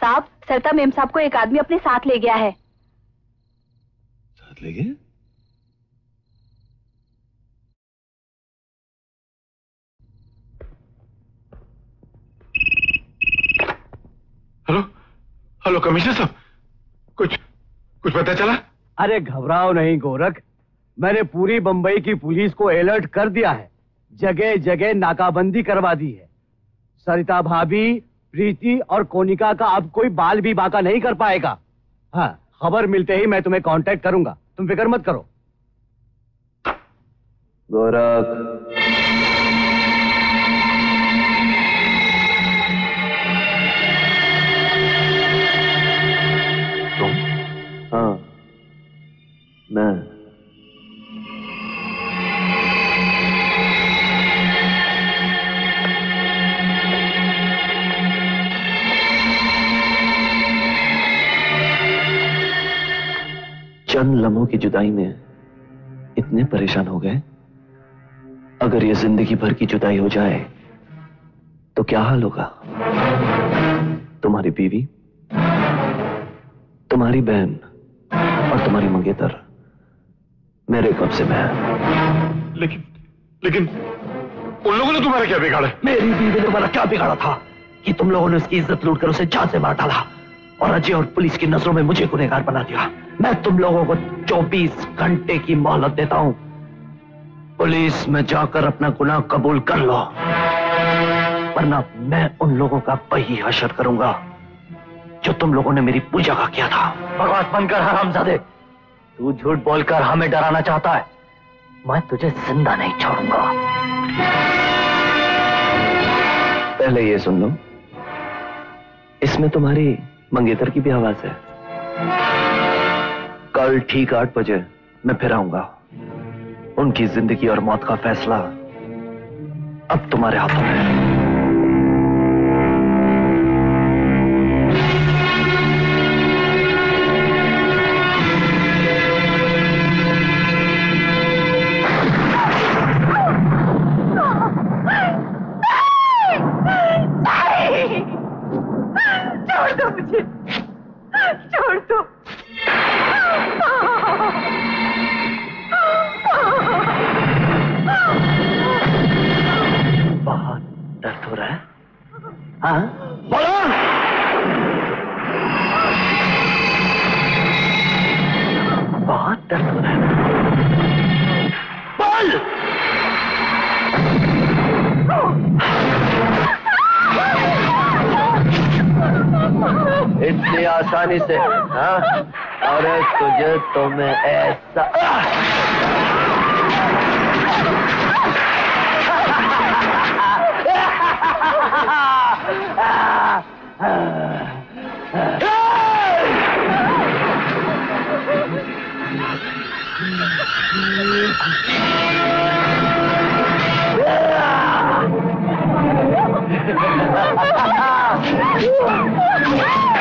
साहब सरता मेम साहब को एक आदमी अपने साथ ले गया है। साथ ले गया? हेलो? हेलो कमिश्नर साहब। कुछ कुछ पता चला? अरे घबराओ नहीं गोरख। मैंने पूरी बंबई की पुलिस को अलर्ट कर दिया है। जगह जगह नाकाबंदी करवा दी है। सरिता भाभी, प्रीति और कोनिका का अब कोई बाल भी बाका नहीं कर पाएगा। हाँ खबर मिलते ही मैं तुम्हें कांटेक्ट करूँगा। तुम फ़िक्र मत करो। गोरख। की जुदाई में इतने परेशान हो गए? अगर ये ज़िंदगी भर की जुदाई हो जाए तो क्या हाल होगा? तुम्हारी बीवी तुम्हारी बहन और तुम्हारी मंगेतर मेरे कब्जे में है। लेकिन लेकिन उन लोगों ने तुम्हारा क्या बिगाड़ा? मेरी बीवी ने तुम्हारा क्या बिगाड़ा था कि तुम लोगों ने उसकी इज़्ज़त लूटकर उसे जान से मार डाला और अजय और पुलिस की नज़रों में मुझे गुनहगार बना दिया? मैं तुम लोगों को 24 घंटे की मोहलत देता हूँ। पुलिस में जाकर अपना गुनाह कबूल कर लो। वरना मैं उन लोगों का वही हशर करूँगा, जो तुम लोगों ने मेरी पूजा का किया था। बकवास बंद कर हरामजादे तू झूठ बोलकर हमें डराना चाहता है। मैं तुझे ज़िंदा नहीं छोड़ूँगा। पहले ये सुन लो। इसमें तुम्हारी मंगेतर की भी आवाज़ है। कल ठीक आठ बजे मैं फिर आऊँगा। उनकी ज़िंदगी और मौत का फैसला अब तुम्हारे हाथों में है। Oh, oh, oh, oh, oh.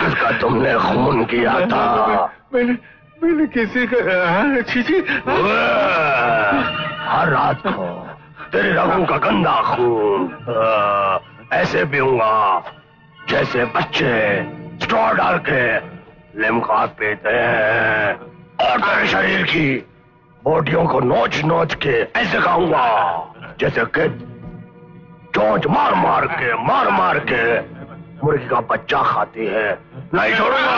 जिसका तुमने खून किया था मैंने मैंने किसी का हाँ, छी हर रात को तेरे रगों का गंदा खून ऐसे पीऊँगा जैसे बच्चे स्ट्रॉ डाल के लिमका पीते हैं और तेरे शरीर की बोटियों को नोच नोच के ऐसे खाऊँगा जैसे कि चोंच मार मार के मार मार के मुर्गी का बच्चा खाती है। नहीं छोड़ूँगा।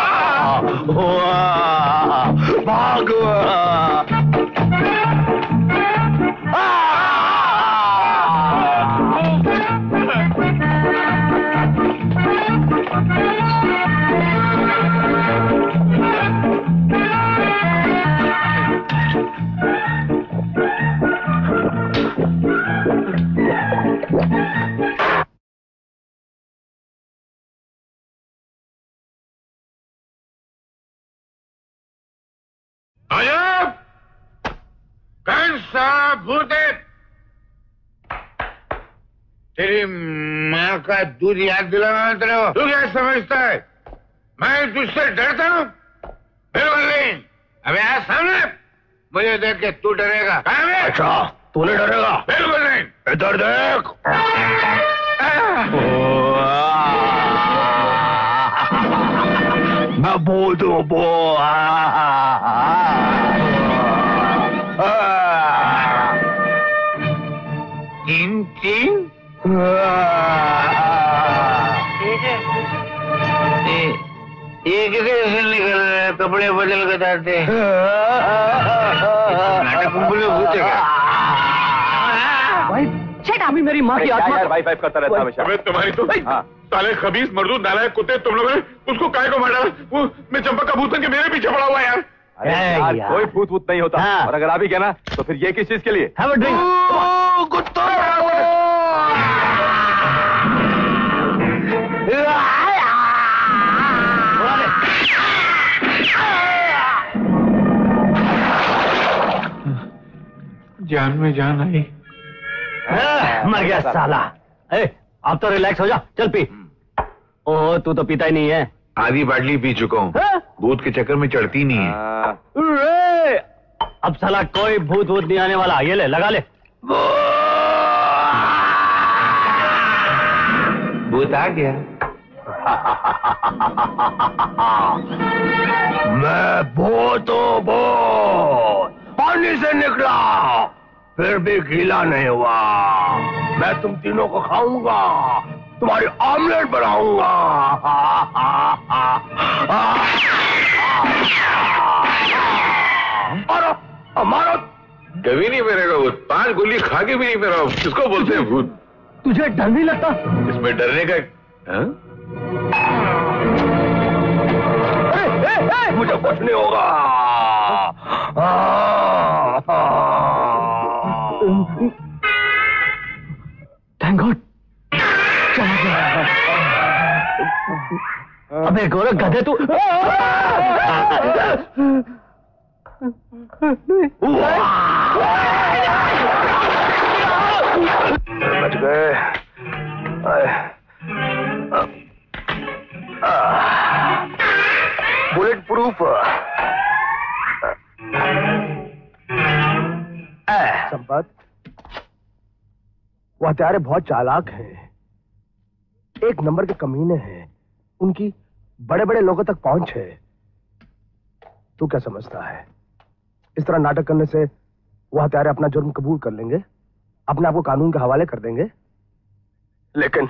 आया? कौन सा तेरी माँ का दूध याद दिलाना तेरे को। तू क्या समझता है? मैं तुझसे डरता हूँ। बिल्कुल नहीं। अबे आ सामने। मुझे देख के तू डरेगा। अच्छा तूने डरेगा। बिल्कुल नहीं। इधर देख। मैं बोल दू बो तीन ये कैसे निकल रहे हैं? कपड़े बदल है क्या अभी मेरी माँ की आत्मा वाइफ वाइफ करता रहता हमेशा। अबे तुम्हारी तो साले खबीस मर्दू नालायक कुत्ते तुम लोगों ने उसको काय को मार? डाला वो मैं चंपक का भूत बन के मेरे पीछे पड़ा हुआ है यार। अरे यार, कोई भूत भूत नहीं होता। हाँ। और अगर आप ही कहना तो फिर ये किस चीज़ के लिए? जान में जान आई। मर गया साला। ए, अब तो रिलैक्स हो जा चल पी। ओह तू तो पीता ही नहीं है। आधी बाटली पी चुका हूँ। भूत के चक्कर में चढ़ती नहीं है। रे! अब साला कोई भूत भूत नहीं आने वाला। ये ले लगा ले। भूत आ गया। मैं भूत हूँ भूत। पानी से निकला। फिर भी गीला नहीं हुआ। मैं तुम तीनों को खाऊँगा। तुम्हारी ऑमलेट बनाऊँगा। मारो। मारो कभी नहीं मेरे को भूत पाँच गोली खा के भी नहीं मेरा किसको बोलते हैं भूत? तुझे डर नहीं लगता? इसमें डरने का हाँ? मुझे कुछ नहीं होगा। अबे गोरख गधे तू बच गए। Bullet proof. संपत। वो हत्यारे बहुत चालाक हैं। एक नंबर के कमीने हैं। उनकी बड़े बड़े लोगों तक पहुँच है। तू क्या समझता है? इस तरह नाटक करने से वो हत्यारे अपना जुर्म कबूल कर लेंगे? अपने आप को कानून के हवाले कर देंगे? लेकिन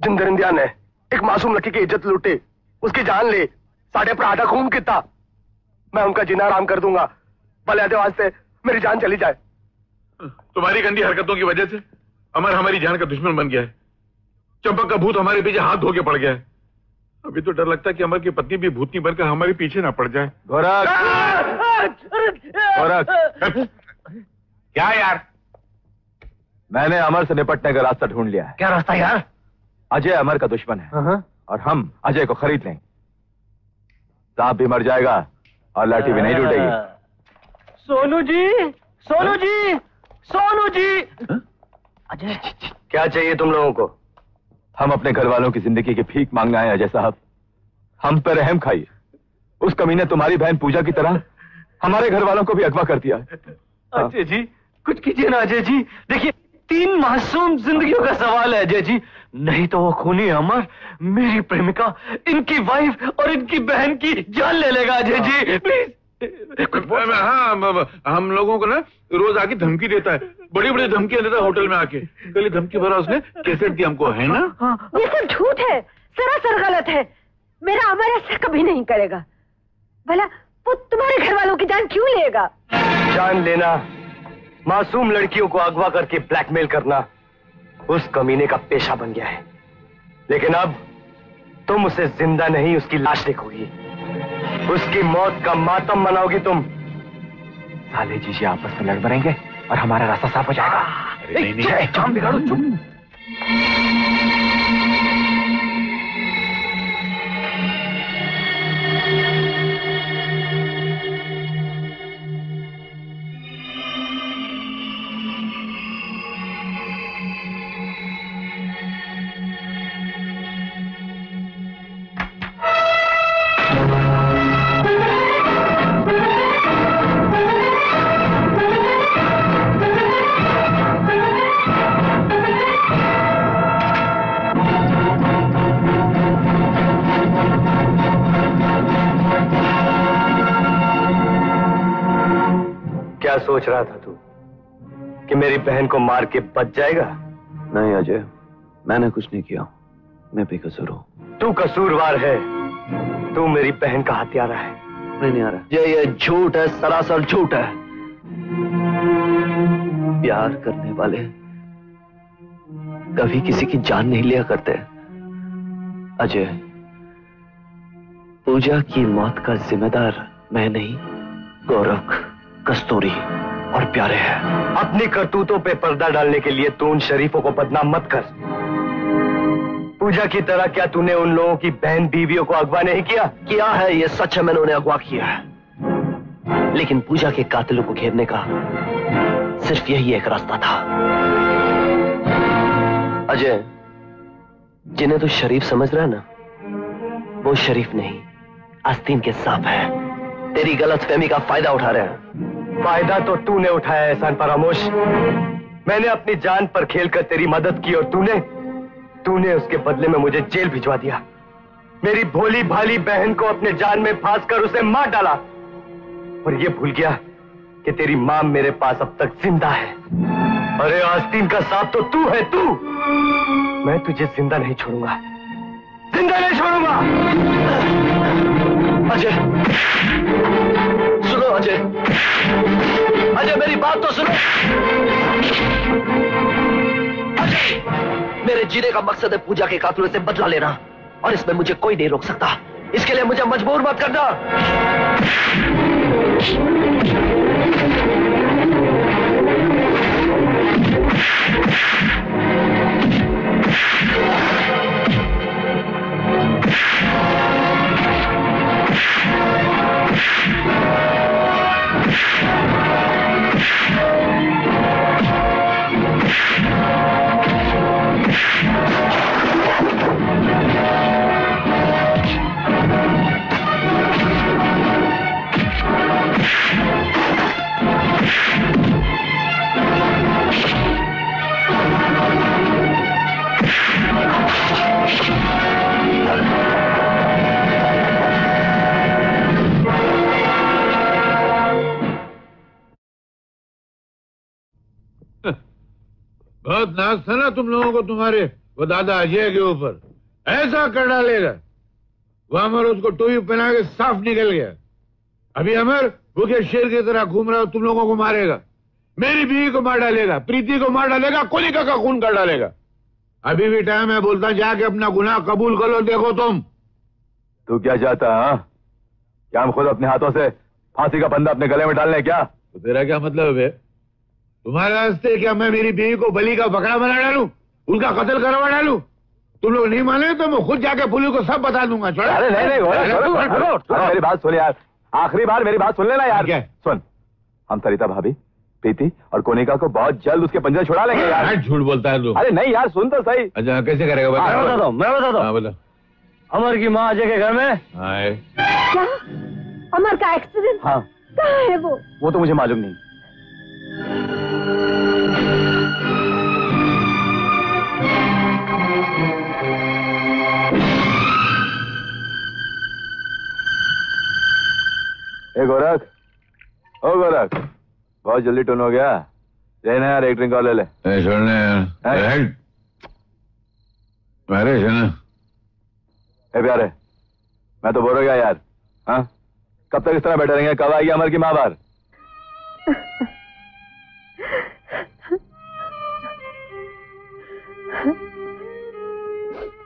जिन दरिंदिया ने एक मासूम लड़की की इज़्ज़त लूटी, उसकी जान ली, साढ़े पर खून किता, मैं उनका जीना आराम कर दूँगा। भले वास्ते मेरी जान चली जाए। तुम्हारी गंदी हरकतों की वजह से अमर हमारी जान का दुश्मन बन गया है। चंपक का भूत हमारे पीछे हाथ धो के पड़ गया है। अभी तो डर लगता है कि अमर की पत्नी भी भूतनी बनकर हमारे पीछे ना पड़ जाए। गोरख! क्या यार? मैंने अमर से निपटने का रास्ता ढूंढ लिया है। क्या रास्ता यार? अजय अमर का दुश्मन है। और हम अजय को खरीद लेंगे सांप भी मर जाएगा और लाठी भी नहीं टूटेगी। सोनू जी सोनू जी सोनू जी। अजय। क्या चाहिए तुम लोगों को? हम अपने घर वालों की ज़िंदगी की भीख मांगना है अजय साहब। हम पर रहम खाइए उस कमी ने तुम्हारी बहन पूजा की तरह हमारे घर वालों को भी अगवा कर दिया। अजय जी कुछ कीजिए ना अजय जी। देखिए तीन मासूम जिंदगियों का सवाल है अजय जी। नहीं तो वो खूनी अमर मेरी प्रेमिका इनकी वाइफ और इनकी बहन की जान ले लेगा अजय जी। प्लीज़ हाँ? हम- हम लोगों को ना रोज आके धमकी देता है। बड़ी बड़ी धमकियाँ देता है होटल में आके। कल धमकी भरा उसने कैसेट दी हमको है ना? ये सब झूठ है। सरासर गलत है। मेरा अमर ऐसा कभी नहीं करेगा। भला वो तुम्हारे घर वालों की जान क्यों लेगा? जान लेना। मासूम लड़कियों को अगवा करके ब्लैकमेल करना उस कमीने का पेशा बन गया है। लेकिन अब तुम उसे ज़िंदा नहीं उसकी लाश देखोगी। उसकी मौत का मातम मनाओगी तुम। साले जी जी आपस में लड़ बनेंगे और हमारा रास्ता साफ़ हो जाएगा। नहीं, नहीं। नहीं, नहीं, नहीं, नहीं, नहीं, क्या बहन को मार के बच जाएगा? नहीं अजय मैंने कुछ नहीं किया। मैं बेकसूर हूँ। तू कसूरवार है। तू मेरी बहन का हत्यारा है। नहीं नहीं आ रहा। ये ये झूठ है सरासर झूठ है। प्यार करने वाले कभी किसी की जान नहीं लिया करते। अजय पूजा की मौत का जिम्मेदार मैं नहीं गौरव कस्तूरी। और प्यारे हैं। अपनी करतूतों पे पर्दा डालने के लिए तू उन शरीफों को बदनाम मत कर। पूजा की तरह क्या तूने उन लोगों की बहन बीवियों को अगवा नहीं किया? किया है ये सच है मैंने उन्हें अगवा किया है? लेकिन पूजा के कातिलों को घेरने का सिर्फ़ यही एक रास्ता था। अजय, जिन्हें तू शरीफ समझ रहा है ना, वो शरीफ नहीं, आस्तीन के सांप है। तेरी गलत फहमी का फ़ायदा उठा रहे हैं। फ़ायदा तो तूने उठाया एहसान परामोश मैंने अपनी जान पर खेलकर तेरी मदद की और तूने तूने उसके बदले में मुझे जेल भिजवा दिया। मेरी भोली भाली बहन को अपने जान में फांस कर उसे मार डाला। और ये भूल गया कि तेरी माँ मेरे पास अब तक ज़िंदा है। अरे, आस्तीन का सांप तो तू है, तू! मैं तुझे ज़िंदा नहीं छोड़ूँगा। ज़िंदा नहीं छोड़ूँगा! अजय। सुनो अजय। अजय, मेरी बात तो सुनो। अजय, मेरे जीने का मकसद है पूजा के कातलों से बदला लेना और इसमें मुझे कोई नहीं रोक सकता। इसके लिए मुझे मजबूर मत करना। बहुत नाज था ना तुम लोगों को तुम्हारे, वो दादा अजय के ऊपर। ऐसा कर डालेगा वो अमर उसको टोपी पहना के साफ़ निकल गया। अभी अमर भूखे शेर की तरह घूम रहा हो, तुम लोगों को मारेगा। मेरी बीवी को मार डालेगा, प्रीति को मार डालेगा कोलिका का खून कर डालेगा। अभी भी टाइम है बोलता जाके अपना गुनाह कबूल कर लो देखो तुम। तू क्या चाहता है हाँ? क्या हम खुद अपने हाथों से फांसी का बंदा अपने गले में डालने क्या? तो तेरा क्या मतलब है तुम्हारे रास्ते क्या मैं मेरी बीवी को बली का बकरा बना डालू? उनका कत्ल करवा डालू? तुम लोग नहीं माने तो मैं खुद जाके पुलिस को सब बता दूँगा अरे नहीं नहीं मेरी बात सुन यार आखिरी बार मेरी बात सुन लेना यार? सुन हम सरिता भाभी प्रीति और कोनिका को बहुत जल्द उसके पंजे छुड़ा लेंगे यार। हाँ, झूठ बोलता है अरे नहीं यार सुन तो सही। अच्छा कैसे करेगा बता मैं बताता हूँ मैं बताता हाँ। हूँ बोलो। अमर की माँ अजय के घर में क्या? अमर का एक्सीडेंट हाँ। कहाँ है वो? वो तो मुझे मालूम नहीं। ए गोरख। ओ गोरख। बहुत जल्दी टून हो गया। लेना यार एक ड्रिंक और ले ले छोड़ने यार हैं? ए प्यारे मैं तो बोल गया यार। हाँ? कब तक इस तरह बैठे रहेंगे? कब आएगी अमर की माँ बार?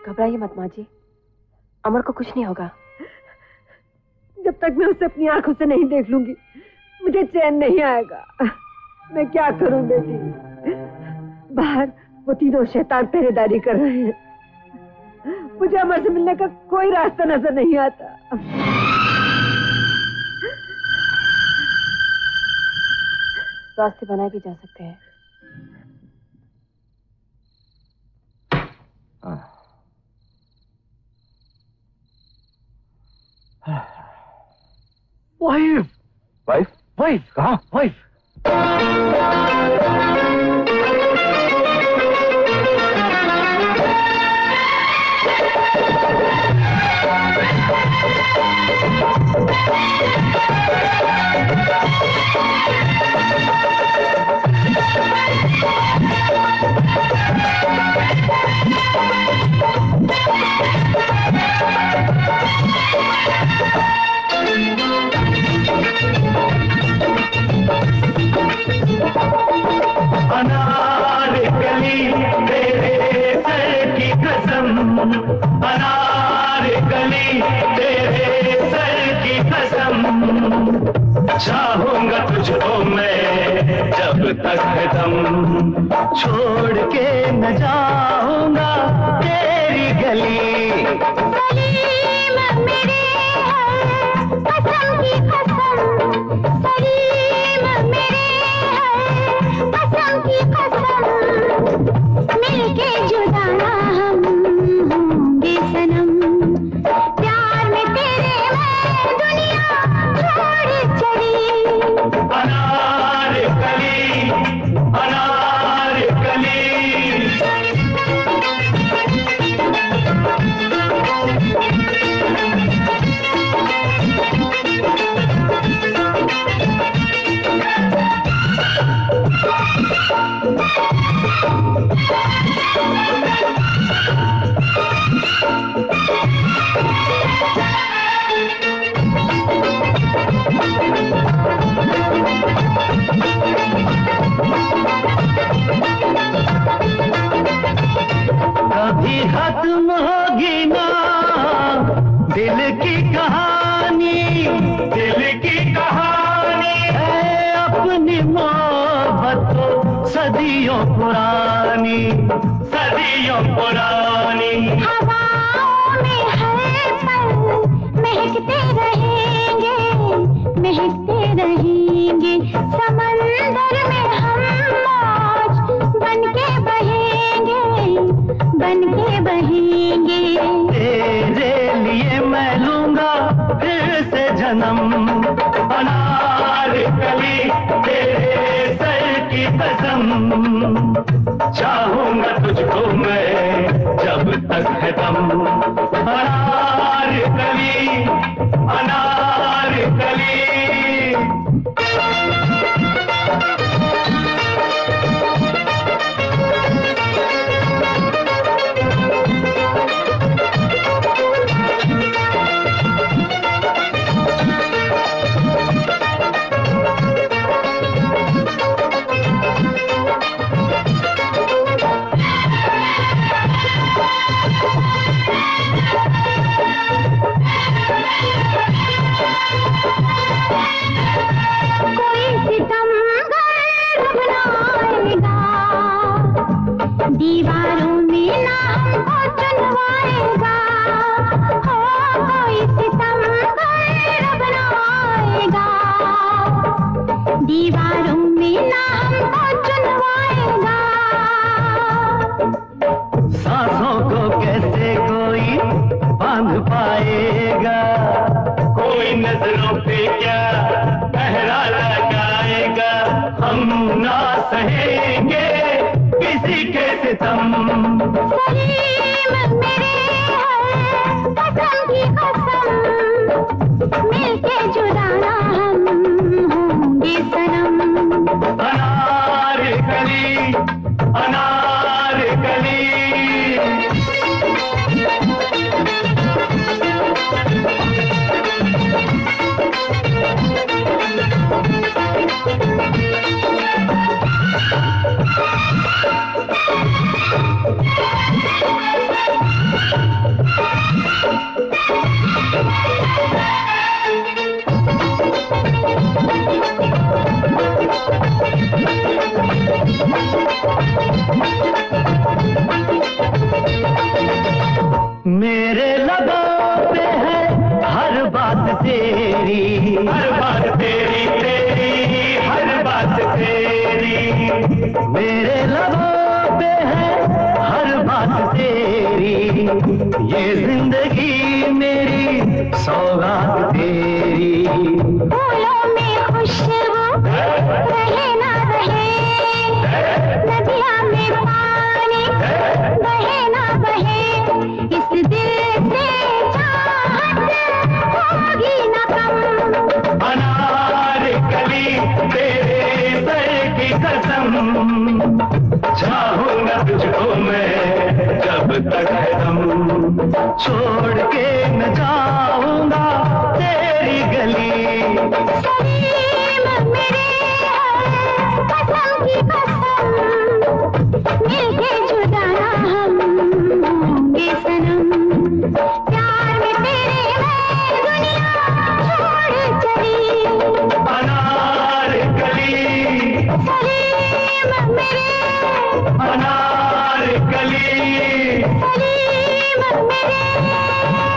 घबराइए मत माँ जी अमर को कुछ नहीं होगा। जब तक मैं उसे अपनी आँखों से नहीं देख लूँगी मुझे चैन नहीं आएगा। मैं क्या करूँ बेटी? बाहर वो तीनों शैतान पहरेदारी कर रहे हैं। मुझे अमर से मिलने का कोई रास्ता नज़र नहीं आता। रास्ते बनाए भी जा सकते हैं। वाइफ। वाइफ? वाइफ कहा वाइफ सर की कसम। तेरे सर की कसम। चाहूँगा तुझको मैं जब तक दम। छोड़ के न जाऊँगा तेरी गली। देखा हवाइयों पुरानी। हवाओं में रहेंगे महकते रहेंगे। समंदर में हम बन के बहेंगे बन के बहेंगे लिए मैं लूँगा फिर से जन्म। अनार सर की कसम। मैं जब तक है दम। अनार कली अनार कली। कदम छोड़ के न जाऊँगा तेरी गली। मेरे कसम की कसम मिलके जुदाना कली यहाँ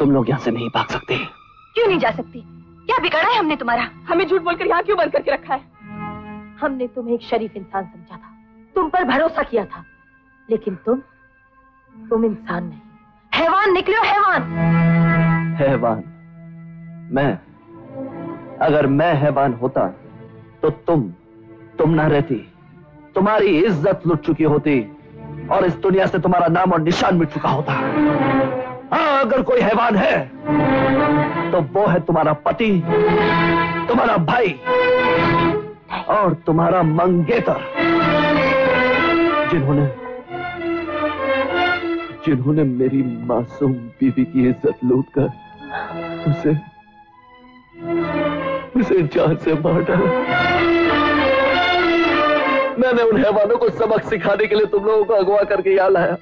तुम लोग यहाँ से नहीं भाग सकते। क्यों नहीं जा सकती? क्या बिगाड़ा है हमने तुम्हारा? हमें झूठ बोलकर यहाँ क्यों बंद करके रखा है? हमने तुम्हें एक शरीफ इंसान समझा था। तुम पर भरोसा किया था। लेकिन तुम तुम इंसान नहीं। हैवान निकलो हैवान! हैवान मैं अगर मैं हैवान होता तो तुम तुम ना रहती। तुम्हारी इज़्ज़त लुट चुकी होती और इस दुनिया से तुम्हारा नाम और निशान मिट चुका होता। हाँ अगर कोई हैवान है तो वो है तुम्हारा पति, तुम्हारा भाई और तुम्हारा मंगेतर, जिन्होंने जिन्होंने मेरी मासूम बीवी की इज़्ज़त लूटकर उसे उसे जान से मार डाला। मैंने उन हैवानों को सबक सिखाने के लिए तुम लोगों को अगवा करके यहाँ लाया।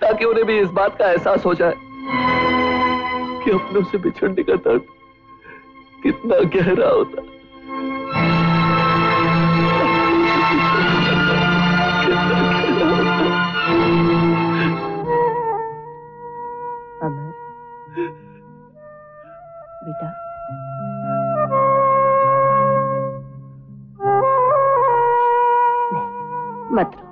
ताकि उन्हें भी इस बात का एहसास हो जाए कि अपनों से बिछड़ने का दर्द कितना गहरा होता। अमर, बेटा। मत रो।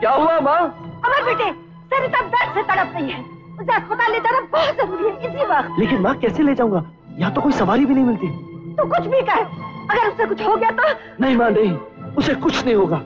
क्या हुआ माँ? अमर बेटे सरिता दर्द से तड़प रही है। उसे अस्पताल ले जाना बहुत ज़रूरी है इसी वक्त। लेकिन माँ कैसे ले जाऊँगा? यहाँ तो कोई सवारी भी नहीं मिलती। तो कुछ भी कहे अगर उसे कुछ हो गया तो? नहीं माँ नहीं। उसे कुछ नहीं होगा।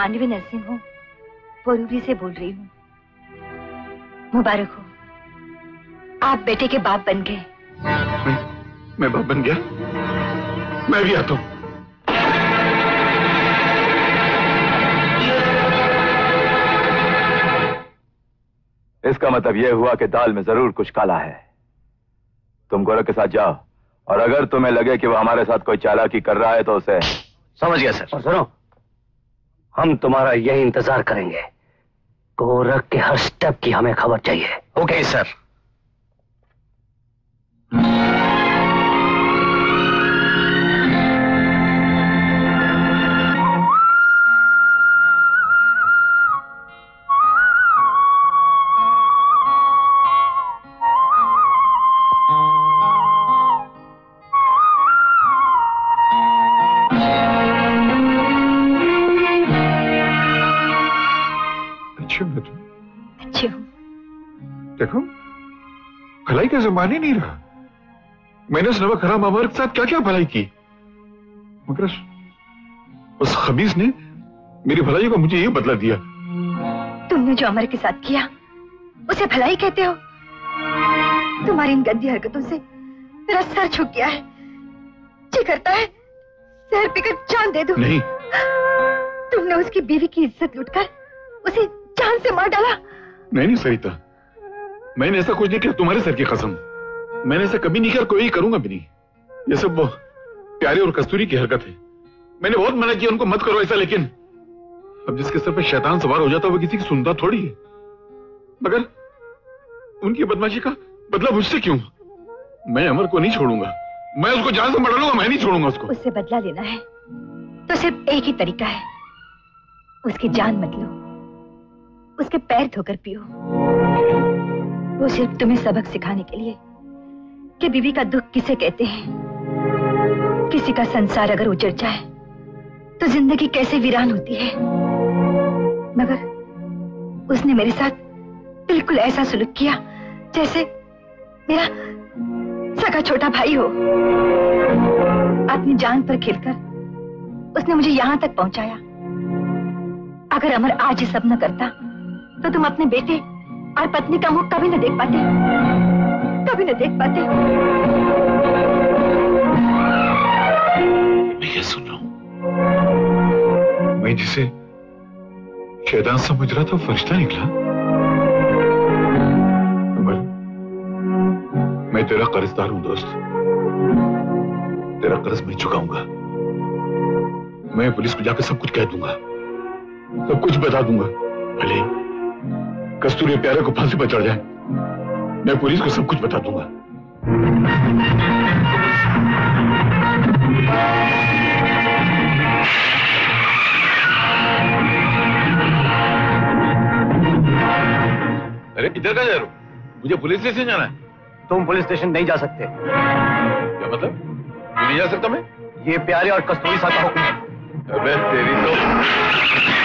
मानवी नरसिंह हूँ बोरूरी से बोल रही हूँ। मुबारक हो। आप बेटे के बाप बन गए। मैं बाप बन गया। मैं भी आता हूँ। इसका मतलब यह हुआ कि दाल में ज़रूर कुछ काला है। तुम गोरख के साथ जाओ और अगर तुम्हें लगे कि वो हमारे साथ कोई चालाकी कर रहा है तो उसे समझ गया सर। और सुनो हम तुम्हारा यही इंतज़ार करेंगे। गोरख के हर स्टेप की हमें खबर चाहिए। ओके सर का जमाने नहीं रहा। मैंने उस नवा खराब अमर के साथ क्या क्या भलाई की? मगर उस- खबीज ने मेरी भलाई को मुझे ये बदला दिया। तुमने जो अमर के साथ किया उसे भलाई कहते हो? तुम्हारी इन गंदी हरकतों से मेरा सर झुक गया है। जी करता है जहर पीकर जान दे दो। नहीं। तुमने उसकी बीवी की इज़्ज़त लूटकर उसे जान से मार डाला। नहीं नहीं सरिता। मैंने ऐसा कुछ नहीं किया, तुम्हारे सर की कसम। मैंने ऐसा कभी नहीं किया कोई करूँगा भी नहीं। ये सब वो प्यारे और कस्तूरी की हरकत है। मैंने बहुत मना किया, उनको मत करो ऐसा, लेकिन अब जिसके सर पे शैतान सवार हो जाता है, वो किसी की सुनता थोड़ी है। मगर उनकी बदमाशी का बदला मुझसे क्यों? मैं अमर को नहीं छोड़ूँगा। मैं उसको जान से मर डालूँगा मैं नहीं छोड़ूँगा उसको। उससे बदला लेना है। तो सिर्फ़ एक ही तरीका है। उसकी जान मत लो। उसके पैर धोकर पियो। वो सिर्फ़ तुम्हें सबक सिखाने के लिए कि बीवी का दुख किसे कहते हैं। किसी का संसार अगर उजड़ जाए तो ज़िंदगी कैसे वीरान होती है। मगर उसने मेरे साथ बिल्कुल ऐसा सुलूक किया, जैसे मेरा सगा छोटा भाई हो। अपनी जान पर खेलकर उसने मुझे यहाँ तक पहुँचाया। अगर अमर आज ये सब न करता तो तुम अपने बेटे और पत्नी का मुख कभी न देख पाते। कभी न देख पाते। क्या सुन रहा हूँ। मैं जिसे शैतान समझ रहा था फरिश्ता निकला। मैं तेरा कर्जदार हूँ, दोस्त। तेरा कर्ज मैं चुकाऊँगा। मैं पुलिस को जाकर सब कुछ कह दूँगा। सब कुछ बता दूँगा। भले कस्तूरी प्यारे को फांसी पर चढ़ जाए। मैं पुलिस को सब कुछ बता दूँगा। अरे इधर का जा रहे हो? मुझे पुलिस स्टेशन जाना है। तुम पुलिस स्टेशन नहीं जा सकते। क्या मतलब? नहीं जा सकता मैं? ये प्यारे और कस्तूरी सा का हुक्म है। अबे तेरी तो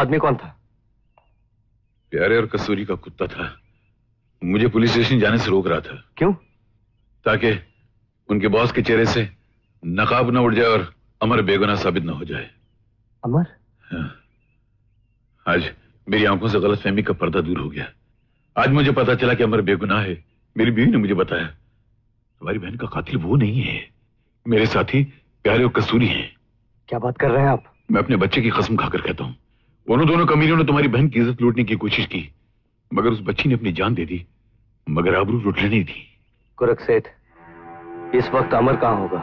आदमी कौन था? प्यारे और कसूरी का कुत्ता था। मुझे पुलिस स्टेशन जाने से रोक रहा था। क्यों? ताकि उनके बॉस के चेहरे से नकाब न उड़ जाए और अमर बेगुनाह साबित न हो जाए। अमर? हाँ। आज मेरी आँखों से गलत फहमी का पर्दा दूर हो गया। आज मुझे पता चला कि अमर बेगुनाह है। मेरी बीवी ने मुझे बताया। तुम्हारी बहन का कातिल वो नहीं है। मेरे साथी प्यारे और कसूरी हैं। क्या बात कर रहे हैं आप? मैं अपने बच्चे की कसम खाकर कहता हूँ। उन्होंने दोनों कमीनों ने तुम्हारी बहन की इज़्ज़त लूटने की कोशिश की, मगर उस बच्ची ने अपनी जान दे दी, मगर आबरू लुटने नहीं थी कुरक सेठ इस वक्त अमर कहाँ होगा?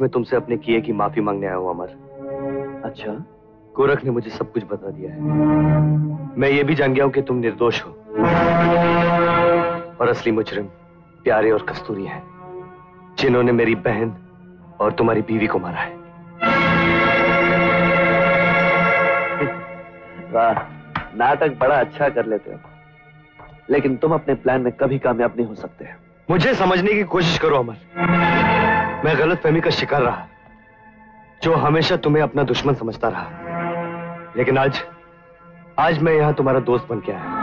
आज मैं तुमसे अपने किए की माफ़ी मांगने आया हूँ अमर। अच्छा गोरख ने मुझे सब कुछ बता दिया है। मैं ये भी जान गया हूँ कि तुम निर्दोष हो। और असली मुजरिम प्यारे और कस्तूरी हैं जिन्होंने मेरी बहन और तुम्हारी बीवी को मारा है। वाह नाटक बड़ा अच्छा कर लेते हो। लेकिन तुम अपने प्लान में कभी कामयाब नहीं हो सकते। मुझे समझने की कोशिश करो अमर। मैं गलत फहमी का शिकार रहा जो हमेशा तुम्हें अपना दुश्मन समझता रहा। लेकिन आज आज मैं यहाँ तुम्हारा दोस्त बन के आया।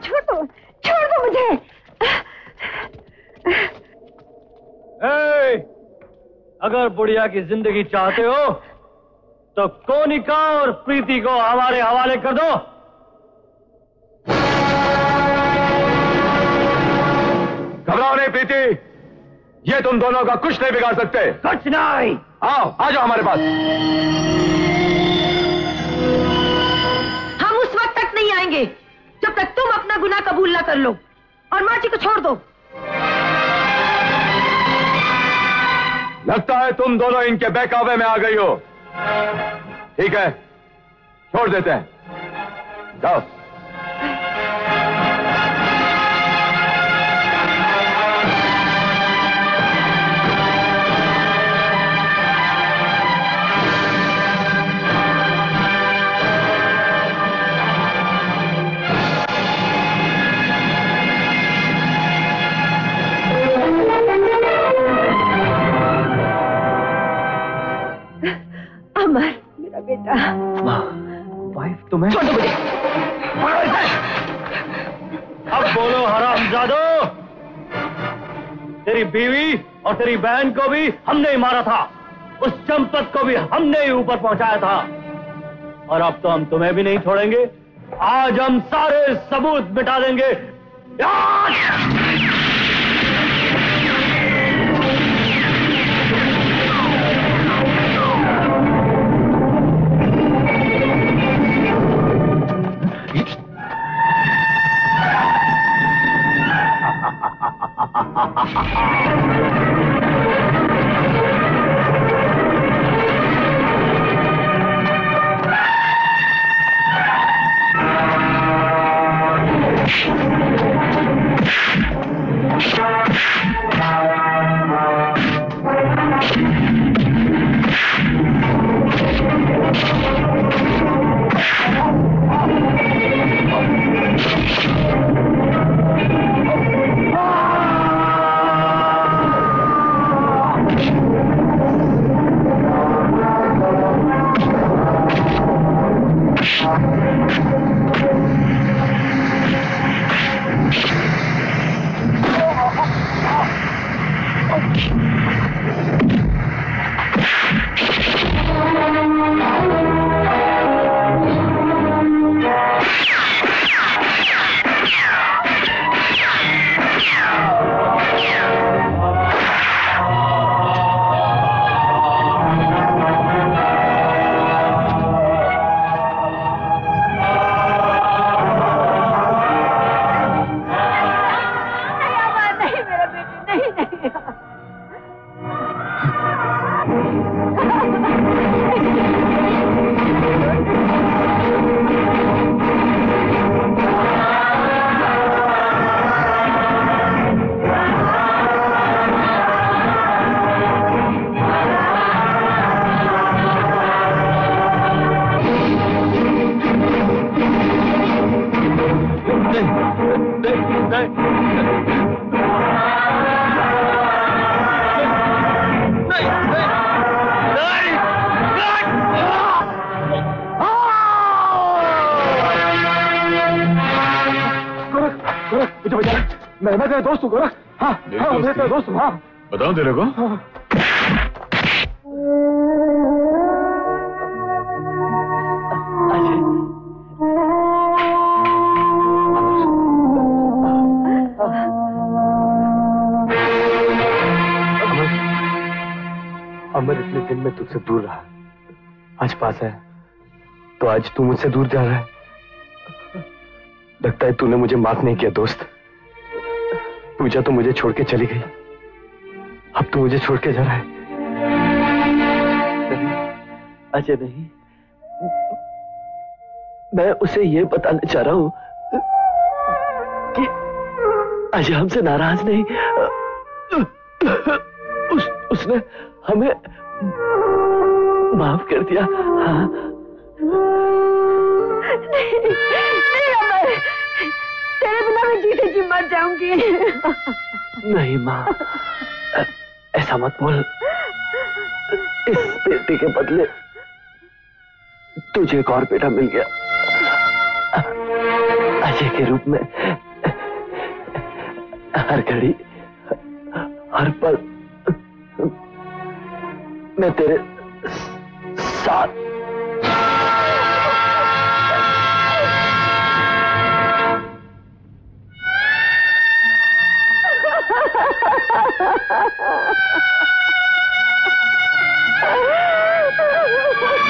छोड़ दो छोड़ दो मुझे। अगर बुढ़िया की ज़िंदगी चाहते हो तो कोनिका और प्रीति को हमारे हवाले कर दो। घबराओ नहीं प्रीति। ये तुम दोनों का कुछ नहीं बिगाड़ सकते। कुछ नहीं। आओ आ जाओ हमारे पास। हम उस वक्त तक नहीं आएँगे जब तक तुम अपना गुनाह कबूल ना कर लो और माँ जी को छोड़ दो। लगता है तुम दोनों इनके बहकावे में आ गई हो। ठीक है छोड़ देते हैं। जाओ। बीवी और तेरी बहन को भी हमने ही मारा था। उस चंपत को भी हमने ही ऊपर पहुँचाया था। और अब तो हम तुम्हें भी नहीं छोड़ेंगे। आज हम सारे सबूत मिटा देंगे। नहीं मेरा बेटी नहीं तेरे को अमर इतने दिन में तुझसे दूर रहा। आज पास है तो आज तू मुझसे दूर जा रहा है। लगता है तूने मुझे माफ़ नहीं किया, दोस्त। पूजा तो मुझे छोड़ के चली गई। तू मुझे छोड़ के जा रहा है। अजय नहीं। मैं उसे ये बताना चाह रहा हूँ कि अजय हमसे नाराज़ नहीं। उस, उसने हमें माफ़ कर दिया। हाँ। नहीं, नहीं अमर तेरे बिना मैं जीते जी मर जाऊँगी। नहीं माँ। मत बोल इस बेटी के बदले तुझे एक और बेटा मिल गया अजय के रूप में हर घड़ी, हर पल मैं तेरे साथ Ha ha ha ha! Ah!